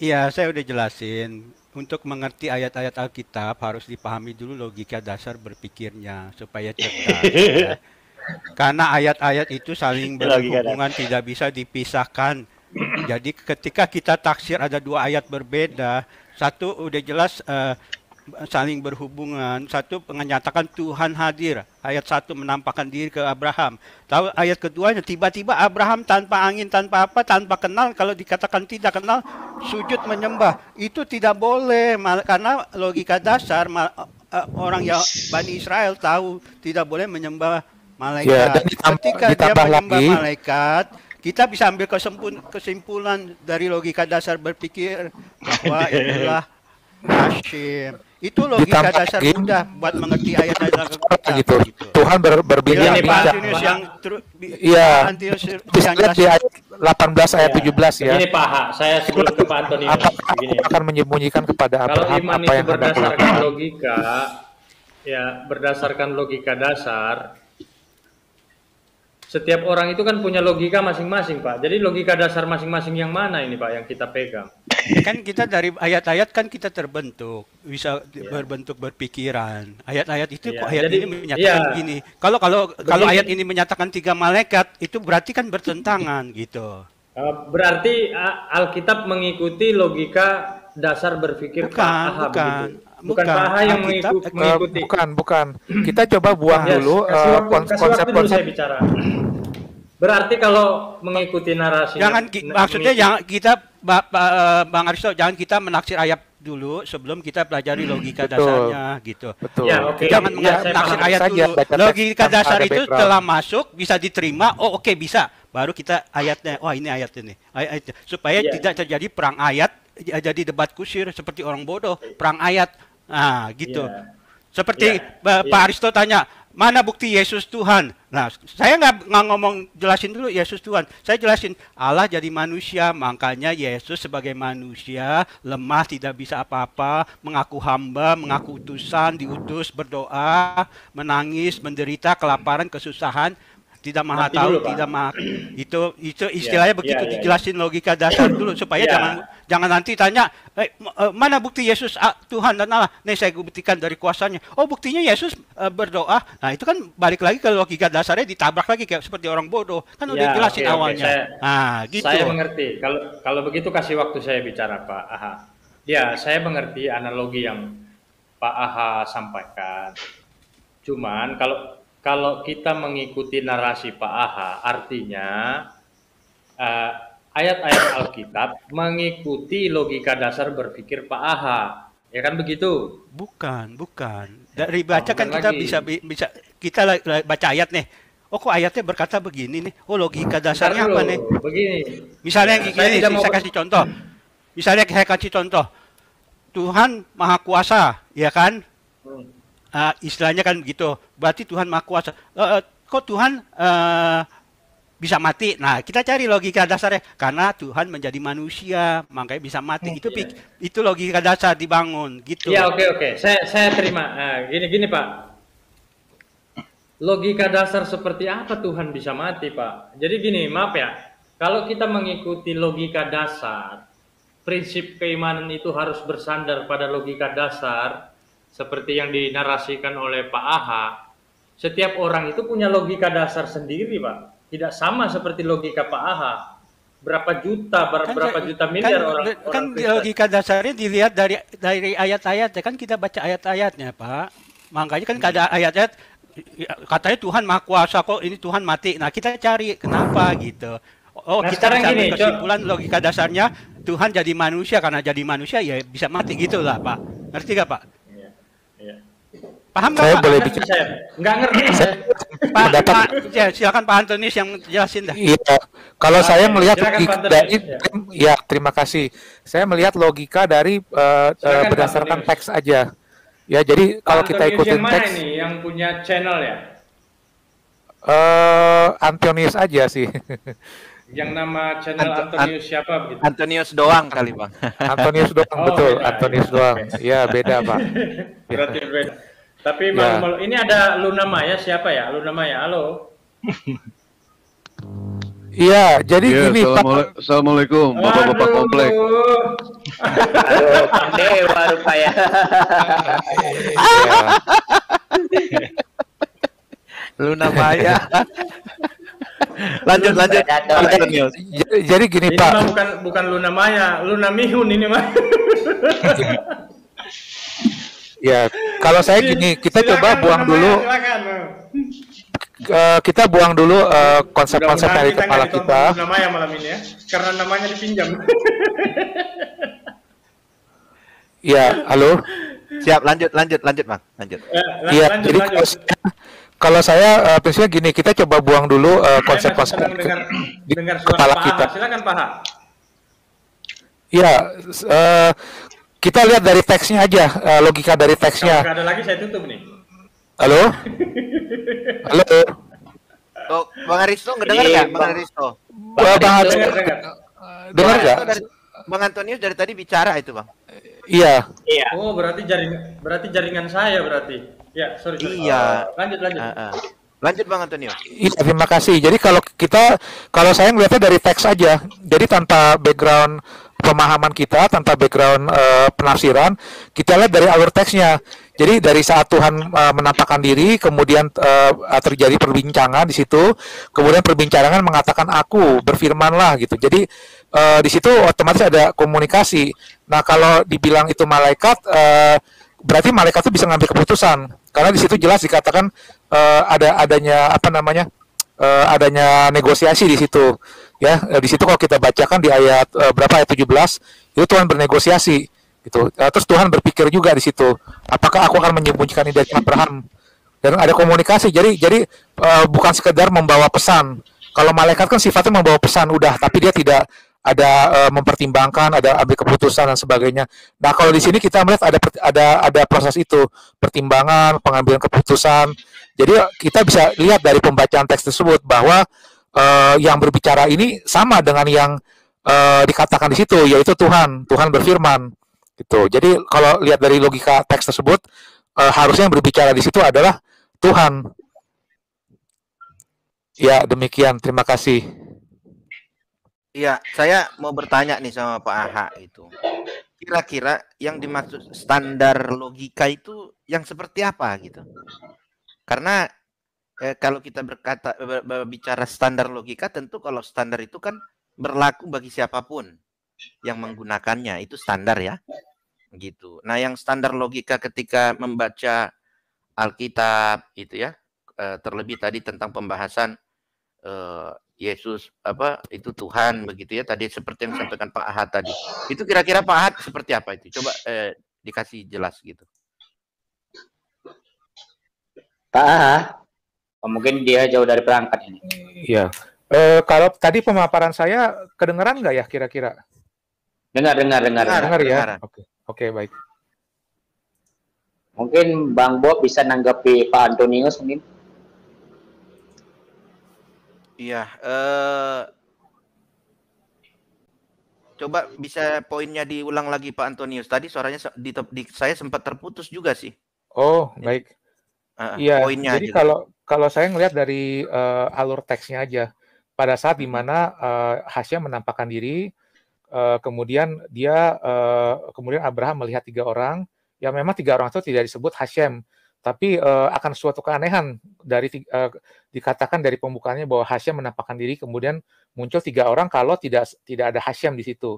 Iya, saya udah jelasin. Untuk mengerti ayat-ayat Alkitab harus dipahami dulu logika dasar berpikirnya supaya cerdas. ya. Karena ayat-ayat itu saling berhubungan, tidak bisa dipisahkan. Jadi ketika kita taksir ada dua ayat berbeda, satu udah jelas eh, saling berhubungan, satu menyatakan Tuhan hadir. Ayat satu menampakkan diri ke Abraham. Tahu ayat keduanya tiba-tiba Abraham tanpa angin, tanpa apa, tanpa kenal. Kalau dikatakan tidak kenal, sujud menyembah itu tidak boleh karena logika dasar eh, orang ya Bani Israel tahu tidak boleh menyembah malaikat. Ya, dan ditam- Ketika dia ditambah menyembah lagi- malaikat, kita bisa ambil kesimpulan dari logika dasar berpikir bahwa itulah Hashim. Itu logika Ditambah dasar lagi- mudah buat mengerti ayat-ayat Alkitab. gitu. Tuhan ber, berbicara. Pak yang Iya. Pak yang lihat di ayat 18 ayat 17 ya. Begini paha, saya sebelum ke Pak Antonius. Apa Begini. akan menyembunyikan kepada Kalau Abraham iman apa itu yang berdasarkan logika, ya berdasarkan logika dasar setiap orang itu kan punya logika masing-masing Pak. Jadi logika dasar masing-masing yang mana ini Pak yang kita pegang? kan kita dari ayat-ayat kan kita terbentuk bisa berbentuk berpikiran ayat-ayat itu Iya, kok ayat jadi- ini menyatakan iya. begini kalau kalau kalau Begini. ayat ini menyatakan tiga malaikat itu berarti kan bertentangan gitu Uh, berarti Alkitab mengikuti logika dasar berpikir Pak Aha bukan, begitu. Bukan Pak Aha yang Alkitab, mengiku- eh, mengikuti. bukan, bukan. Kita coba buang Yes, dulu kasih eh, waktu- kons- kasih waktu dulu saya konsep-konsep. bicara. Berarti kalau mengikuti narasi jangan ki- maksudnya jangan kita Ba- Ba- eh, Bang Aristo jangan kita menaksir ayat dulu sebelum kita pelajari logika Betul. dasarnya gitu. Betul. Ya, oke. Jangan Ya, mena- saya menaksir ayat Saja, dulu. Logika dasar itu background. telah masuk bisa diterima. Oh oke bisa. Baru kita ayatnya. Wah ini ayat ini. Ayat, ayat. supaya Ya. tidak terjadi perang ayat jadi debat kusir seperti orang bodoh perang ayat. Nah gitu. Ya. Seperti Ya, Ba- ya. Pak Aristo tanya, mana bukti Yesus Tuhan? Nah, saya nggak nggak ngomong jelasin dulu Yesus Tuhan. Saya jelasin Allah jadi manusia, makanya Yesus sebagai manusia lemah, tidak bisa apa-apa, mengaku hamba, mengaku utusan, diutus, berdoa, menangis, menderita, kelaparan, kesusahan, tidak maha Nanti tahu, dulu, tidak maha itu itu istilahnya Ya, begitu ya, dijelasin logika dasar dulu supaya Ya. jangan jangan nanti tanya eh, eh, mana bukti Yesus ah, Tuhan dan Allah nih saya buktikan dari kuasanya oh buktinya Yesus eh, berdoa nah itu kan balik lagi ke logika dasarnya ditabrak lagi kayak seperti orang bodoh kan udah Ya, jelasin oke. awalnya Saya- nah gitu Saya mengerti. Kalau kalau begitu kasih waktu saya bicara Pak Aha. Ya, saya mengerti analogi yang Pak Aha sampaikan. Cuman kalau kalau kita mengikuti narasi Pak Aha, artinya eh, ayat-ayat Alkitab mengikuti logika dasar berpikir Pak Aha. Ya kan begitu? bukan bukan dari baca bukan kan kita lagi. bisa bi- bisa kita baca ayat nih oh kok ayatnya berkata begini nih oh logika dasarnya Bentar apa dulu, nih Begini. Misalnya Ya, yang saya gini, saya mau- kasih contoh. Misalnya saya kasih contoh. Tuhan Maha Kuasa, ya kan? Hmm. Ah, istilahnya kan begitu. Berarti Tuhan Maha Kuasa. Eh, kok Tuhan eh, bisa mati? Nah, kita cari logika dasarnya. Karena Tuhan menjadi manusia, makanya bisa mati. Itu pik- itu logika dasar dibangun, gitu. Ya oke oke, saya saya terima. Nah, gini gini Pak. Logika dasar seperti apa Tuhan bisa mati Pak? Jadi gini, maaf ya. Kalau kita mengikuti logika dasar, prinsip keimanan itu harus bersandar pada logika dasar seperti yang dinarasikan oleh Pak Aha. Setiap orang itu punya logika dasar sendiri Pak. Tidak sama seperti logika Pak Aha. Berapa juta, ber- Kan berapa juta kan, miliar orang, kan orang Kristen. logika dasarnya dilihat dari dari ayat-ayat ya kan kita baca ayat-ayatnya pak makanya kan ada ayat-ayat ya, katanya Tuhan maha kuasa kok ini Tuhan mati nah kita cari kenapa gitu oh Nah, kita ambil gini, Co- kesimpulan logika dasarnya Tuhan jadi manusia karena jadi manusia ya bisa mati gitulah pak ngerti gak pak. Paham nggak Saya pak boleh Ngerti bicara. saya. Nggak ngerti. pak, pendapat- pak ya, silakan Pak Antonis yang jelasin dah Iya, kalau Oke, saya melihat silakan, logika Pak Antonis. dari, Ya. ya terima kasih. Saya melihat logika dari Silakan, Pak berdasarkan teks aja. Ya, jadi kalau Pak kita Antonius ikutin yang mana teks, nih yang punya channel ya? eh Antonius aja sih. Yang nama channel Anto- Antonius siapa begitu? Antonius doang kali bang. Antonius doang Oh, betul, beda. Antonius doang. Ya beda pak. Berarti berbeda. Tapi Ya. malu-malu ini ada Luna Maya siapa ya? Luna Maya, halo. Iya, jadi Iya, gini pak. assalamualaikum, bapak-bapak komplek. Aduh, dewa rupanya. Ya. Luna Maya. lanjut lanjut. Predator. Antonius. J- Jadi gini Ini pak. bukan bukan Luna Maya, Luna Mihun ini mah. Ya, kalau saya gini, kita Silakan, coba buang dulu, silakan. eh, kita buang dulu eh, konsep-konsep dari kita kepala kita. Luna Maya malam ini ya, karena namanya dipinjam. Ya, halo. Siap lanjut lanjut lanjut bang lanjut. Ya, lan- Iya, lanjut jadi lanjut. kalau saya, kalau saya eh, prinsipnya gini, kita coba buang dulu eh, masih konsep-konsep dengar di dengar kepala Pak kita. Silakan Pak Aha. Iya, eh, kita lihat dari teksnya aja, eh, logika dari Kalau teksnya. nggak ada lagi saya tutup nih. Halo, halo, Oh, Bang Aristo ngedengar nggak Bang. Aristo? Bang Bang Haji, Dengar nggak? Aristo dari- Bang Antonius dari tadi bicara itu bang. Iya, Iya. Oh berarti jaring berarti jaringan saya berarti Ya, sorry, sorry. Iya. Lanjut, lanjut. Ah, ah. Lanjut Bang Antonio. Iya, terima kasih. Jadi kalau kita, kalau saya ngelihatnya dari teks aja, jadi tanpa background pemahaman kita, tanpa background eh, penafsiran, kita lihat dari alur teksnya. Jadi dari saat Tuhan eh, menampakkan diri, kemudian eh, terjadi perbincangan di situ, kemudian perbincangan mengatakan aku berfirmanlah gitu. Jadi eh, di situ otomatis ada komunikasi. Nah kalau dibilang itu malaikat, eh, berarti malaikat itu bisa ngambil keputusan karena di situ jelas dikatakan eh, ada adanya apa namanya eh, adanya negosiasi di situ ya Eh, di situ kalau kita bacakan di ayat eh, berapa? Ayat 17 itu Tuhan bernegosiasi gitu. Eh, terus Tuhan berpikir juga di situ apakah aku akan menyembunyikan ini dari Abraham? Dan ada komunikasi jadi jadi bukan sekedar membawa pesan. Kalau malaikat kan sifatnya membawa pesan udah tapi dia tidak ada mempertimbangkan ada ambil keputusan dan sebagainya. Nah kalau di sini kita melihat ada ada ada proses itu pertimbangan pengambilan keputusan. Jadi kita bisa lihat dari pembacaan teks tersebut bahwa eh, yang berbicara ini sama dengan yang eh, dikatakan di situ yaitu Tuhan. Tuhan berfirman. Gitu. Jadi kalau lihat dari logika teks tersebut eh, harusnya yang berbicara di situ adalah Tuhan. Ya demikian. Terima kasih. Iya, saya mau bertanya nih sama Pak Aha itu. Kira-kira yang dimaksud standar logika itu yang seperti apa gitu? Karena eh, kalau kita berkata ber- berbicara standar logika, tentu kalau standar itu kan berlaku bagi siapa pun yang menggunakannya itu standar ya, gitu. Nah, yang standar logika ketika membaca Alkitab itu ya, eh, terlebih tadi tentang pembahasan eh, Yesus apa itu Tuhan begitu ya tadi seperti yang disampaikan Pak Ahad tadi. Itu kira-kira Pak Ahad seperti apa itu? Coba eh, dikasih jelas gitu. Pak Aha, oh, mungkin dia jauh dari perangkat ini. Iya. Eh, kalau tadi pemaparan saya kedengeran nggak ya kira-kira? Dengar, dengar, dengar. Dengar ya. dengar. Oke, oke baik. Mungkin Bang Bob bisa nanggapi Pak Antonius mungkin. Iya, eh coba bisa poinnya diulang lagi Pak Antonius. Tadi suaranya di, di saya sempat terputus juga sih. Oh, baik. Iya, poinnya jadi aja. kalau kalau saya ngelihat dari eh, alur teksnya aja, pada saat di mana uh, Hasyam menampakkan diri, eh, kemudian dia eh, kemudian Abraham melihat tiga orang, yang memang tiga orang itu tidak disebut Hasyam, tapi eh, akan suatu keanehan dari eh, dikatakan dari pembukaannya bahwa Hasyam menampakkan diri, kemudian muncul tiga orang kalau tidak tidak ada Hasyam di situ.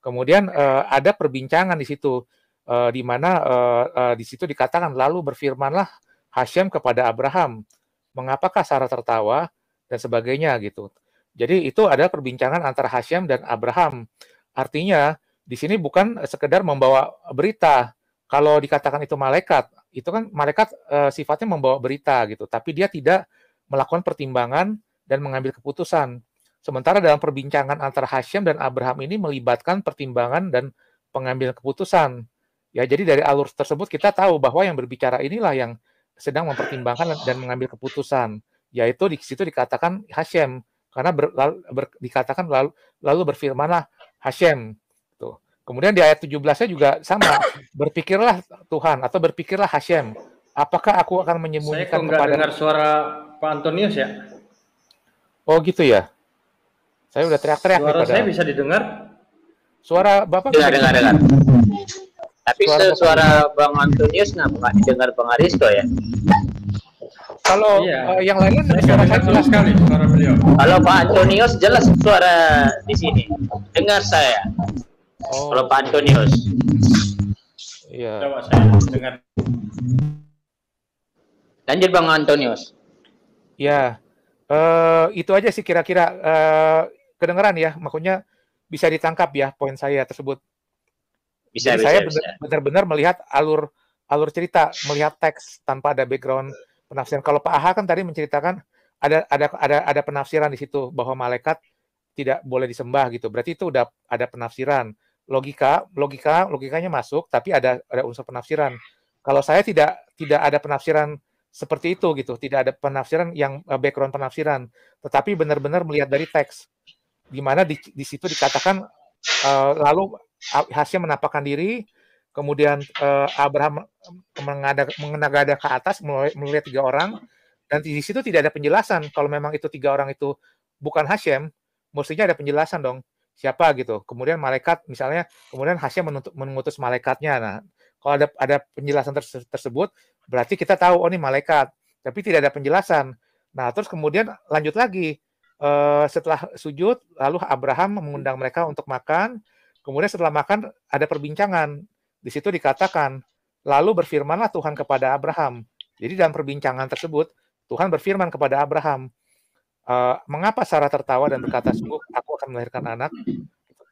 Kemudian eh, ada perbincangan di situ, eh, di mana eh, eh, di situ dikatakan lalu berfirmanlah Hasyam kepada Abraham, mengapakah Sarah tertawa dan sebagainya gitu. Jadi itu adalah perbincangan antara Hasyam dan Abraham. Artinya di sini bukan sekedar membawa berita. Kalau dikatakan itu malaikat, itu kan malaikat eh, sifatnya membawa berita gitu, tapi dia tidak melakukan pertimbangan dan mengambil keputusan. Sementara dalam perbincangan antara Hasyam dan Abraham ini melibatkan pertimbangan dan pengambilan keputusan. Ya, jadi dari alur tersebut kita tahu bahwa yang berbicara inilah yang sedang mempertimbangkan dan mengambil keputusan, yaitu di situ dikatakan Hasyem karena ber, lalu- ber- dikatakan lalu, lalu berfirmanlah Hasyem. Tuh. Kemudian di ayat 17-nya juga sama, berpikirlah Tuhan atau berpikirlah Hasyem, apakah aku akan Saya menyembunyikan nggak kepada dengar suara Pak Antonius ya? Oh gitu ya. Saya udah teriak-teriak nih Suara saya padahal. bisa didengar? Suara Bapak Dengar, bisa dengar, dengar. Tapi Suara suara Bang Antonius nggak didengar Bang Aristo ya? Kalau Iya. eh, yang lain Saya suara saya dengar jelas sekali suara beliau. Kalau Pak Antonius jelas suara di sini. Dengar saya. Oh, Kalau Pak Antonius. iya. Coba saya dengar. Lanjut Bang Antonius. Ya, eh, itu aja sih kira-kira eh, kedengeran ya, makanya bisa ditangkap ya poin saya tersebut. Bisa, Jadi bisa, saya benar-benar melihat alur alur cerita, melihat teks tanpa ada background penafsiran. Kalau Pak Aha kan tadi menceritakan ada ada ada ada penafsiran di situ bahwa malaikat tidak boleh disembah gitu. Berarti itu udah ada penafsiran. Logika, logika, logikanya masuk, tapi ada ada unsur penafsiran. Kalau saya tidak tidak ada penafsiran seperti itu gitu, tidak ada penafsiran yang eh, background penafsiran, tetapi benar-benar melihat dari teks, di mana di, di situ dikatakan eh, lalu Hasyam menampakkan diri, kemudian eh, Abraham mengada mengada ke atas melihat tiga orang dan di situ tidak ada penjelasan kalau memang itu tiga orang itu bukan Hashem, mestinya ada penjelasan dong siapa gitu. Kemudian malaikat misalnya, kemudian Hashem menuntut, mengutus malaikatnya. Nah, kalau ada ada penjelasan terse- tersebut, berarti kita tahu oh ini malaikat. Tapi tidak ada penjelasan. Nah, terus kemudian lanjut lagi Eh, setelah sujud, lalu Abraham mengundang mereka untuk makan. Kemudian setelah makan ada perbincangan. Di situ dikatakan, lalu berfirmanlah Tuhan kepada Abraham. Jadi dalam perbincangan tersebut, Tuhan berfirman kepada Abraham, "Eh, mengapa Sarah tertawa dan berkata, sungguh aku akan melahirkan anak.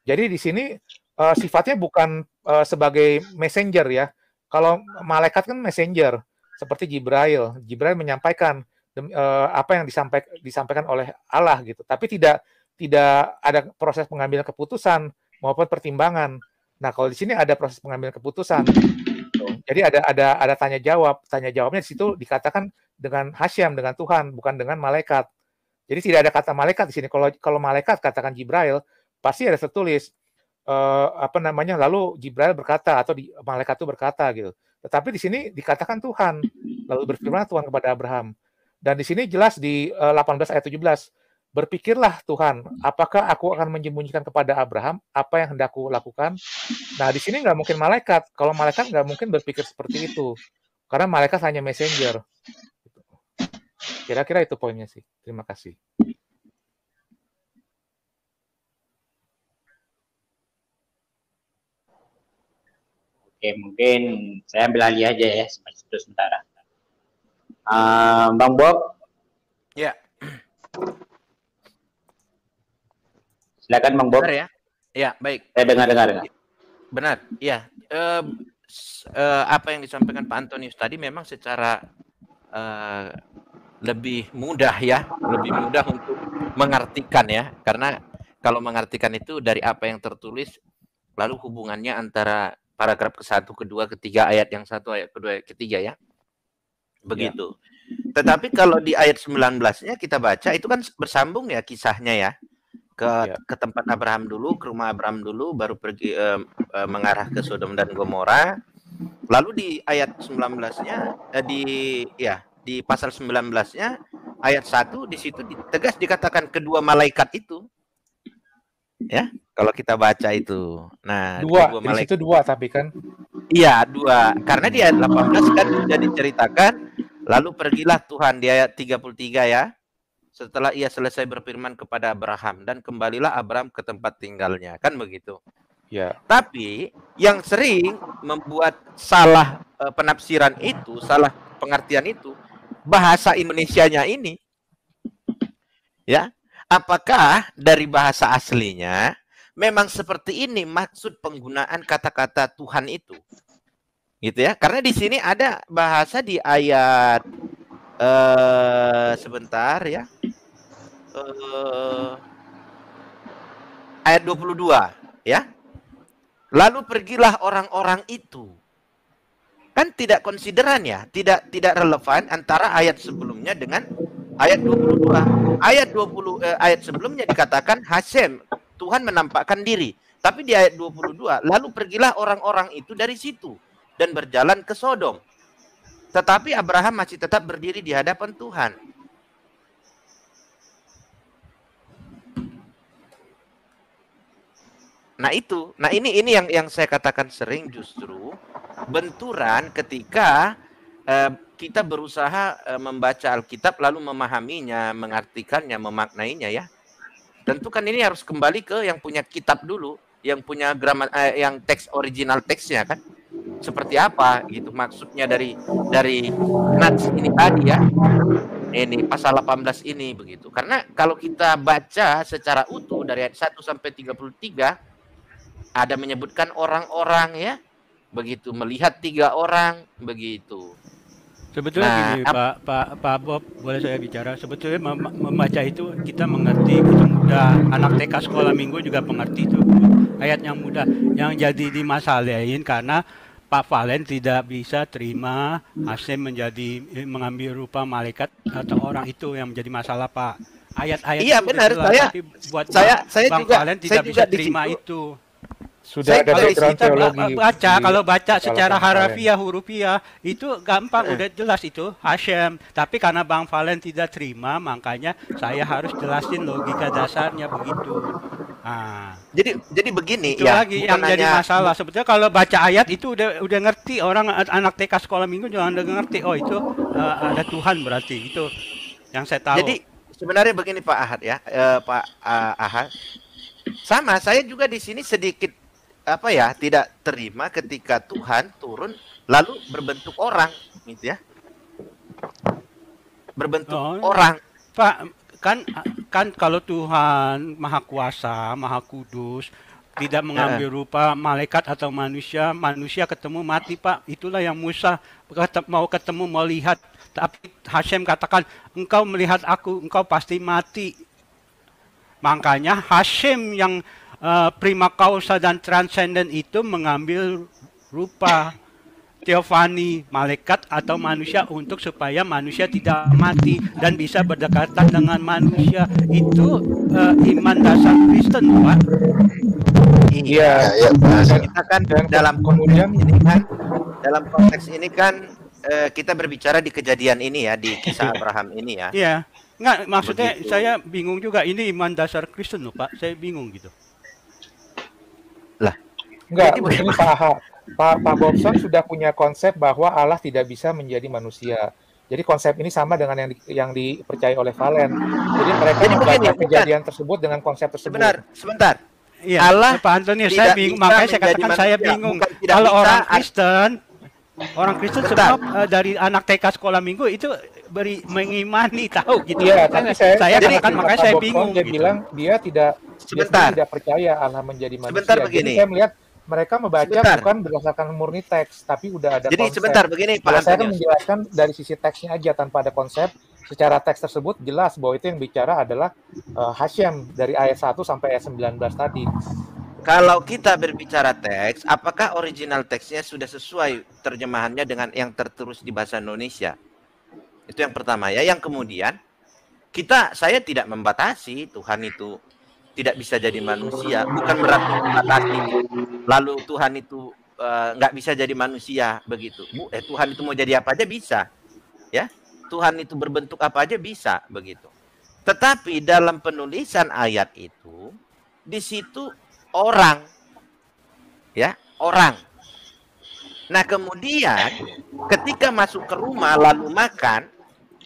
Jadi di sini eh, sifatnya bukan eh, sebagai messenger ya. Kalau malaikat kan messenger, seperti Jibril. Jibril menyampaikan eh, apa yang disampaikan disampaikan oleh Allah gitu. Tapi tidak tidak ada proses pengambilan keputusan maupun pertimbangan. Nah, kalau di sini ada proses pengambilan keputusan. Jadi ada ada ada tanya jawab. Tanya jawabnya di situ dikatakan dengan Hashem dengan Tuhan, bukan dengan malaikat. Jadi tidak ada kata malaikat di sini. Kalau kalau malaikat katakan Jibril, pasti ada tertulis eh, apa namanya lalu Jibril berkata atau di, malaikat itu berkata gitu. Tetapi di sini dikatakan Tuhan. Lalu berfirman Tuhan kepada Abraham. Dan di sini jelas di eh, 18 ayat 17, berpikirlah Tuhan, apakah aku akan menyembunyikan kepada Abraham apa yang hendakku lakukan? Nah, di sini nggak mungkin malaikat. Kalau malaikat nggak mungkin berpikir seperti itu. Karena malaikat hanya messenger. Kira-kira itu poinnya sih. Terima kasih. Oke, mungkin saya ambil alih aja ya sebentar. sementara. Ah, Bang Bob, Ya, silakan Bang Bob. benar ya. Ya, baik. Saya dengar-dengar. Benar, iya. Eh, s- eh, apa yang disampaikan Pak Antonius tadi memang secara eh, lebih mudah ya, lebih mudah untuk mengartikan ya, karena kalau mengartikan itu dari apa yang tertulis, lalu hubungannya antara paragraf ke satu, kedua, ketiga, ayat yang satu, ayat kedua, ayat ketiga ya, begitu. Tetapi kalau di ayat 19-nya kita baca itu kan bersambung ya kisahnya ya ke ke tempat Abraham dulu, ke rumah Abraham dulu, baru pergi eh, eh, mengarah ke Sodom dan Gomora. Lalu di ayat 19-nya eh, di ya di pasal 19-nya ayat 1 di situ tegas dikatakan kedua malaikat itu. Ya, kalau kita baca itu. Nah, Dua, kedua di malaikat situ dua tapi kan. Iya, dua. Karena di ayat 18 kan sudah diceritakan, lalu pergilah Tuhan di ayat 33 ya. Setelah ia selesai berfirman kepada Abraham dan kembalilah Abraham ke tempat tinggalnya. Kan begitu. Ya. Tapi yang sering membuat salah eh, penafsiran itu, salah pengertian itu bahasa Indonesianya ini. Ya. Apakah dari bahasa aslinya memang seperti ini maksud penggunaan kata-kata Tuhan itu? Gitu ya. Karena di sini ada bahasa di ayat eh sebentar ya. Eh ayat 22 ya. Lalu pergilah orang-orang itu. Kan tidak konsideran ya, tidak tidak relevan antara ayat sebelumnya dengan ayat 22. Ayat 20 eh, ayat sebelumnya dikatakan Hasem, Tuhan menampakkan diri. Tapi di ayat 22, lalu pergilah orang-orang itu dari situ dan berjalan ke Sodom. Tetapi Abraham masih tetap berdiri di hadapan Tuhan. Nah itu, nah ini ini yang yang saya katakan sering justru benturan ketika eh, kita berusaha eh, membaca Alkitab lalu memahaminya, mengartikannya, memaknainya ya. Tentu kan ini harus kembali ke yang punya kitab dulu, yang punya grammar, eh, yang teks original teksnya kan. Seperti apa gitu maksudnya dari dari nats ini tadi ya. Ini pasal 18 ini begitu. Karena kalau kita baca secara utuh dari ayat 1 sampai 33 ada menyebutkan orang-orang ya. Begitu melihat tiga orang begitu. Sebetulnya Nah, gini Pak Pak Pak Bob, boleh saya bicara? Sebetulnya mem- membaca itu kita mengerti itu mudah. Anak TK sekolah minggu juga mengerti itu ayat yang mudah. Yang jadi dimasalahin karena Pak Valen tidak bisa terima Hasem menjadi eh, mengambil rupa malaikat atau orang itu yang menjadi masalah Pak. Ayat-ayat Iya, itu benar. jelas, Saya- tapi buat saya- Bang- saya Bang juga- Valen saya tidak juga bisa terima itu. Sudah Saya ada background kita teologi baca di kalau baca secara harafiah hurufiah itu gampang Eh. udah jelas itu Hashem. Tapi karena Bang Valen tidak terima makanya saya harus jelasin logika dasarnya begitu. Ah. Jadi jadi begini Itu ya. lagi bukan yang jadi hanya- masalah. Sebetulnya kalau baca ayat itu udah udah ngerti orang anak TK sekolah minggu juga udah ngerti. Oh itu uh, ada Tuhan berarti itu yang saya tahu. Jadi sebenarnya begini Pak Ahad ya, eh, Pak uh, Ahad. Sama saya juga di sini sedikit apa ya tidak terima ketika Tuhan turun lalu berbentuk orang gitu ya. Berbentuk Oh, orang. Pak, kan kan kalau Tuhan Maha Kuasa, Maha Kudus, tidak mengambil rupa malaikat atau manusia, manusia ketemu mati, Pak. Itulah yang Musa mau ketemu mau lihat, tapi Hashem katakan, "Engkau melihat aku, engkau pasti mati." Makanya Hashem yang eh, prima causa dan transenden itu mengambil rupa teofani malaikat atau manusia untuk supaya manusia tidak mati dan bisa berdekatan dengan manusia. Itu eh, iman dasar Kristen Pak. Iya, ya, dan- kita kan dan dalam kemudian ini kan dalam konteks ini kan eh, kita berbicara di kejadian ini ya di kisah Abraham ini ya. Iya. Nggak maksudnya Begitu. saya bingung juga ini iman dasar Kristen loh Pak. Saya bingung gitu Lah, Enggak, begini Pak. Pak, Pak Bobson sudah punya konsep bahwa Allah tidak bisa menjadi manusia. Jadi konsep ini sama dengan yang di, yang dipercaya oleh Valen. Jadi mereka Jadi membaca kejadian tersebut dengan konsep tersebut. Sebentar, sebentar. Iya, Allah Pak Antonius, tidak saya bingung. Makanya saya katakan saya bingung. bukan Kalau orang Kristen, orang Kristen semua eh, dari anak TK sekolah minggu itu beri mengimani tahu gitu. Iya, tapi saya, katakan kata makanya Pak saya bingung. Dia gitu. bilang dia tidak dia Sebentar. tidak percaya Allah menjadi manusia. Sebentar Jadi begini. saya melihat mereka membaca Sebentar. bukan berdasarkan murni teks, tapi udah ada Jadi konsep. sebentar begini, Pak Kalau saya kan menjelaskan dari sisi teksnya aja tanpa ada konsep. Secara teks tersebut jelas bahwa itu yang bicara adalah eh, Hashem dari ayat 1 sampai ayat 19 tadi. Kalau kita berbicara teks, apakah original teksnya sudah sesuai terjemahannya dengan yang tertulis di bahasa Indonesia? Itu yang pertama ya. Yang kemudian kita saya tidak membatasi Tuhan itu tidak bisa jadi manusia, bukan berarti membatasi lalu Tuhan itu eh, nggak bisa jadi manusia begitu. Eh Tuhan itu mau jadi apa aja bisa. Ya. Tuhan itu berbentuk apa aja bisa begitu. Tetapi dalam penulisan ayat itu di situ orang ya, orang. Nah, kemudian ketika masuk ke rumah lalu makan,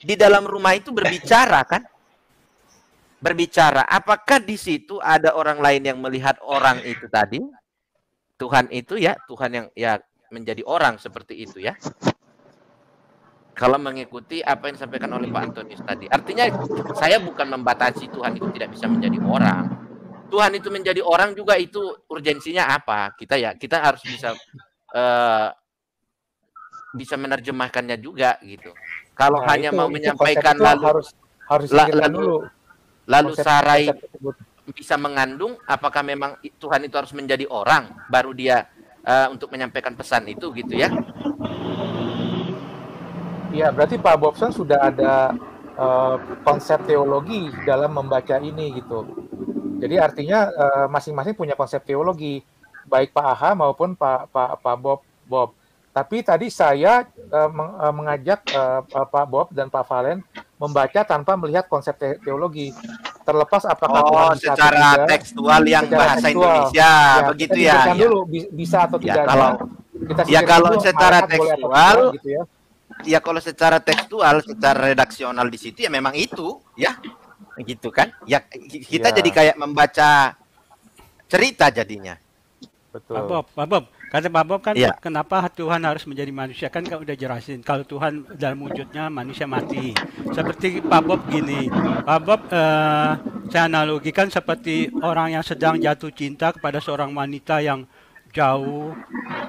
di dalam rumah itu berbicara kan? Berbicara. Apakah di situ ada orang lain yang melihat orang itu tadi? Tuhan itu ya, Tuhan yang ya menjadi orang seperti itu ya. Kalau mengikuti apa yang disampaikan oleh Pak Antonius tadi. Artinya saya bukan membatasi Tuhan itu tidak bisa menjadi orang. Tuhan itu menjadi orang juga itu urgensinya apa? Kita ya kita harus bisa eh, bisa menerjemahkannya juga gitu. Kalau Nah, hanya itu- mau itu menyampaikan lalu harus harus la- lalu dulu. lalu Konsep- Sarai konsep bisa mengandung apakah memang Tuhan itu harus menjadi orang baru dia eh, untuk menyampaikan pesan itu gitu ya. Iya, berarti Pak Bobson sudah ada eh, konsep teologi dalam membaca ini gitu. Jadi artinya eh, masing-masing punya konsep teologi, baik Pak Aha maupun Pak Pak Pak Bob Bob. Tapi tadi saya meng- eh, mengajak eh, Pak Bob dan Pak Valen membaca tanpa melihat konsep te- teologi. Terlepas apakah Oh, Tuhan secara tidak, tekstual yang secara bahasa tekstual. Indonesia, Ya, begitu ya, ya. dulu bi- bisa atau Ya, tidak. kalau- kita ya kalau dulu, secara atau tekstual gitu ya. ya kalau secara tekstual, secara redaksional di situ ya memang itu, ya. Gitu kan? Ya kita Ya. jadi kayak membaca cerita jadinya. Betul. Pak Bob, Pak Bob, kata Pak Bob kan Iya. kenapa Tuhan harus menjadi manusia kan kan udah jelasin kalau Tuhan dalam wujudnya manusia mati. Seperti Pak Bob gini, Pak Bob eh, saya analogikan seperti orang yang sedang jatuh cinta kepada seorang wanita yang jauh,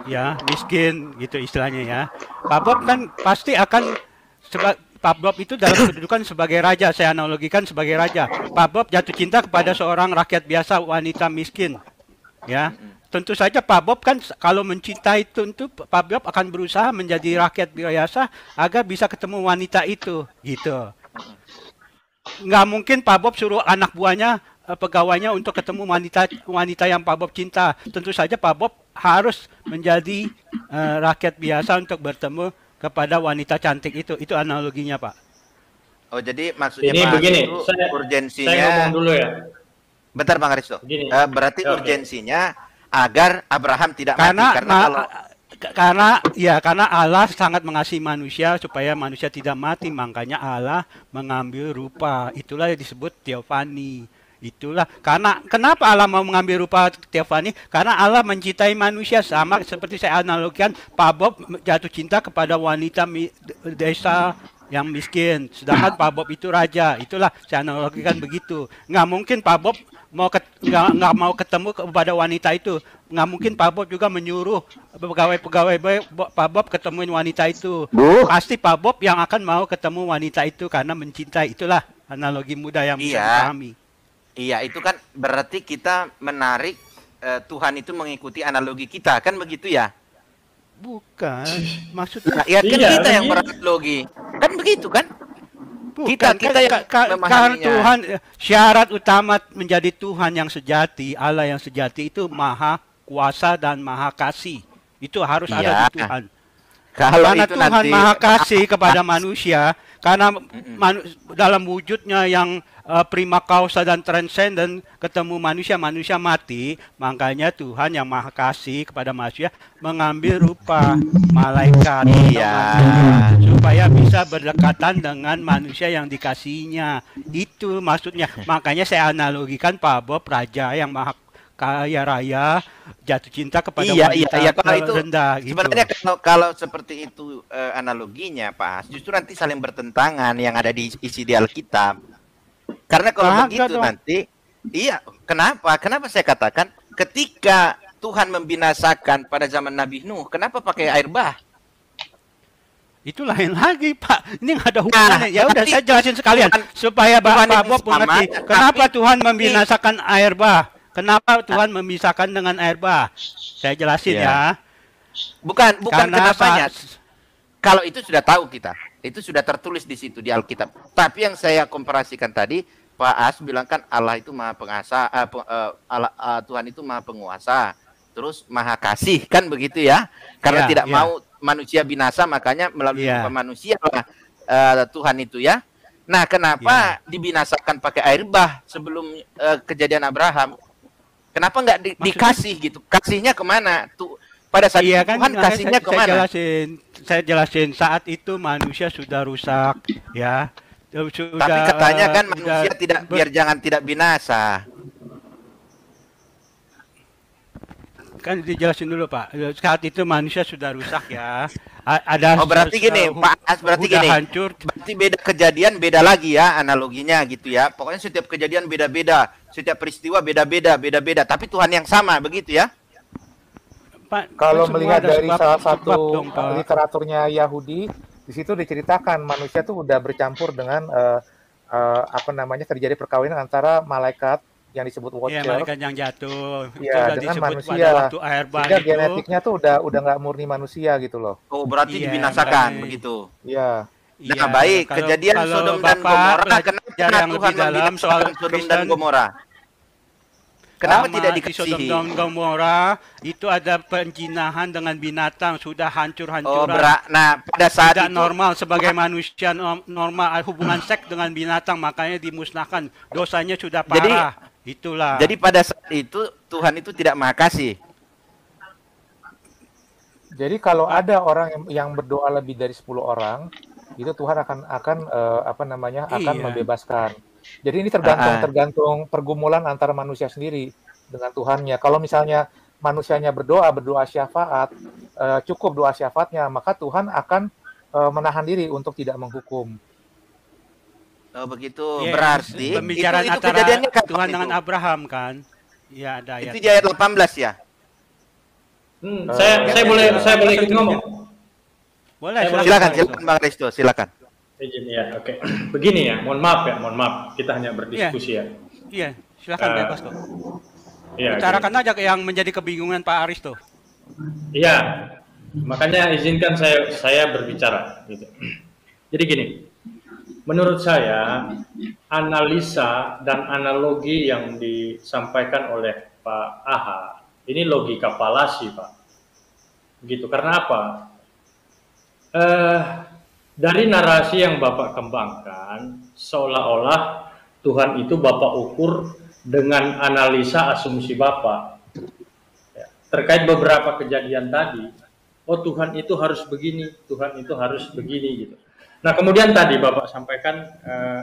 ya miskin gitu istilahnya ya. Pak Bob kan pasti akan seba- Pak Bob itu dalam kedudukan sebagai raja, saya analogikan sebagai raja. Pak Bob jatuh cinta kepada seorang rakyat biasa wanita miskin. Ya, tentu saja Pak Bob kan kalau mencintai tentu Pak Bob akan berusaha menjadi rakyat biasa agar bisa ketemu wanita itu, gitu. Nggak mungkin Pak Bob suruh anak buahnya eh, pegawainya untuk ketemu wanita wanita yang Pak Bob cinta. Tentu saja Pak Bob harus menjadi eh, rakyat biasa untuk bertemu kepada wanita cantik itu. Itu analoginya, Pak. Oh jadi maksudnya Ini Pak begini, itu saya- urgensinya. saya ngomong dulu ya. Bentar Bang Aristo. Begini. Eh, berarti Ya, oke. urgensinya agar Abraham tidak Karena mati karena ma- kalau karena ya karena Allah sangat mengasihi manusia supaya manusia tidak mati makanya Allah mengambil rupa itulah yang disebut teofani itulah. Karena kenapa Allah mau mengambil rupa teofani karena Allah mencintai manusia sama seperti saya analogikan Pak Bob jatuh cinta kepada wanita mi- desa yang miskin. Sedangkan Pak Bob itu raja. Itulah saya analogikan begitu. Nggak mungkin Pak Bob mau ket, nggak, nggak mau ketemu kepada wanita itu. Nggak mungkin Pak Bob juga menyuruh pegawai-pegawai Pak Bob ketemuin wanita itu. Bu. pasti Pak Bob yang akan mau ketemu wanita itu karena mencintai. Itulah analogi muda yang bisa Iya. dipahami iya itu kan berarti kita menarik eh, Tuhan itu mengikuti analogi kita kan begitu ya? bukan maksudnya Nah, ya kan Iya, kita yang begitu. beranalogi. Kan begitu kan? Bukan, kita kita kan- yang ka- ka- karena Tuhan eh, syarat utama menjadi Tuhan yang sejati Allah yang sejati itu maha kuasa dan maha kasih itu harus ada Iya. di Tuhan Kalau karena itu Tuhan nanti- maha kasih kepada manusia karena dalam wujudnya yang eh, prima causa dan transcendent ketemu manusia manusia mati. Makanya Tuhan yang maha kasih kepada manusia mengambil rupa malaikat. Iya. supaya bisa berdekatan dengan manusia yang dikasihnya itu maksudnya. Makanya saya analogikan Pak Bob raja yang maha kaya raya jatuh cinta kepada iya, iya, wanita iya. Kalau itu rendah gitu. sebenarnya kalau, kalau seperti itu eh, analoginya, Pak, As, justru nanti saling bertentangan yang ada di isi di Alkitab. Karena kalau Kagak begitu dong. nanti, iya, kenapa? Kenapa saya katakan ketika Tuhan membinasakan pada zaman Nabi Nuh, kenapa pakai air bah? Itu lain lagi, Pak. Ini nggak ada hubungannya. ya udah saya jelasin sekalian supaya Bapak Bob sama, mengerti. tapi- Kenapa Tuhan membinasakan air bah? Kenapa Tuhan memisahkan dengan air bah? Saya jelasin Iya. ya. Bukan, bukan Karena kenapanya. Pak- Kalau itu sudah tahu kita, itu sudah tertulis di situ di Alkitab. Tapi yang saya komparasikan tadi, Pak As bilang kan Allah itu maha penguasa, eh, pe- eh, Allah, eh, Tuhan itu maha penguasa, terus maha kasih kan begitu ya? Karena Iya, tidak iya. mau manusia binasa, makanya melalui rupa manusia lah eh, Tuhan itu ya. Nah, kenapa Iya. dibinasakan pakai air bah sebelum eh, kejadian Abraham? Kenapa nggak di- dikasih gitu? Kasihnya ke mana? Tuh pada saat Iya kan Tuhan kasihnya saya, saya ke mana? jelasin, saya jelasin saat itu manusia sudah rusak, ya. Sudah, Tapi katanya kan eh, manusia sudah tidak biar jangan tidak binasa. kan dijelasin dulu Pak. Saat itu manusia sudah rusak ya. A- Ada Oh berarti gini, hu- Pak As berarti gini. hancur. Berarti beda kejadian beda lagi ya analoginya gitu ya. Pokoknya setiap kejadian beda-beda, setiap peristiwa beda-beda, beda-beda. Tapi Tuhan yang sama begitu ya. Pak, Kalau melihat dari sebab- salah satu dong, Pak. literaturnya Yahudi, di situ diceritakan manusia tuh udah bercampur dengan eh, eh, apa namanya terjadi perkawinan antara malaikat yang disebut Ya, watcher, malaikat yang jatuh. itu ya udah dengan manusia. waktu air bah Sehingga itu. genetiknya tuh udah udah nggak murni manusia gitu loh. Oh berarti Iya, dibinasakan begitu. Iya. Nah Iya, baik, kalau- kejadian kalau Sodom dan Gomora, kenapa yang Tuhan lebih dalam soal Sodom dan Gomora? Kenapa Sama tidak di Sodom dikasihi? dan Gomora itu ada penjinahan dengan binatang sudah Oh, hancur-hancuran. berak. Nah, pada saat tidak itu normal sebagai manusia norm- normal hubungan seks dengan binatang makanya dimusnahkan. Dosanya sudah Jadi- parah. Itulah. Jadi pada saat itu Tuhan itu tidak maha kasih. Jadi kalau ada orang yang, yang berdoa lebih dari 10 orang, itu Tuhan akan akan eh, apa namanya akan Iya. membebaskan. Jadi ini tergantung Ah, ah. tergantung pergumulan antara manusia sendiri dengan Tuhannya. Kalau misalnya manusianya berdoa berdoa syafaat, eh, cukup doa syafaatnya, maka Tuhan akan eh, menahan diri untuk tidak menghukum. Oh begitu. Iya, Berarti itu, pembicaraan itu antara kejadiannya kapan Tuhan itu? dengan Abraham kan? Ya ada Itu ayat. di ayat 18 ya? Hmm, saya saya boleh saya boleh ikut ngomong. Boleh, Silakan, ngomong. silakan Bang Resto, silakan. Izin ya, oke. Begini ya, mohon maaf ya, mohon maaf. Kita hanya berdiskusi ya. Iya, silakan Eh, bebas kok. Iya, Bicarakan aja yang menjadi kebingungan Pak Aris tuh. Iya, makanya izinkan saya saya berbicara gitu. Jadi gini, menurut saya analisa dan analogi yang disampaikan oleh Pak Aha ini logika falasi Pak. Begitu karena apa? Eh, dari narasi yang Bapak kembangkan seolah-olah Tuhan itu Bapak ukur dengan analisa asumsi Bapak Ya, terkait beberapa kejadian tadi. Oh Tuhan itu harus begini, Tuhan itu harus begini gitu. Nah kemudian tadi Bapak sampaikan eh,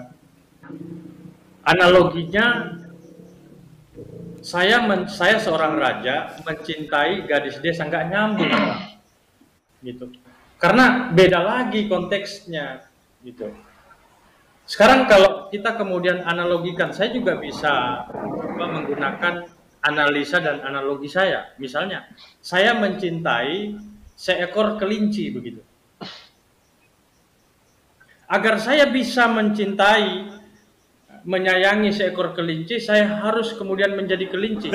analoginya saya men, saya seorang raja mencintai gadis desa nggak nyambung gitu. Karena beda lagi konteksnya gitu. Sekarang kalau kita kemudian analogikan saya juga bisa menggunakan analisa dan analogi saya. Misalnya saya mencintai seekor kelinci begitu agar saya bisa mencintai menyayangi seekor kelinci, saya harus kemudian menjadi kelinci.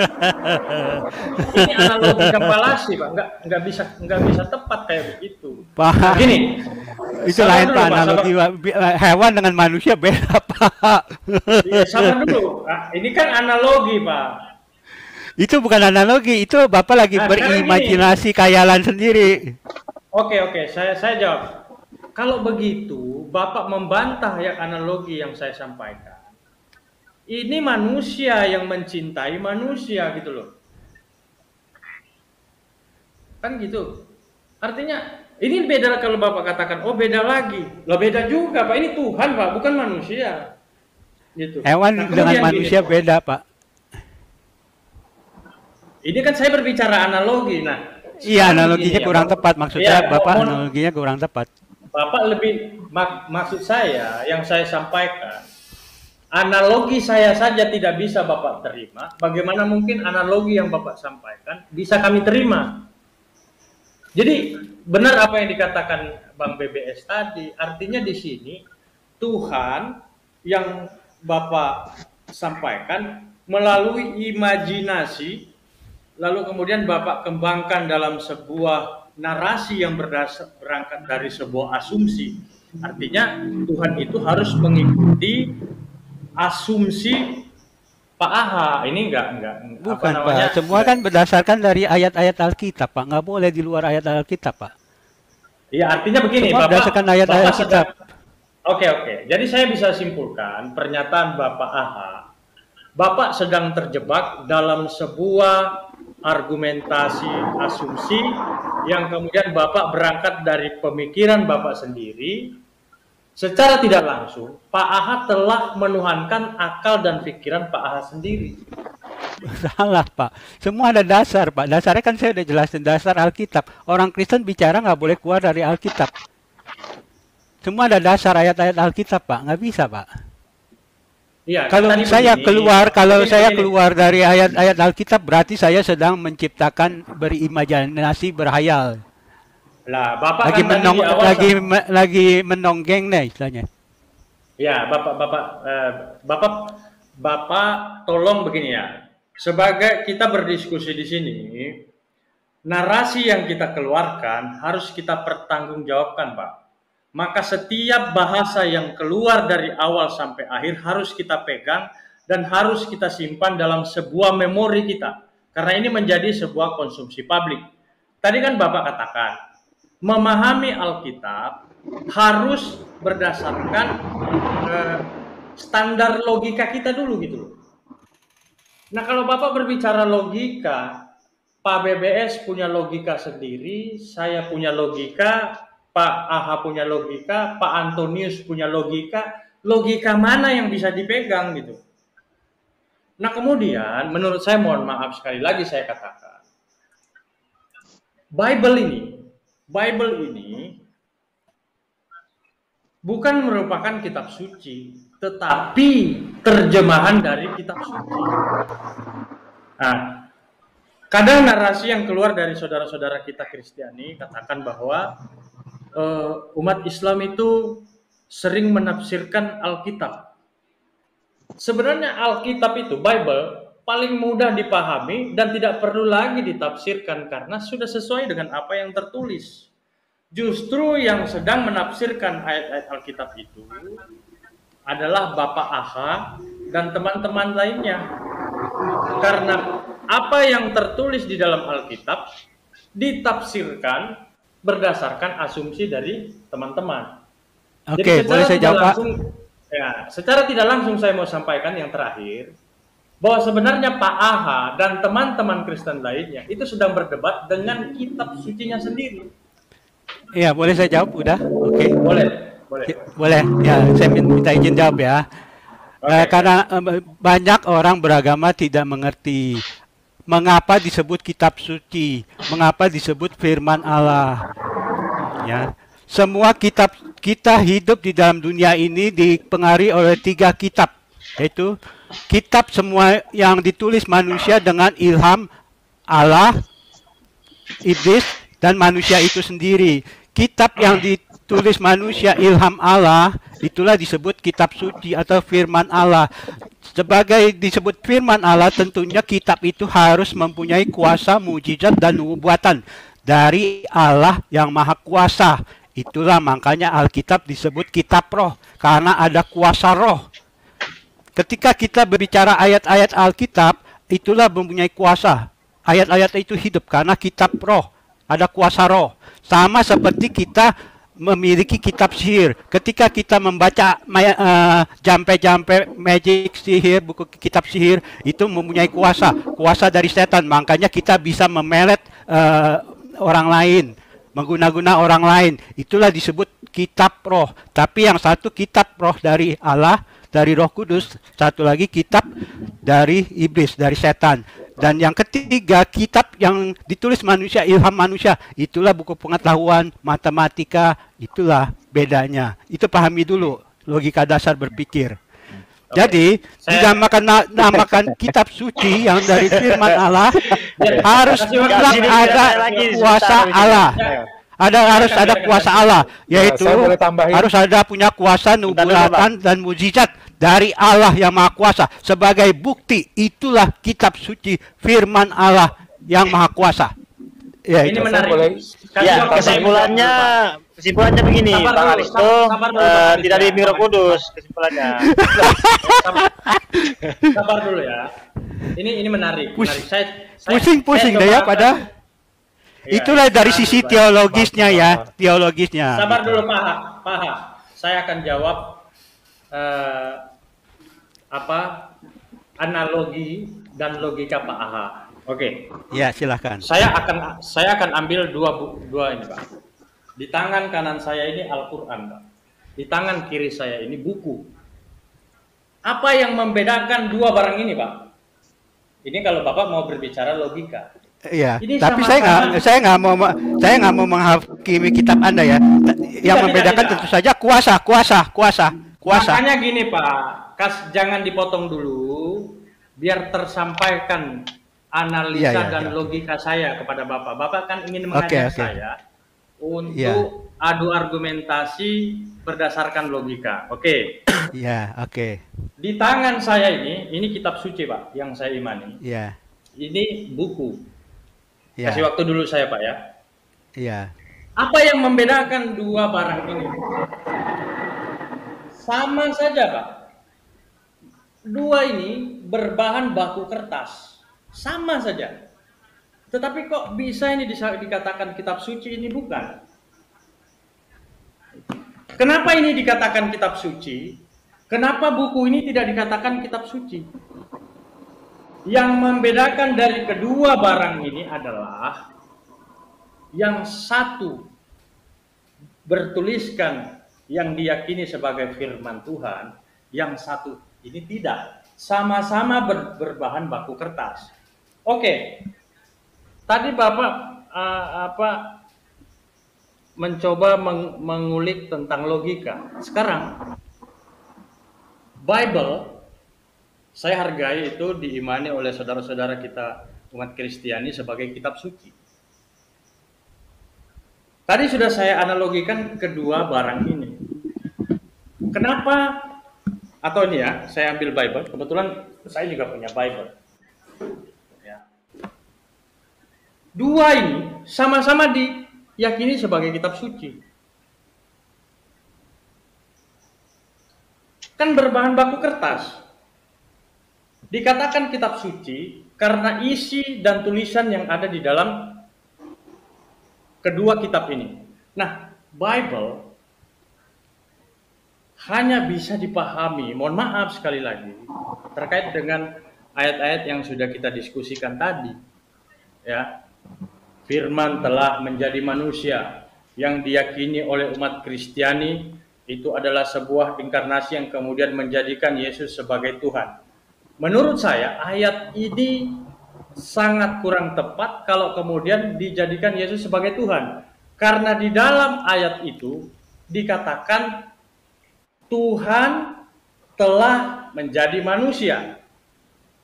Ini analogi falasi, Pak. Nggak, nggak bisa nggak bisa tepat kayak begitu. Pak. Gini, Itu lain Pak analogi. Pak. Bi- hewan dengan manusia beda Pak. Iya, sabar dulu. Ah, ini kan analogi, Pak. Itu bukan analogi, itu Bapak lagi Nah, berimajinasi khayalan sendiri. Oke, oke, saya saya jawab. Kalau begitu, Bapak membantah yang analogi yang saya sampaikan. Ini manusia yang mencintai manusia gitu loh. Kan gitu. Artinya ini beda kalau Bapak katakan, oh beda lagi. Lah beda juga, Pak. Ini Tuhan, Pak, bukan manusia. Gitu. Hewan Nah, dengan manusia gini, beda Pak. Ini kan saya berbicara analogi. Nah, Iya analoginya begini ya, kurang tepat. Maksud Iya, saya Bapak mohon- analoginya kurang tepat. Bapak lebih mak- maksud saya yang saya sampaikan analogi saya saja tidak bisa Bapak terima. Bagaimana mungkin analogi yang Bapak sampaikan bisa kami terima? Jadi benar apa yang dikatakan Bang BBS tadi. Artinya di sini Tuhan yang Bapak sampaikan melalui imajinasi lalu kemudian Bapak kembangkan dalam sebuah narasi yang berdasar berangkat dari sebuah asumsi. Artinya Tuhan itu harus mengikuti asumsi Pak Aha. Ini enggak enggak apa Bukan namanya? Pak, semua kan berdasarkan dari ayat-ayat Alkitab Pak. Nggak boleh di luar ayat Alkitab Pak. Ya artinya begini, Semua Bapak. berdasarkan ayat-ayat Alkitab. Oke oke. Jadi saya bisa simpulkan pernyataan Bapak Aha. Bapak sedang terjebak dalam sebuah argumentasi asumsi yang kemudian Bapak berangkat dari pemikiran Bapak sendiri. Secara tidak langsung, Pak Aha telah menuhankan akal dan pikiran Pak Aha sendiri. Salah Pak. Semua ada dasar Pak. Dasarnya kan saya udah jelasin dasar Alkitab. Orang Kristen bicara nggak boleh keluar dari Alkitab. Semua ada dasar ayat-ayat Alkitab Pak. Nggak bisa Pak. Iya, Kalau tadi saya begini, keluar, kalau begini, saya begini. keluar dari ayat-ayat Alkitab berarti saya sedang menciptakan berimajinasi berhayal. Lah, Bapak Lagi kan tadi menong, di awal lagi me- lagi menonggeng nih istilahnya. Ya, Bapak, Bapak, eh, Bapak, Bapak, tolong begini ya. Sebagai kita berdiskusi di sini, narasi yang kita keluarkan harus kita pertanggungjawabkan, Pak. Maka setiap bahasa yang keluar dari awal sampai akhir harus kita pegang dan harus kita simpan dalam sebuah memori kita. Karena ini menjadi sebuah konsumsi publik. Tadi kan Bapak katakan, memahami Alkitab harus berdasarkan eh, standar logika kita dulu gitu loh. Nah kalau Bapak berbicara logika, Pak BBS punya logika sendiri, saya punya logika, Pak Aha punya logika, Pak Antonius punya logika, logika mana yang bisa dipegang gitu. Nah kemudian menurut saya mohon maaf sekali lagi saya katakan, Bible ini, Bible ini bukan merupakan kitab suci, tetapi terjemahan dari kitab suci. Nah, kadang narasi yang keluar dari saudara-saudara kita Kristiani katakan bahwa eh, umat Islam itu sering menafsirkan Alkitab. Sebenarnya Alkitab itu Bible paling mudah dipahami dan tidak perlu lagi ditafsirkan karena sudah sesuai dengan apa yang tertulis. Justru yang sedang menafsirkan ayat-ayat Alkitab itu adalah Bapak Aha dan teman-teman lainnya. Karena apa yang tertulis di dalam Alkitab ditafsirkan berdasarkan asumsi dari teman-teman. Oke, Jadi secara boleh saya jawab, Pak? langsung, ya, secara tidak langsung saya mau sampaikan yang terakhir bahwa sebenarnya Pak Aha dan teman-teman Kristen lainnya itu sedang berdebat dengan kitab sucinya sendiri. Iya, boleh saya jawab? Udah? Oke. Boleh, boleh. Boleh. Ya, saya min- minta izin jawab ya. Eh, karena eh, banyak orang beragama tidak mengerti mengapa disebut kitab suci, mengapa disebut firman Allah. Ya. Semua kitab kita hidup di dalam dunia ini dipengaruhi oleh tiga kitab, yaitu kitab semua yang ditulis manusia dengan ilham Allah, iblis dan manusia itu sendiri. Kitab yang ditulis manusia ilham Allah itulah disebut kitab suci atau firman Allah. Sebagai disebut firman Allah tentunya kitab itu harus mempunyai kuasa, mujizat dan nubuatan dari Allah yang maha kuasa. Itulah makanya Alkitab disebut kitab roh karena ada kuasa roh. Ketika kita berbicara ayat-ayat Alkitab, itulah mempunyai kuasa. Ayat-ayat itu hidup karena kitab roh, ada kuasa roh. Sama seperti kita memiliki kitab sihir. Ketika kita membaca eh, jampe-jampe magic sihir, buku kitab sihir, itu mempunyai kuasa, kuasa dari setan. Makanya kita bisa memelet eh, orang lain, mengguna-guna orang lain. Itulah disebut kitab roh. Tapi yang satu kitab roh dari Allah, dari Roh Kudus, satu lagi kitab dari iblis, dari setan. Dan yang ketiga, kitab yang ditulis manusia, ilham manusia, itulah buku pengetahuan, matematika, itulah bedanya. Itu pahami dulu logika dasar berpikir. Jadi, dinamakan na- namakan kitab suci yang dari firman Allah harus Kasih waktu bilang ada saya kuasa Allah. Ya. Ada harus ada kuasa Allah, yaitu saya boleh tambahin? harus ada punya kuasa nubuatan dan mujizat dari Allah yang Maha Kuasa sebagai bukti itulah kitab suci firman Allah yang Maha Kuasa. Ya, Ini itu. menarik. Kasih Ya, kesimpulannya kesimpulannya begini, Sabar Bang Aristo sabar- sabar eh, tidak di Miro Kudus kesimpulannya. Sabar dulu ya. Ini ini menarik. Pus- menarik. Saya, saya- Pusing-pusing saya deh ya pada Iya, itulah dari sabar sisi Pak. teologisnya ya, teologisnya. Sabar gitu. dulu Pak. Pak. Saya akan jawab eh, apa analogi dan logika Pak Aha. Oke. Ya, silakan. Saya akan saya akan ambil dua dua ini Pak. Di tangan kanan saya ini Al-Qur'an, Pak. Di tangan kiri saya ini buku. Apa yang membedakan dua barang ini, Pak? Ini kalau Bapak mau berbicara logika. Iya, Ini tapi saya nggak saya nggak mau saya nggak mau menghakimi kitab Anda ya. Yang Tidak, membedakan tidak, tentu saja kuasa, kuasa, kuasa, kuasa. Makanya gini Pak, kas jangan dipotong dulu, biar tersampaikan analisa Iya, iya, dan iya. logika saya kepada Bapak. Bapak kan ingin mengajak oke. saya untuk Iya. adu argumentasi berdasarkan logika. Oke, Iya, oke. di tangan saya ini, ini kitab suci Pak, yang saya imani. Iya, Ini buku. iya. Kasih waktu dulu saya Pak ya. Iya. Apa yang membedakan dua barang ini? Sama saja, Pak. Dua ini berbahan baku kertas. Sama saja. Tetapi kok bisa ini dikatakan kitab suci ini bukan? Kenapa ini dikatakan kitab suci? Kenapa buku ini tidak dikatakan kitab suci? Yang membedakan dari kedua barang ini adalah yang satu bertuliskan yang diyakini sebagai firman Tuhan, yang satu ini tidak. Sama-sama ber- berbahan baku kertas. Oke. Tadi Bapak eh, apa mencoba meng- mengulik tentang logika. Sekarang Bible saya hargai itu diimani oleh saudara-saudara kita umat Kristiani sebagai kitab suci. Tadi sudah saya analogikan kedua barang ini. Kenapa? Atau ini ya, saya ambil Bible. Kebetulan saya juga punya Bible. Ya. Dua ini sama-sama diyakini sebagai kitab suci. kan berbahan baku kertas. Dikatakan kitab suci karena isi dan tulisan yang ada di dalam kedua kitab ini. Nah, Bible hanya bisa dipahami, mohon maaf sekali lagi, terkait dengan ayat-ayat yang sudah kita diskusikan tadi. Ya. Firman telah menjadi manusia yang diyakini oleh umat Kristiani itu adalah sebuah inkarnasi yang kemudian menjadikan Yesus sebagai Tuhan. Menurut saya ayat ini sangat kurang tepat kalau kemudian dijadikan Yesus sebagai Tuhan. Karena di dalam ayat itu dikatakan Tuhan telah menjadi manusia.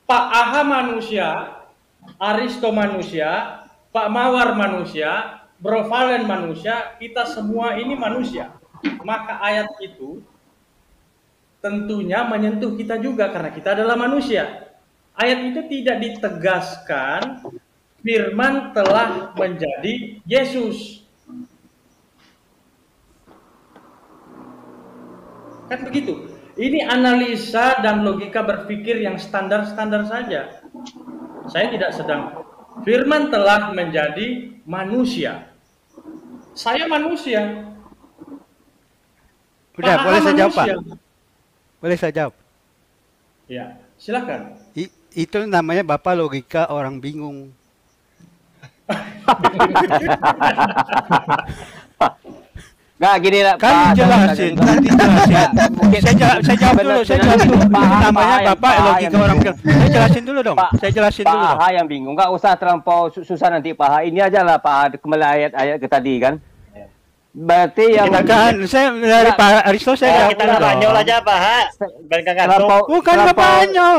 Pak Aha manusia, Aristo manusia, Pak Mawar manusia, Bro Valen manusia, kita semua ini manusia. Maka ayat itu tentunya menyentuh kita juga karena kita adalah manusia. Ayat itu tidak ditegaskan firman telah menjadi Yesus. Kan begitu. Ini analisa dan logika berpikir yang standar-standar saja. Saya tidak sedang firman telah menjadi manusia. Saya manusia. Udah, Pak boleh saya jawab, Pak? Boleh saya jawab? Ya, silakan. I- itu namanya Bapak logika orang bingung. Nggak gini lah. Kan Pak, dijelasin, kan dijelasin. Saya jela- saya jawab dulu, saya jawab dulu. Pak namanya Pak Bapak logika Pak orang bingung. Saya jelasin dulu dong. Pak, Saya jelasin Pak dulu. Aha yang bingung. Nggak usah terlampau su- susah nanti Pak Aha. Ini aja lah Pak. Kembali ayat-ayat ke tadi kan. Berarti yang kan, saya dari Nggak. Pak Aristo saya Ya, jawab kita dulu Banyol aja Pak Ha. Bukan terlampau- Bapak Anyol.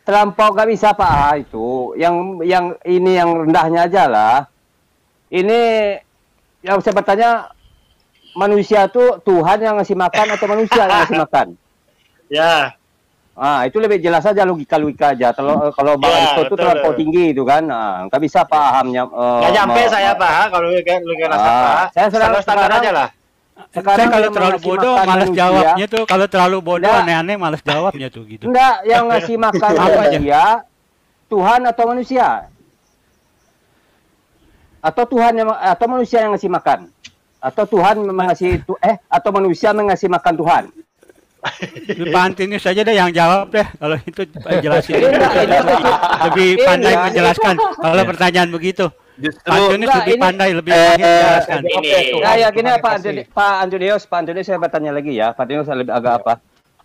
terlampau nggak bisa Pak Aha itu. Yang yang ini yang rendahnya aja lah. Ini yang saya bertanya manusia tuh Tuhan yang ngasih makan atau manusia yang ngasih makan? Ya. Ah, itu lebih jelas aja logika-logika aja. Kalau kalau Bang Ya, Aristo itu betul. terlampau tinggi itu kan. Nah, nggak bisa pahamnya. eh, Nggak nyampe saya Pak kalau lu kan kan Ah, Pak. saya sedang- Standar standar aja lah. Sekarang saya kalau terlalu bodoh malas jawabnya tuh. Kalau terlalu bodoh aneh-aneh malas jawabnya tuh gitu. Enggak, yang ngasih makan Apa aja? manusia Tuhan atau manusia? Atau Tuhan yang atau manusia yang ngasih makan? Atau Tuhan mengasih tu, eh atau manusia mengasih makan Tuhan? Pak Antinius saja deh yang jawab deh. Kalau itu jelasin. Ini ini lebih Ini pandai menjelaskan. itu- Kalau pertanyaan begitu. Pak Enggak, lebih ini- pandai, lebih eh, menjelaskan. Oke, ya, ya gini Pak Antoni, Pak Antonius, Pak Antonius saya bertanya lagi ya. Pak Antonius lebih agak apa?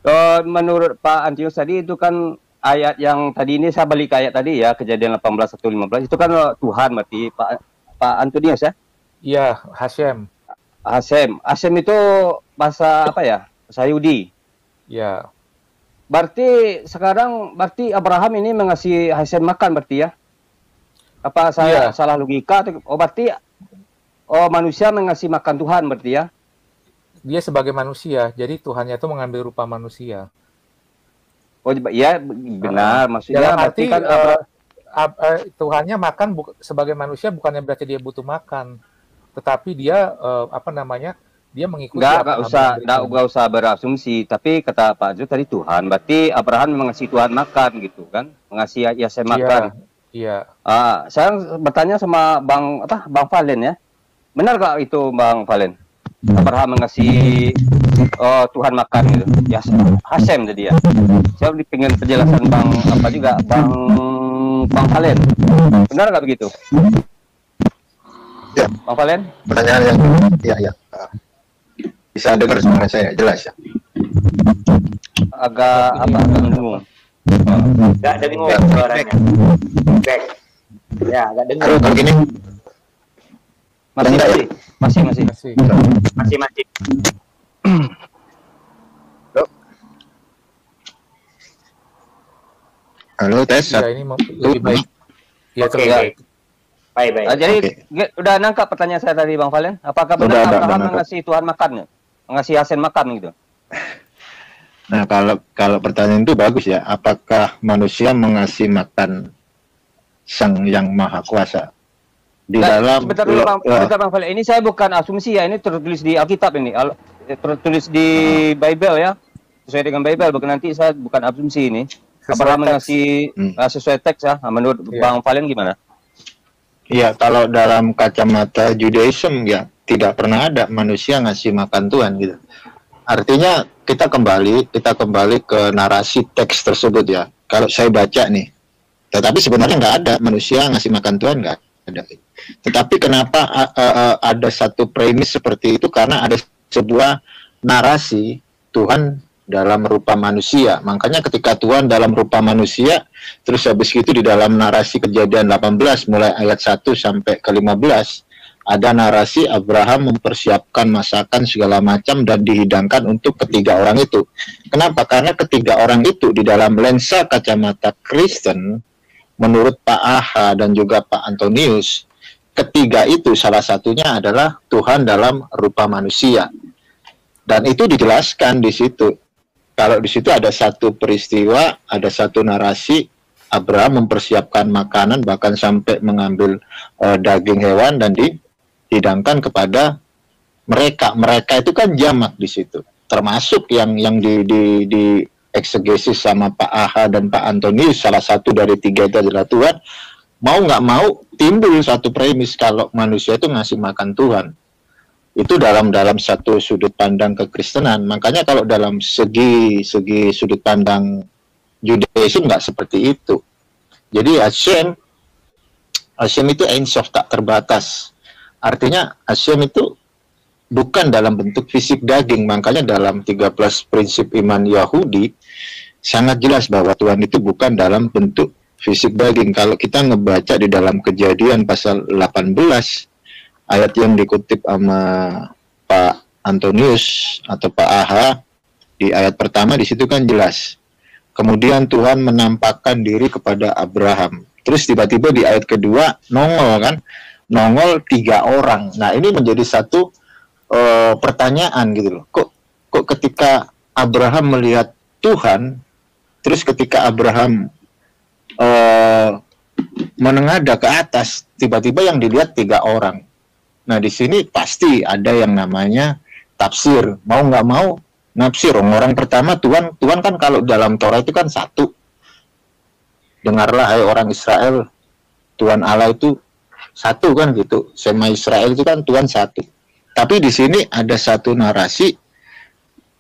Eh, menurut Pak Antonius tadi itu kan ayat yang tadi ini saya balik ayat tadi ya, kejadian 18 1 15 itu kan Tuhan berarti Pak Pak Antonius ya? Iya, Hashem. Hasem. Hasem itu bahasa apa ya? Bahasa Yahudi. Ya. Berarti sekarang berarti Abraham ini mengasih Hasem makan berarti ya? Apa saya Iya. salah logika? Oh berarti oh manusia mengasih makan Tuhan berarti ya? Dia sebagai manusia, jadi Tuhannya itu mengambil rupa manusia. Oh iya benar maksudnya Dalam berarti arti kan eh, Abra- ab- eh, Tuhannya makan bu- sebagai manusia bukannya berarti dia butuh makan, tetapi dia eh, apa namanya? Dia mengikuti Enggak, enggak yang usah, enggak, enggak usah berasumsi. Tapi kata Pak Zul tadi Tuhan, berarti Abraham mengasih Tuhan makan gitu kan? Mengasih Yasem makan. Iya. Ah, saya bertanya sama Bang apa? Bang Valen ya. Benar gak itu Bang Valen? Abraham mengasih oh, Tuhan makan gitu. Ya Hasem tadi ya. Saya pengen penjelasan Bang apa juga Bang Bang Valen. Benar gak begitu? Ya. Bang Valen? Pertanyaan yang ya ya. Bisa dengar suara saya jelas ya. Agak apa? Agak bingung. Enggak dengar suaranya. Back. Ya, enggak dengar. Halo, kalau gini Masih Enggak ya? masih masih masih. Masih masih. Halo tes. Iya, ini lebih baik. Ya, terus. Baik. Baik. Ah, jadi ge- udah nangkap pertanyaan saya tadi Bang Valen? Apakah benar udah, udah Abraham mengasih Tuhan makan? ya? Mengasih Hasan makan gitu? Nah, kalau kalau pertanyaan itu bagus ya. Apakah manusia mengasih makan Sang Yang Maha Kuasa di Nah, dalam sebentar dulu Bang, eh, sebentar Bang Valen. Ini saya bukan asumsi ya, ini tertulis di Alkitab ini, Al- eh, tertulis di Bible ya. sesuai dengan Bible, bukan nanti saya bukan asumsi ini. Sesuai Abraham teks. mengasih ah, sesuai teks ya. Menurut Iya. Bang Valen gimana? Iya, kalau dalam kacamata Judaism ya tidak pernah ada manusia ngasih makan Tuhan gitu. Artinya kita kembali kita kembali ke narasi teks tersebut ya. Kalau saya baca nih, tetapi sebenarnya nggak ada manusia ngasih makan Tuhan nggak ada. Tetapi kenapa a- a- ada satu premis seperti itu karena ada sebuah narasi Tuhan dalam rupa manusia. Makanya ketika Tuhan dalam rupa manusia, terus habis itu di dalam narasi kejadian 18 mulai ayat 1 sampai ke 15 ada narasi Abraham mempersiapkan masakan segala macam dan dihidangkan untuk ketiga orang itu. Kenapa? Karena ketiga orang itu di dalam lensa kacamata Kristen menurut Pak Aha dan juga Pak Antonius, ketiga itu salah satunya adalah Tuhan dalam rupa manusia. Dan itu dijelaskan di situ. Kalau di situ ada satu peristiwa, ada satu narasi, Abraham mempersiapkan makanan bahkan sampai mengambil eh, daging hewan dan dihidangkan kepada mereka. Mereka itu kan jamak di situ. Termasuk yang yang di di, di eksegesis sama Pak Aha dan Pak Antonius salah satu dari tiga itu adalah Tuhan. Mau nggak mau timbul satu premis kalau manusia itu ngasih makan Tuhan itu dalam dalam satu sudut pandang kekristenan. Makanya kalau dalam segi segi sudut pandang Judaism nggak seperti itu. Jadi Hashem Hashem itu Ensof tak terbatas. Artinya Hashem itu bukan dalam bentuk fisik daging. Makanya dalam 13 prinsip iman Yahudi sangat jelas bahwa Tuhan itu bukan dalam bentuk fisik daging. Kalau kita ngebaca di dalam kejadian pasal 18 ayat yang dikutip sama Pak Antonius atau Pak Aha di ayat pertama di situ kan jelas. Kemudian Tuhan menampakkan diri kepada Abraham. Terus tiba-tiba di ayat kedua nongol kan, nongol tiga orang. Nah ini menjadi satu eh, pertanyaan gitu loh. Kok kok ketika Abraham melihat Tuhan, terus ketika Abraham eh, menengadah ke atas, tiba-tiba yang dilihat tiga orang. Nah di sini pasti ada yang namanya tafsir. Mau nggak mau nafsir. Orang pertama Tuhan, Tuhan kan kalau dalam Torah itu kan satu. Dengarlah hai orang Israel, Tuhan Allah itu satu kan gitu. Sema Israel itu kan Tuhan satu. Tapi di sini ada satu narasi,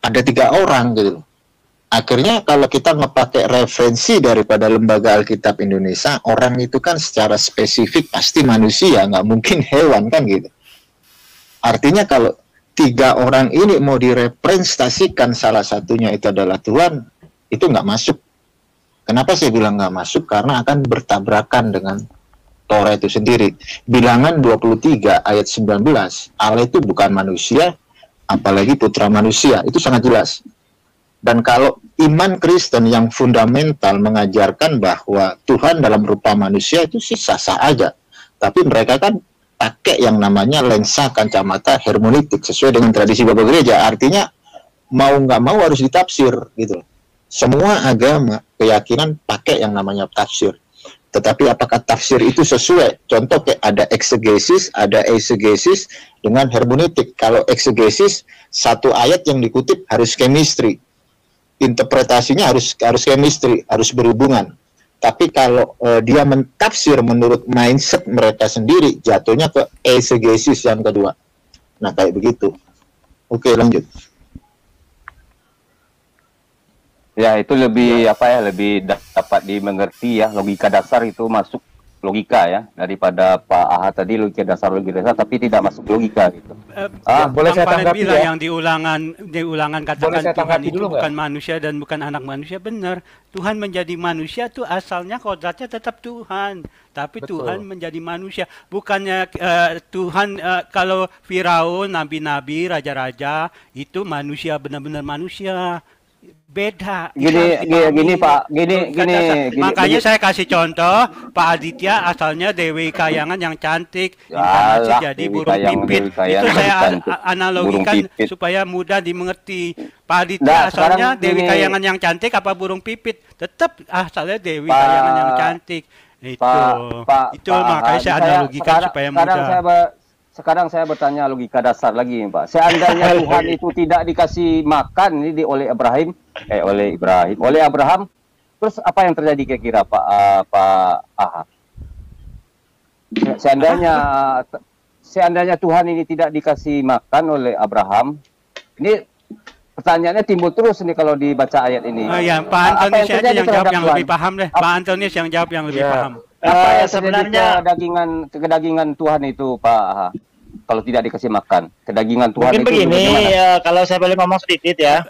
ada tiga orang gitu. Akhirnya kalau kita ngepakai referensi daripada lembaga Alkitab Indonesia, orang itu kan secara spesifik pasti manusia, nggak mungkin hewan kan gitu. Artinya kalau tiga orang ini mau direpresentasikan salah satunya itu adalah Tuhan, itu nggak masuk. Kenapa saya bilang nggak masuk? Karena akan bertabrakan dengan Torah itu sendiri. Bilangan 23 ayat 19, Allah itu bukan manusia, apalagi putra manusia. Itu sangat jelas. Dan kalau iman Kristen yang fundamental mengajarkan bahwa Tuhan dalam rupa manusia itu sih sah-sah aja. Tapi mereka kan pakai yang namanya lensa kacamata hermeneutik sesuai dengan tradisi Bapak Gereja. Artinya mau nggak mau harus ditafsir gitu. Semua agama keyakinan pakai yang namanya tafsir. Tetapi apakah tafsir itu sesuai? Contoh kayak ada eksegesis, ada eisegesis dengan hermeneutik. Kalau eksegesis satu ayat yang dikutip harus chemistry. Interpretasinya harus harus chemistry, harus berhubungan. Tapi kalau eh, dia mentafsir menurut mindset mereka sendiri, jatuhnya ke eisegesis yang kedua. Nah, kayak begitu. Oke, lanjut. Ya itu lebih apa ya lebih da- dapat dimengerti ya logika dasar itu masuk logika ya daripada Pak Aha tadi logika dasar logika dasar tapi tidak masuk logika gitu. Ah, boleh saya tanggapi bilang ya? yang di ulangan di ulangan Boleh katakan Tuhan itu dulu bukan manusia dan bukan anak manusia benar. Tuhan menjadi manusia tuh asalnya kodratnya tetap Tuhan, tapi Betul. Tuhan menjadi manusia. Bukannya eh, Tuhan eh, kalau Firaun, nabi-nabi, raja-raja itu manusia benar-benar manusia. Beda. Gini gini, gini Pak, gini gini, dasar. gini Makanya gini. saya kasih contoh, Pak Aditya asalnya Dewi Kayangan yang cantik, inkarnasi Alah, jadi Dewi burung Kayangan, pipit. Itu saya cantik. analogikan supaya mudah dimengerti. Pak Aditya Nah, asalnya Dewi gini. Kayangan yang cantik apa burung pipit? Tetap asalnya Dewi Pak- Kayangan yang cantik. Itu. Pak, Pak, itu Pak makanya saya analogikan sekarang- supaya sekarang mudah. Saya, sekarang saya bertanya logika dasar lagi Pak. Seandainya Tuhan itu tidak dikasih makan ini di oleh Ibrahim, eh oleh Ibrahim, oleh Abraham, terus apa yang terjadi kira-kira Pak uh, Pak Aha? Seandainya seandainya Tuhan ini tidak dikasih makan oleh Abraham, ini pertanyaannya timbul terus nih kalau dibaca ayat ini. Oh ya, Pak Antonius yang jawab yang Tuhan? lebih paham deh. Pak Antonius yang jawab yang lebih Ya. paham. Apa yang sebenarnya- kedagingan kedagingan Tuhan itu Pak? Kalau tidak dikasih makan, kedagingan Tuhan Mungkin itu begini bagaimana? ya, kalau saya boleh ngomong sedikit ya.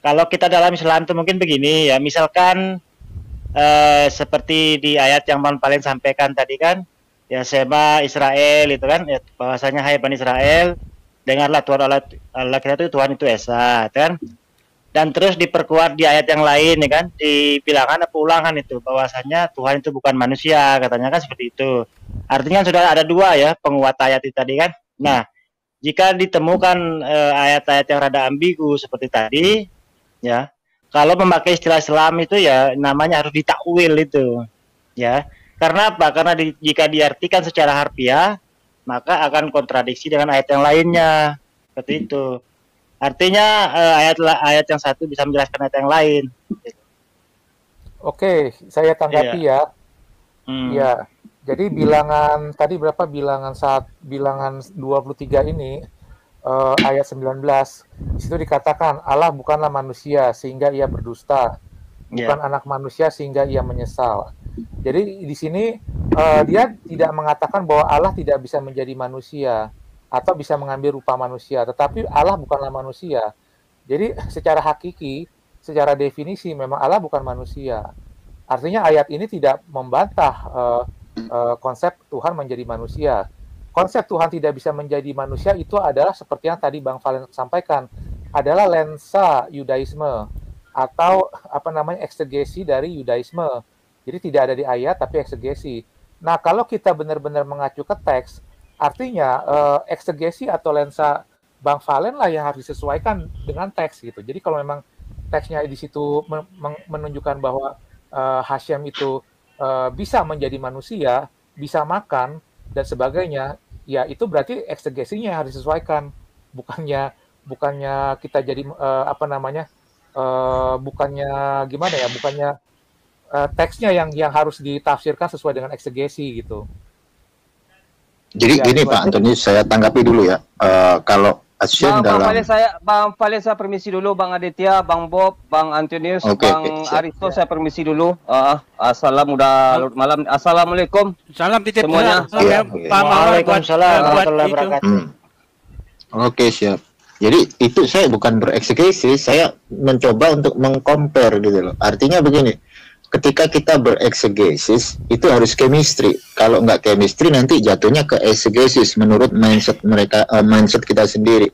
Kalau kita dalam Islam itu mungkin begini ya, misalkan eh, seperti di ayat yang Bang Palen sampaikan tadi kan, ya Sema Israel itu kan, ya, bahwasanya Hai Bani Israel, dengarlah Tuhan Allah, Allah kita itu Tuhan itu esa, kan? Dan terus diperkuat di ayat yang lain ya kan, di bilangan apa itu bahwasanya Tuhan itu bukan manusia, katanya kan seperti itu. Artinya sudah ada dua ya penguat ayat itu tadi kan. Nah, jika ditemukan eh, ayat-ayat yang rada ambigu seperti tadi, ya, kalau memakai istilah Islam itu ya namanya harus ditakwil itu, ya. Karena apa? Karena di- jika diartikan secara harfiah, maka akan kontradiksi dengan ayat yang lainnya, seperti itu. Artinya eh, ayat ayat yang satu bisa menjelaskan ayat yang lain. Oke, saya tanggapi ya. Hmm. Ya. Jadi bilangan tadi berapa bilangan saat bilangan 23 ini eh, ayat 19 di situ dikatakan Allah bukanlah manusia sehingga ia berdusta, bukan anak manusia sehingga ia menyesal. Jadi di sini eh, dia tidak mengatakan bahwa Allah tidak bisa menjadi manusia atau bisa mengambil rupa manusia, tetapi Allah bukanlah manusia. Jadi secara hakiki, secara definisi memang Allah bukan manusia. Artinya ayat ini tidak membantah eh, eh, konsep Tuhan menjadi manusia. Konsep Tuhan tidak bisa menjadi manusia itu adalah seperti yang tadi Bang Valen sampaikan, adalah lensa Yudaisme atau apa namanya eksegesi dari Yudaisme. Jadi tidak ada di ayat tapi eksegesi. Nah, kalau kita benar-benar mengacu ke teks, artinya eh, eksegesi atau lensa Bang Valen lah yang harus disesuaikan dengan teks gitu. Jadi kalau memang teksnya di situ men- men- menunjukkan bahwa eh, Hashem itu eh, bisa menjadi manusia, bisa makan dan sebagainya, ya itu berarti eksegesinya harus disesuaikan. Bukannya bukannya kita jadi eh, apa namanya? eh, bukannya gimana ya? Bukannya eh, teksnya yang yang harus ditafsirkan sesuai dengan eksegesi gitu. Jadi Ya, gini Pak aja. Antonius, saya tanggapi dulu ya. Eh, kalau Hashem Bang, Bang dalam Valen saya Bang Valen saya permisi dulu Bang Aditya, Bang Bob, Bang Antonius, Oke, Bang oke, siap. Aristo saya permisi dulu. Ah, assalam udah larut malam. Assalamualaikum. Salam titip semuanya. salam ya, Pak Mawar buat, Waalaikumsalam warahmatullahi wabarakatuh. Hmm. Oke siap. Jadi itu saya bukan bereksekusi, saya mencoba untuk mengcompare gitu loh. Artinya begini, ketika kita bereksegesis itu harus chemistry. Kalau nggak chemistry nanti jatuhnya ke exegesis menurut mindset mereka, eh, mindset kita sendiri.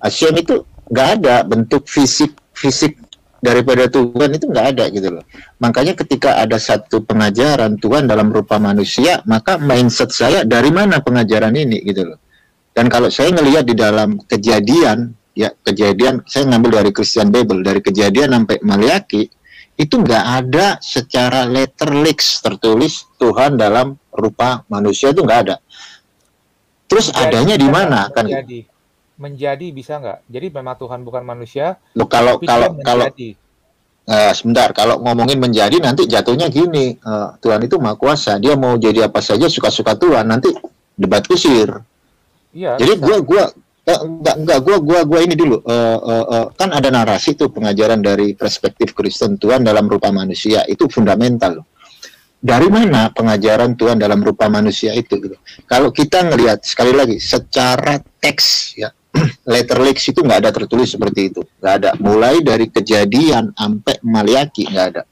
Hashem itu nggak ada bentuk fisik fisik daripada Tuhan itu nggak ada gitu loh. Makanya ketika ada satu pengajaran Tuhan dalam rupa manusia, maka mindset saya dari mana pengajaran ini gitu loh. Dan kalau saya ngelihat di dalam kejadian, ya kejadian, saya ngambil dari Christian Bible, dari kejadian sampai Maliaki, itu nggak ada secara letterlix tertulis Tuhan dalam rupa manusia itu nggak ada. Terus Menjadi adanya di mana kan? Menjadi, menjadi bisa nggak? Jadi memang Tuhan bukan manusia. Loh, kalau kalau kalau. Eh, sebentar, kalau ngomongin menjadi nanti jatuhnya gini, eh, Tuhan itu maha kuasa, dia mau jadi apa saja suka-suka Tuhan, nanti debat kusir. Iya. Jadi bisa. gua gua eh, enggak enggak. Gua gua gua ini dulu. Eh, eh, eh, kan ada narasi tuh pengajaran dari perspektif Kristen Tuhan dalam rupa manusia. Itu fundamental. Loh. Dari mana pengajaran Tuhan dalam rupa manusia itu gitu. Kalau kita ngelihat sekali lagi secara teks ya letterlix itu nggak ada tertulis seperti itu. Nggak ada. Mulai dari kejadian sampai Maliaki nggak ada.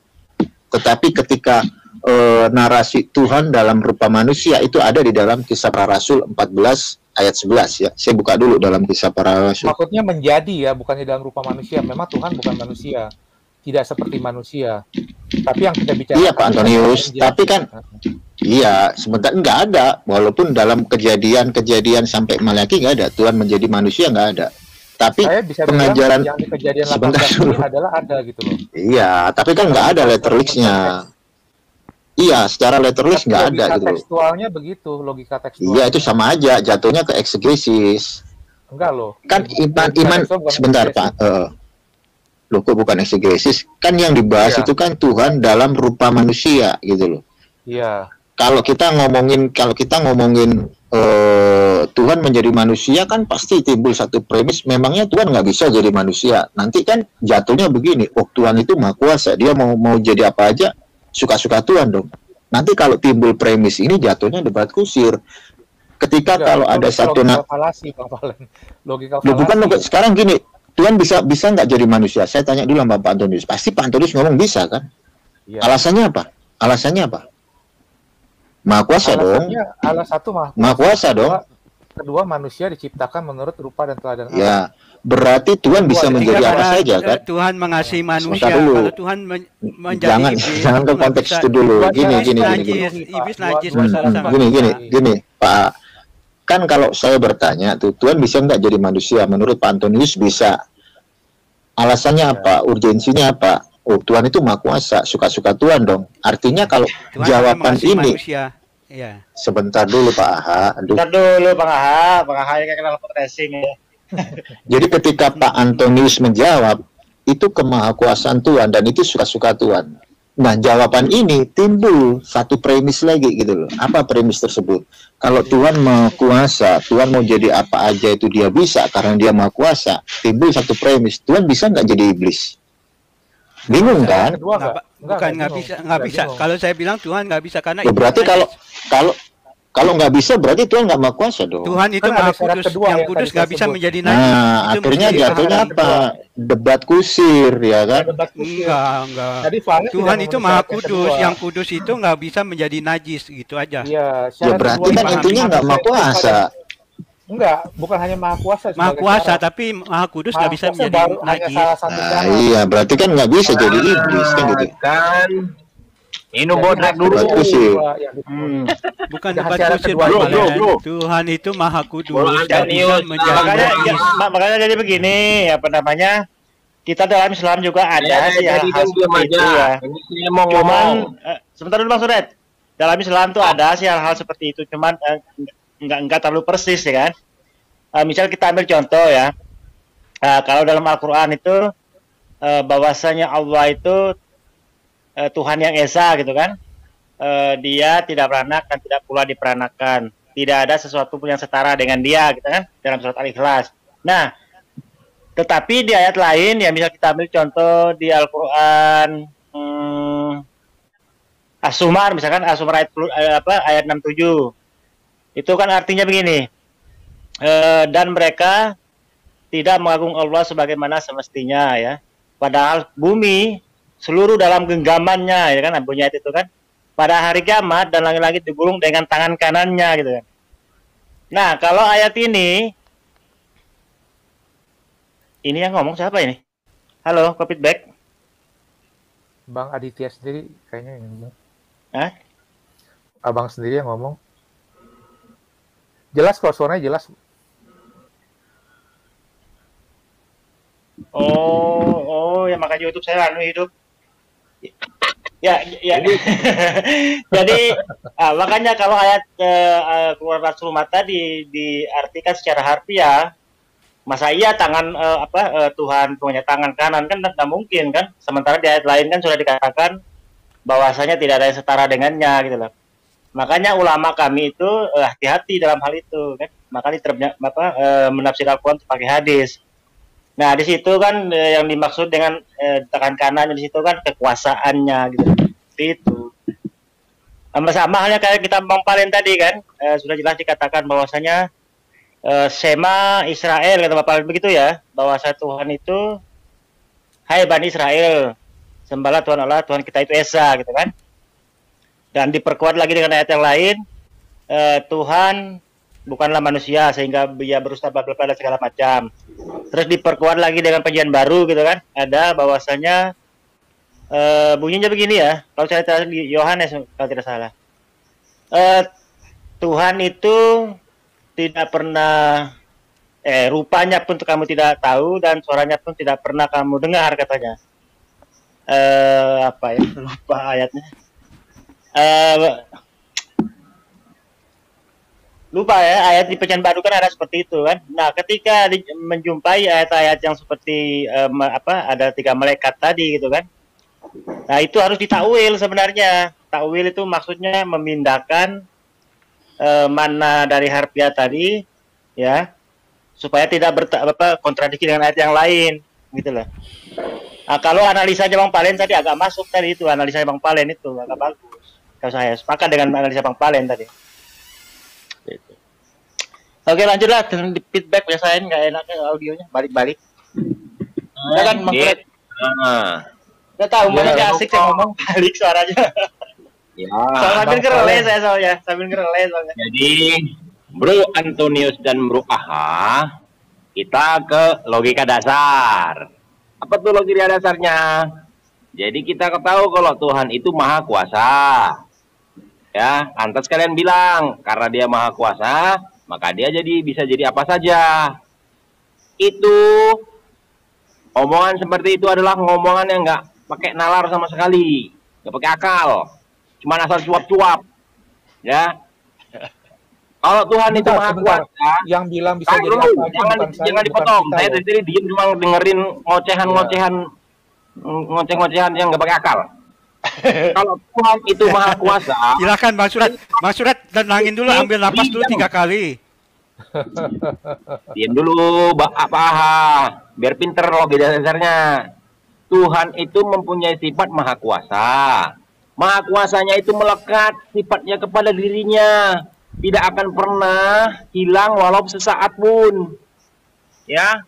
Tetapi ketika eh, narasi Tuhan dalam rupa manusia itu ada di dalam kisah para rasul 14 ayat 11 ya. Saya buka dulu dalam kisah para rasul. Maksudnya menjadi ya, bukannya dalam rupa manusia. Memang Tuhan bukan manusia, tidak seperti manusia. Tapi yang kita bicara iya Pak Antonius. tapi kan iya sebentar nggak ada. Walaupun dalam kejadian-kejadian sampai Maliaki nggak ada. Tuhan menjadi manusia nggak ada. Tapi saya bisa pengajaran yang di kejadian 18 sebentar dulu adalah ada gitu loh. Iya, tapi kan nggak ada letterlix-nya. Iya, secara letterless nggak ada gitu loh. tekstualnya begitu logika tekstual Iya, itu sama aja, jatuhnya ke eksegesis. enggak loh Kan iman iman sebentar eksegesis. Pak. Eh, loh kok bukan eksegesis? Kan yang dibahas Iya. itu kan Tuhan dalam rupa manusia gitu loh. iya Kalau kita ngomongin kalau kita ngomongin eh, Tuhan menjadi manusia kan pasti timbul satu premis memangnya Tuhan nggak bisa jadi manusia. Nanti kan jatuhnya begini, oh Tuhan itu maha kuasa, dia mau mau jadi apa aja suka-suka Tuhan dong. Nanti kalau timbul premis ini jatuhnya debat kusir. Ketika Enggak, kalau ada satu logika na- falasi Bang Valen logika Loh, bukan loh, sekarang gini, Tuhan bisa bisa nggak jadi manusia? Saya tanya dulu sama Pak Antonius. Pasti Pak Antonius ngomong bisa kan? Iya. Alasannya apa? Alasannya apa? Maha kuasa dong. Alasannya alas satu mah Maha kuasa dong. kedua manusia diciptakan menurut rupa dan teladan Allah. Ya, berarti Tuhan bisa Tuhan menjadi apa saja kan? Tuhan mengasihi manusia. Sebentar dulu. Kalau Tuhan men- menjadi Jangan iblis, jangan ke konteks itu dulu. Gini gini gini. gini. iblis najis Hmm, hmm, gini gini gini Pak kan kalau saya bertanya tuh Tuhan bisa nggak jadi manusia menurut Pak Antonius bisa alasannya apa urgensinya apa oh Tuhan itu maha kuasa suka-suka Tuhan dong artinya kalau Tuhan jawaban ini manusia. Ya. sebentar dulu Pak Aha aduh Bentar dulu Bang Aha, Bang Aha yang kenal racing ya. jadi ketika Pak Antonius menjawab itu kemahakuasaan Tuhan dan itu suka-suka Tuhan Nah, jawaban ini timbul satu premis lagi gitu loh. Apa premis tersebut? Kalau Tuhan maha kuasa, Tuhan mau jadi apa aja itu dia bisa karena dia maha kuasa. Timbul satu premis, Tuhan bisa nggak jadi iblis? Bingung kan? Kedua enggak? bukan nggak bisa nggak bisa. Kalau saya bilang Tuhan nggak bisa karena Ya, berarti kalau kalau kalau nggak bisa berarti Tuhan nggak maha kuasa dong. Tuhan itu Kan ada maha kudus, kedua yang yang kudus nggak bisa menjadi najis. Nah, akhirnya jatuhnya apa? kedua. Debat kusir, ya kan? Debat kusir. Enggak, enggak. Tadi Valen Tuhan itu maha kudus, kedua. yang kudus itu nggak bisa menjadi najis gitu aja. Iya, Ya berarti kan intinya nggak maha itu kuasa. Enggak, bukan hanya maha kuasa Maha kuasa syarat. tapi maha kudus nggak bisa menjadi baru najis. Nah, iya, berarti kan nggak bisa jadi iblis kan gitu. Kan minum bodrek dulu. Kusir. kedua yang disebut. Hmm. Bukan debat kusir bro, bro, bro. Tuhan itu maha kudus, bisa menjadi Makanya ya, makanya jadi begini, apa namanya? Kita dalam Islam juga ada Ya, sih jadi hal-hal kan diam seperti itu ya. Ini saya mau Cuman eh, sebentar dulu Bang Suret. Dalam Islam tuh ada sih hal-hal seperti itu, cuman eh, nggak nggak terlalu persis ya kan. Eh, misal kita ambil contoh ya. Eh, kalau dalam Al-Qur'an itu eh, bahwasanya Allah itu eh, Tuhan yang esa gitu kan. Eh, dia tidak beranak dan tidak pula diperanakan. Tidak ada sesuatu pun yang setara dengan dia gitu kan dalam surat Al-Ikhlas. Nah, tetapi di ayat lain ya misal kita ambil contoh di Al-Qur'an hmm, As-Sumar misalkan As-Sumar ayat eh, apa ayat 67. Itu kan artinya begini. Eh, dan mereka tidak mengagung Allah sebagaimana semestinya ya. Padahal bumi seluruh dalam genggamannya ya kan ayat itu kan. Pada hari kiamat dan langit-langit digulung dengan tangan kanannya gitu kan. Nah, kalau ayat ini ini yang ngomong siapa ini? Halo, Covid back. Bang Aditya sendiri kayaknya yang ngomong. Hah? Abang sendiri yang ngomong. Jelas kok suaranya jelas. Oh, oh, ya makanya YouTube saya anu hidup. Ya, ya. Jadi ah, makanya kalau ayat eh, keluar Rasul mata di diartikan secara harfiah, masa iya tangan eh, apa eh, Tuhan punya tangan kanan kan tidak mungkin kan? Sementara di ayat lain kan sudah dikatakan bahwasanya tidak ada yang setara dengannya gitu loh. Makanya ulama kami itu hati-hati dalam hal itu kan. Makanya terba- apa eh, menafsir Al-Qur'an pakai hadis. Nah, di situ kan eh, yang dimaksud dengan eh, tangan kanan di situ kan kekuasaannya gitu. Seperti itu. Sama sama halnya kayak kita Bang Palen tadi kan, eh, sudah jelas dikatakan bahwasanya eh, Sema Israel kata Bapak Palen begitu ya, bahwa Tuhan itu Hai Bani Israel, sembahlah Tuhan Allah, Tuhan kita itu Esa gitu kan. Dan diperkuat lagi dengan ayat yang lain, eh, Tuhan bukanlah manusia sehingga dia berusaha dan segala macam. Terus diperkuat lagi dengan penjian baru gitu kan. Ada bahwasanya eh bunyinya begini ya. Kalau saya tidak di Yohanes kalau tidak salah. Eh Tuhan itu tidak pernah eh rupanya pun kamu tidak tahu dan suaranya pun tidak pernah kamu dengar katanya. Eh apa ya? Lupa ayatnya. eh, lupa ya ayat di pecahan baru kan ada seperti itu kan. Nah, ketika di, menjumpai ayat-ayat yang seperti me- apa ada tiga malaikat tadi gitu kan. Nah, itu harus ditakwil sebenarnya. Takwil itu maksudnya memindahkan eh, mana dari harfiah tadi ya supaya tidak apa kontradiksi dengan ayat yang lain gitu loh. Nah, kalau analisa Bang Palen tadi agak masuk tadi itu analisa Bang Palen itu agak bagus. Kalau saya sepakat dengan analisa Bang Palen tadi. Gitu. Oke lanjutlah dengan di feedback biasanya nggak enak audionya balik-balik. Ya kan Bang Fred? Nah, Nggak tahu, Ya, makanya asik saya ngomong balik suaranya. ya. sambil ngerele saya soalnya, sambil ngerele soalnya. Jadi, Bro Antonius dan Bro Aha, kita ke logika dasar. Apa tuh logika dasarnya? Jadi kita ketahui kalau Tuhan itu maha kuasa. Ya, lantas kalian bilang karena dia maha kuasa, maka dia jadi bisa jadi apa saja. Itu omongan seperti itu adalah ngomongan yang nggak pakai nalar sama sekali, nggak pakai akal, cuma asal cuap-cuap. Ya, kalau Tuhan itu maha kuasa, Yang bilang bisa jadi apa aja jangan, bukan saya, jangan bukan dipotong. Saya loh. dari tadi diem cuma dengerin ngocehan-ngocehan ngoceh-ngocehan yang nggak pakai akal. Kalau Tuhan itu maha kuasa, Silakan Bang Surat. Bang Surat tenangin dulu, ambil napas dulu tiga kali. diam dulu, apa biar pinter logika dasarnya. Tuhan itu mempunyai sifat maha kuasa. Maha kuasanya itu melekat sifatnya kepada dirinya. Tidak akan pernah hilang walau sesaat pun. Ya.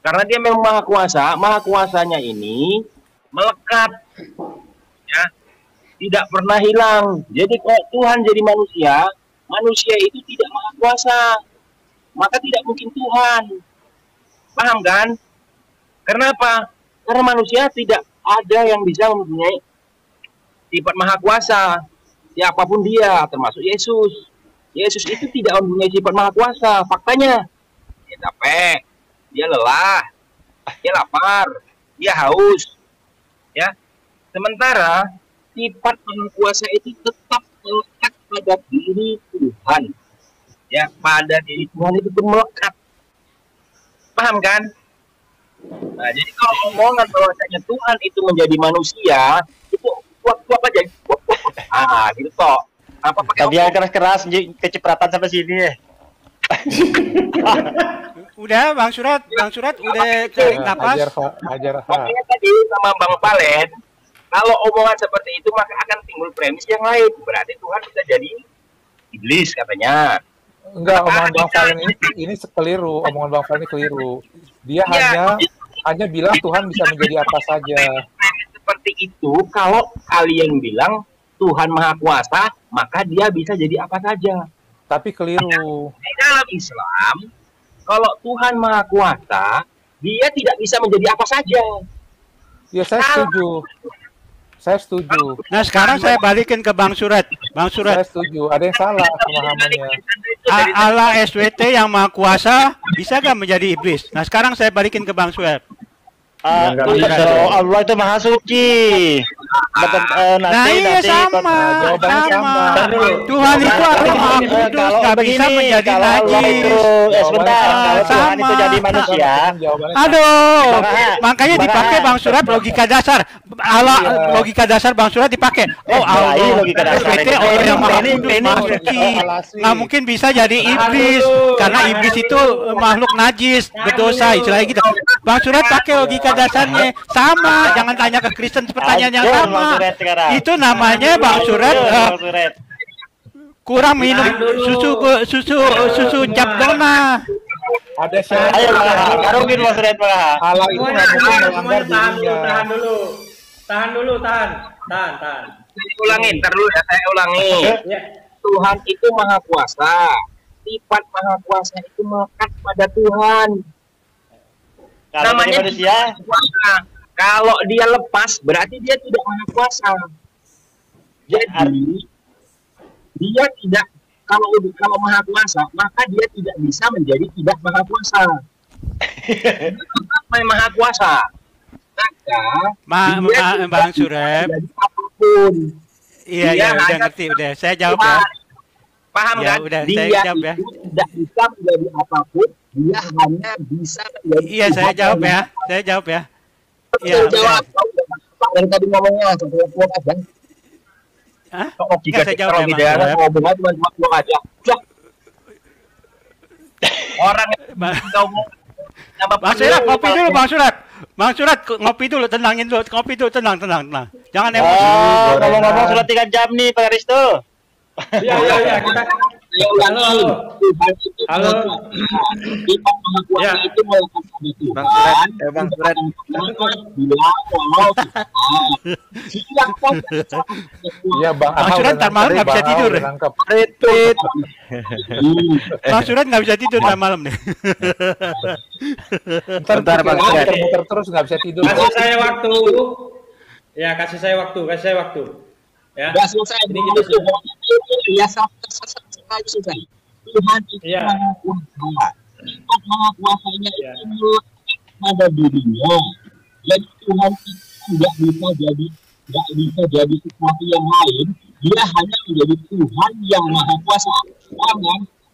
Karena dia memang maha kuasa, maha kuasanya ini melekat. Ya. Tidak pernah hilang. Jadi kalau Tuhan jadi manusia, manusia itu tidak maha kuasa. Maka tidak mungkin Tuhan. Paham kan? Karena apa? Karena manusia tidak ada yang bisa mempunyai sifat maha kuasa. Siapa pun dia, termasuk Yesus. Yesus itu tidak mempunyai sifat maha kuasa. Faktanya, dia capek, dia lelah, dia lapar, dia haus. Ya. Sementara sifat maha kuasa itu tetap melekat pada diri Tuhan. Ya, pada diri Tuhan itu pun melekat. Paham kan? Nah, jadi kalau omongan bahwasanya Tuhan itu menjadi manusia, itu kuat-kuat aja. Ah, gitu toh. Apa pakai Tadi yang keras-keras kecipratan sampai sini ya. Udah Bang Surat, Bang Surat udah tarik napas. Ajar, Pak. Ajar, Pak. Makanya tadi sama Bang Palen, kalau omongan seperti itu maka akan timbul premis yang lain. Berarti Tuhan bisa jadi iblis katanya. Enggak, omongan Bang Valen ini, ini keliru. Omongan Bang Valen ini keliru. Dia hanya hanya bilang Tuhan bisa menjadi apa saja. Seperti itu, kalau kalian bilang Tuhan Maha Kuasa, maka dia bisa jadi apa saja. Tapi keliru. Di dalam Islam, kalau Tuhan Maha Kuasa, dia tidak bisa menjadi apa saja. Ya saya setuju. Saya setuju. Nah sekarang saya balikin ke Bang Surat. Bang Surat. Saya setuju. Ada yang salah pemahamannya. A- Allah SWT yang maha kuasa bisa gak menjadi iblis? Nah sekarang saya balikin ke Bang Surat. Ah, kalau Allah itu maha suci. Betul, eh, nanti, Nah iya nanti, sama, sama. sama. Tuhan itu Allah maha Eh, kudus, kalau gak bisa menjadi Allah najis. eh, sebentar, kalau Tuhan itu jadi manusia, Aduh, makanya dipakai. Bang Surat logika dasar. Allah Iya. logika dasar Bang Surat dipakai. Oh Eh, Allah, iya, logika dasar. Allah yang maha kudus. Nggak mungkin bisa jadi iblis karena iblis itu eh, makhluk najis, berdosa, istilahnya gitu. Bang Surat pakai logika dasarnya sama. Jangan tanya ke Kristen pertanyaan yang sama. Bang Surat sekarang. Itu namanya Bang Surat Aduh, eh, Bang Surat. kurang minum susu susu susu cap dona. Ada syarat. Ayo, Bang Aha, karungin Bang Surat, Bang Aha. Allah itu Semuanya, nggak melanggar tahan dulu, tahan dulu. Tahan dulu, tahan. Tahan, tahan. Saya ulangi, ntar dulu ya, saya ulangi. Ya. Tuhan itu maha kuasa. Sifat maha kuasa itu melekat pada Tuhan. Kalau Namanya manusia. Kalau dia lepas, berarti dia tidak maha kuasa. Jadi, dia tidak, kalau kalau maha kuasa, maka dia tidak bisa menjadi tidak maha kuasa. Yang maha kuasa? Maka, Ma, dia ma- tidak Bang menjadi apa pun. Iya, iya, udah ngerti, udah. Saya jawab ya. Paham Ya, kan? udah, dia saya jawab ya. tidak bisa menjadi apa pun, dia hanya bisa menjadi Iya, saya jawab ya. Saya jawab ya. Iya, jawab. Dari tadi ngomongnya satu puas aja. Hah? Kok mau Nggak, saya jawab kalau ya, Mas. daerah Jawab. ngomongnya cuma cuma puas aja. Orang nama Bang Surat, ngopi dulu, Bang Surat. Bang Surat, ngopi dulu, tenangin dulu. Ngopi dulu, tenang, tenang, tenang. Jangan emosi. Oh, ngomong-ngomong sudah tiga jam nih Pak Aristo. Iya, iya, iya, kita Halo, halo. Halo. Ya. itu melakukan itu. Bang Surat, eh, Bang Surat. Iya Bang Bang Surat ntar malam nggak bisa tidur. udah nangkep. Retweet. Bang Surat nggak bisa tidur ntar malam nih. Ntar Bang muter-muter terus nggak bisa tidur. Kasih saya waktu. Ya, kasih saya waktu, kasih saya waktu. Ya. Sudah selesai. Ini kita sudah Ya sampai selesai selesai. Tuhan itu Iya. maha kuasa. Sifat maha kuasanya Iya. itu melekat pada dirinya. Jadi Tuhan itu tidak bisa jadi tidak bisa jadi sesuatu yang lain. Dia hanya menjadi Tuhan yang maha kuasa.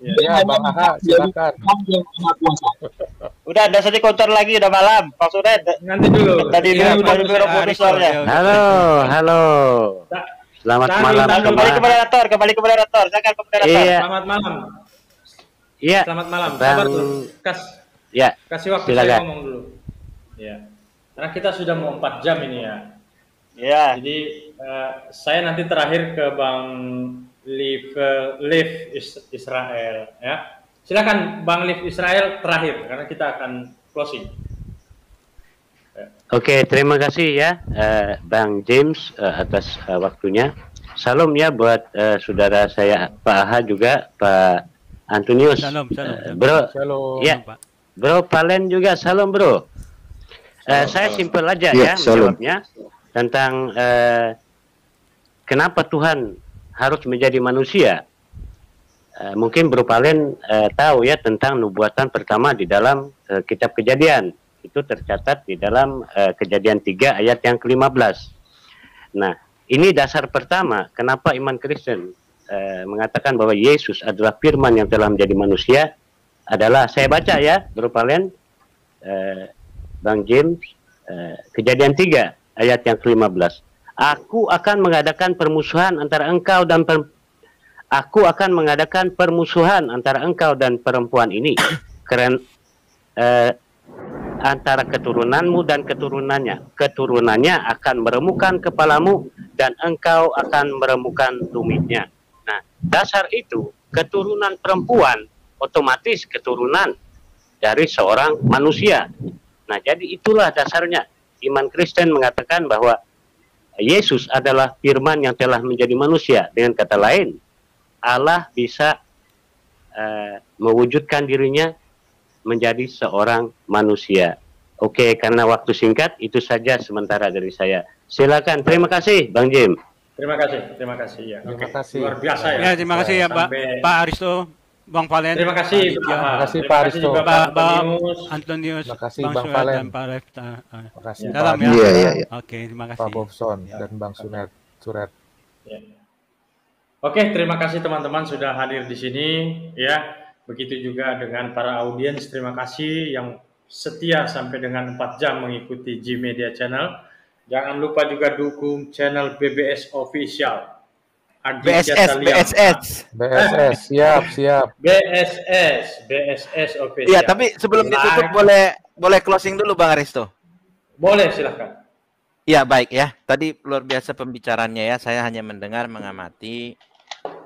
Dia Iya, hanya Bang Aha, silakan. Tuhan. Udah ada sedih counter lagi udah malam. Pak Surat. Nanti dulu. Tadi Ini bilang udah Aristo, putus soalnya. ya. Halo, halo. Selamat Tadi malam kembali ke moderator, kembali ke moderator. Silakan ke moderator. Iya, Selamat malam. iya. Selamat malam. Bang, Sabar dulu. Kas, ya. kasih waktu Silakan. saya ngomong dulu. Ya. Karena kita sudah mau 4 jam ini ya. Iya. Jadi eh, saya nanti terakhir ke Bang Liv Liv Is- Israel ya. Silakan Bang Liv Israel terakhir karena kita akan closing. Oke, terima kasih ya eh, Bang James eh, atas eh, waktunya. Salam ya buat eh, saudara saya Pak Aha juga Pak Antonius. Salam, salam. Eh, bro, Shalom. ya, Pak. Bro Palen juga salam bro. Eh, saya simpel aja Ya, ya salam. menjawabnya tentang eh, kenapa Tuhan harus menjadi manusia. Eh, mungkin Bro Palen eh, tahu ya tentang nubuatan pertama di dalam eh, kitab Kejadian. Itu tercatat di dalam eh, Kejadian 3 ayat yang ke-15. Nah, ini dasar pertama kenapa iman Kristen eh, mengatakan bahwa Yesus adalah firman yang telah menjadi manusia adalah saya baca ya Bro Palen eh, Bang James eh, Kejadian 3 ayat yang ke-15. Aku akan mengadakan permusuhan antara engkau dan per- Aku akan mengadakan permusuhan antara engkau dan perempuan ini keren eh, antara keturunanmu dan keturunannya. Keturunannya akan meremukan kepalamu dan engkau akan meremukan tumitnya. Nah, dasar itu keturunan perempuan otomatis keturunan dari seorang manusia. Nah, jadi itulah dasarnya iman Kristen mengatakan bahwa Yesus adalah firman yang telah menjadi manusia. Dengan kata lain, Allah bisa eh, mewujudkan dirinya menjadi seorang manusia. Oke, karena waktu singkat itu saja sementara dari saya. Silakan. Terima kasih, Bang Jim. Terima kasih, terima kasih ya. Terima Oke. kasih. Luar biasa ya. Ya, terima kasih ya, Pak Sampai- Pak Aristo, Bang Valen. Terima kasih, Pak Pak. Terima kasih, Pak Aristo. juga Pak Pak Bang Antonius. Antonius, Terima kasih, Bang Bang Valen. dan Pak Refta. Terima kasih Salam Pak ya. Iya, iya, iya. Oke, terima Pak kasih. Bobson dan Bang Sunet. Suret. Ya. Oke, terima kasih teman-teman sudah hadir di sini ya. Begitu juga dengan para audiens, terima kasih yang setia sampai dengan 4 jam mengikuti G Media Channel. Jangan lupa juga dukung channel BBS Official. Adi BSS. BSS. BSS, siap, siap. BSS, BSS Official. Iya, tapi sebelum ditutup Like. boleh boleh closing dulu Bang Aristo. Boleh, silahkan. Iya baik ya. Tadi luar biasa pembicaranya ya. Saya hanya mendengar, mengamati.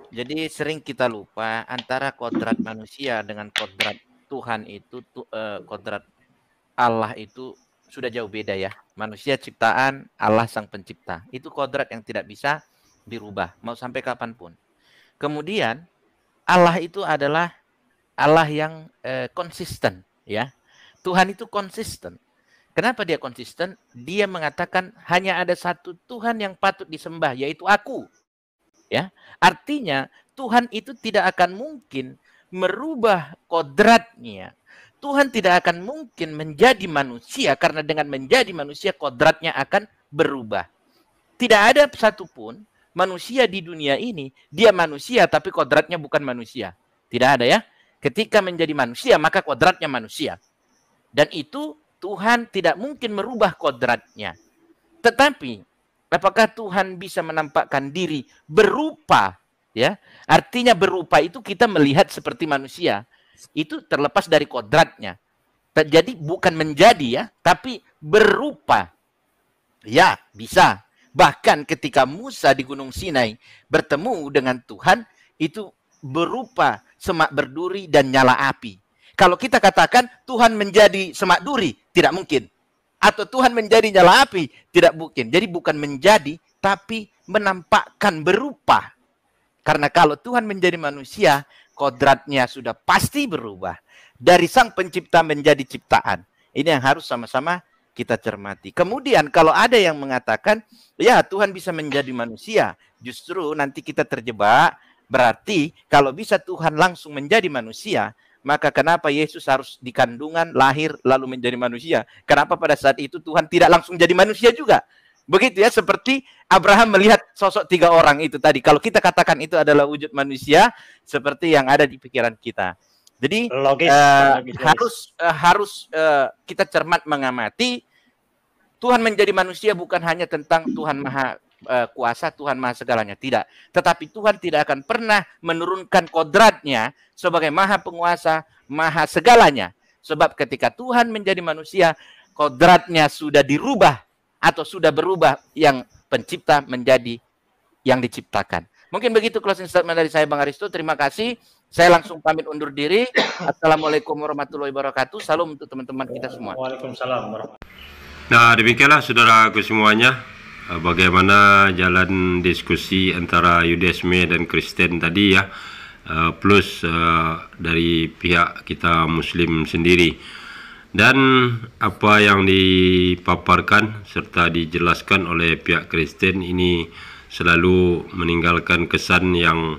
Jadi sering kita lupa antara kodrat manusia dengan kodrat Tuhan itu, tu, eh, kodrat Allah itu sudah jauh beda ya. Manusia ciptaan, Allah sang pencipta. Itu kodrat yang tidak bisa dirubah, mau sampai kapan pun. Kemudian Allah itu adalah Allah yang eh, konsisten ya. Tuhan itu konsisten. Kenapa dia konsisten? Dia mengatakan hanya ada satu Tuhan yang patut disembah, yaitu aku. Ya, artinya Tuhan itu tidak akan mungkin merubah kodratnya. Tuhan tidak akan mungkin menjadi manusia karena dengan menjadi manusia kodratnya akan berubah. Tidak ada satupun manusia di dunia ini, dia manusia tapi kodratnya bukan manusia. Tidak ada ya. Ketika menjadi manusia, maka kodratnya manusia. Dan itu Tuhan tidak mungkin merubah kodratnya. Tetapi, apakah Tuhan bisa menampakkan diri berupa ya? Artinya berupa itu kita melihat seperti manusia itu terlepas dari kodratnya. Jadi bukan menjadi ya tapi berupa. Ya bisa. Bahkan ketika Musa di Gunung Sinai bertemu dengan Tuhan itu berupa semak berduri dan nyala api. Kalau kita katakan Tuhan menjadi semak duri tidak mungkin atau Tuhan menjadi nyala api tidak mungkin jadi bukan menjadi tapi menampakkan berupa karena kalau Tuhan menjadi manusia, kodratnya sudah pasti berubah. Dari sang pencipta menjadi ciptaan. Ini yang harus sama-sama kita cermati. Kemudian kalau ada yang mengatakan, ya Tuhan bisa menjadi manusia. Justru nanti kita terjebak. Berarti kalau bisa Tuhan langsung menjadi manusia, maka kenapa Yesus harus di kandungan, lahir, lalu menjadi manusia? Kenapa pada saat itu Tuhan tidak langsung jadi manusia juga? Begitu ya, seperti Abraham melihat sosok tiga orang itu tadi. Kalau kita katakan itu adalah wujud manusia, seperti yang ada di pikiran kita. Jadi logis, uh, logis, harus uh, harus uh, kita cermat mengamati Tuhan menjadi manusia bukan hanya tentang Tuhan maha uh, kuasa, Tuhan maha segalanya, tidak. Tetapi Tuhan tidak akan pernah menurunkan kodratnya sebagai maha penguasa, maha segalanya. Sebab ketika Tuhan menjadi manusia, kodratnya sudah dirubah atau sudah berubah yang pencipta menjadi yang diciptakan. Mungkin begitu closing statement dari saya Bang Aristo. Terima kasih. Saya langsung pamit undur diri. Assalamualaikum warahmatullahi wabarakatuh. Salam untuk teman-teman kita semua. Waalaikumsalam Nah, demikianlah saudaraku semuanya eh, bagaimana jalan diskusi antara Yudesme dan Kristen tadi ya. Eh, plus eh, dari pihak kita muslim sendiri dan apa yang dipaparkan serta dijelaskan oleh pihak Kristen ini selalu meninggalkan kesan yang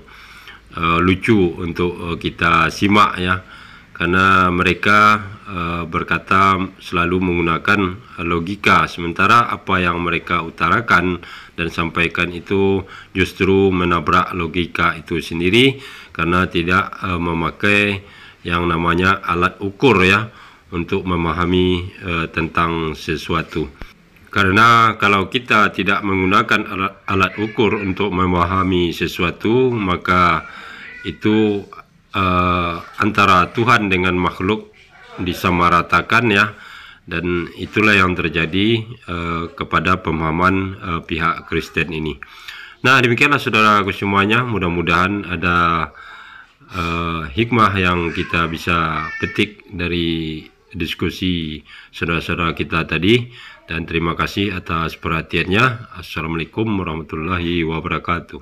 lucu untuk kita simak ya karena mereka berkata selalu menggunakan logika sementara apa yang mereka utarakan dan sampaikan itu justru menabrak logika itu sendiri karena tidak uh, memakai yang namanya alat ukur ya untuk memahami uh, tentang sesuatu. Karena kalau kita tidak menggunakan alat, alat ukur untuk memahami sesuatu, maka itu uh, antara Tuhan dengan makhluk disamaratakan ya. Dan itulah yang terjadi uh, kepada pemahaman uh, pihak Kristen ini. Nah demikianlah saudara semuanya, mudah-mudahan ada uh, hikmah yang kita bisa petik dari diskusi saudara-saudara kita tadi dan terima kasih atas perhatiannya. Assalamualaikum warahmatullahi wabarakatuh.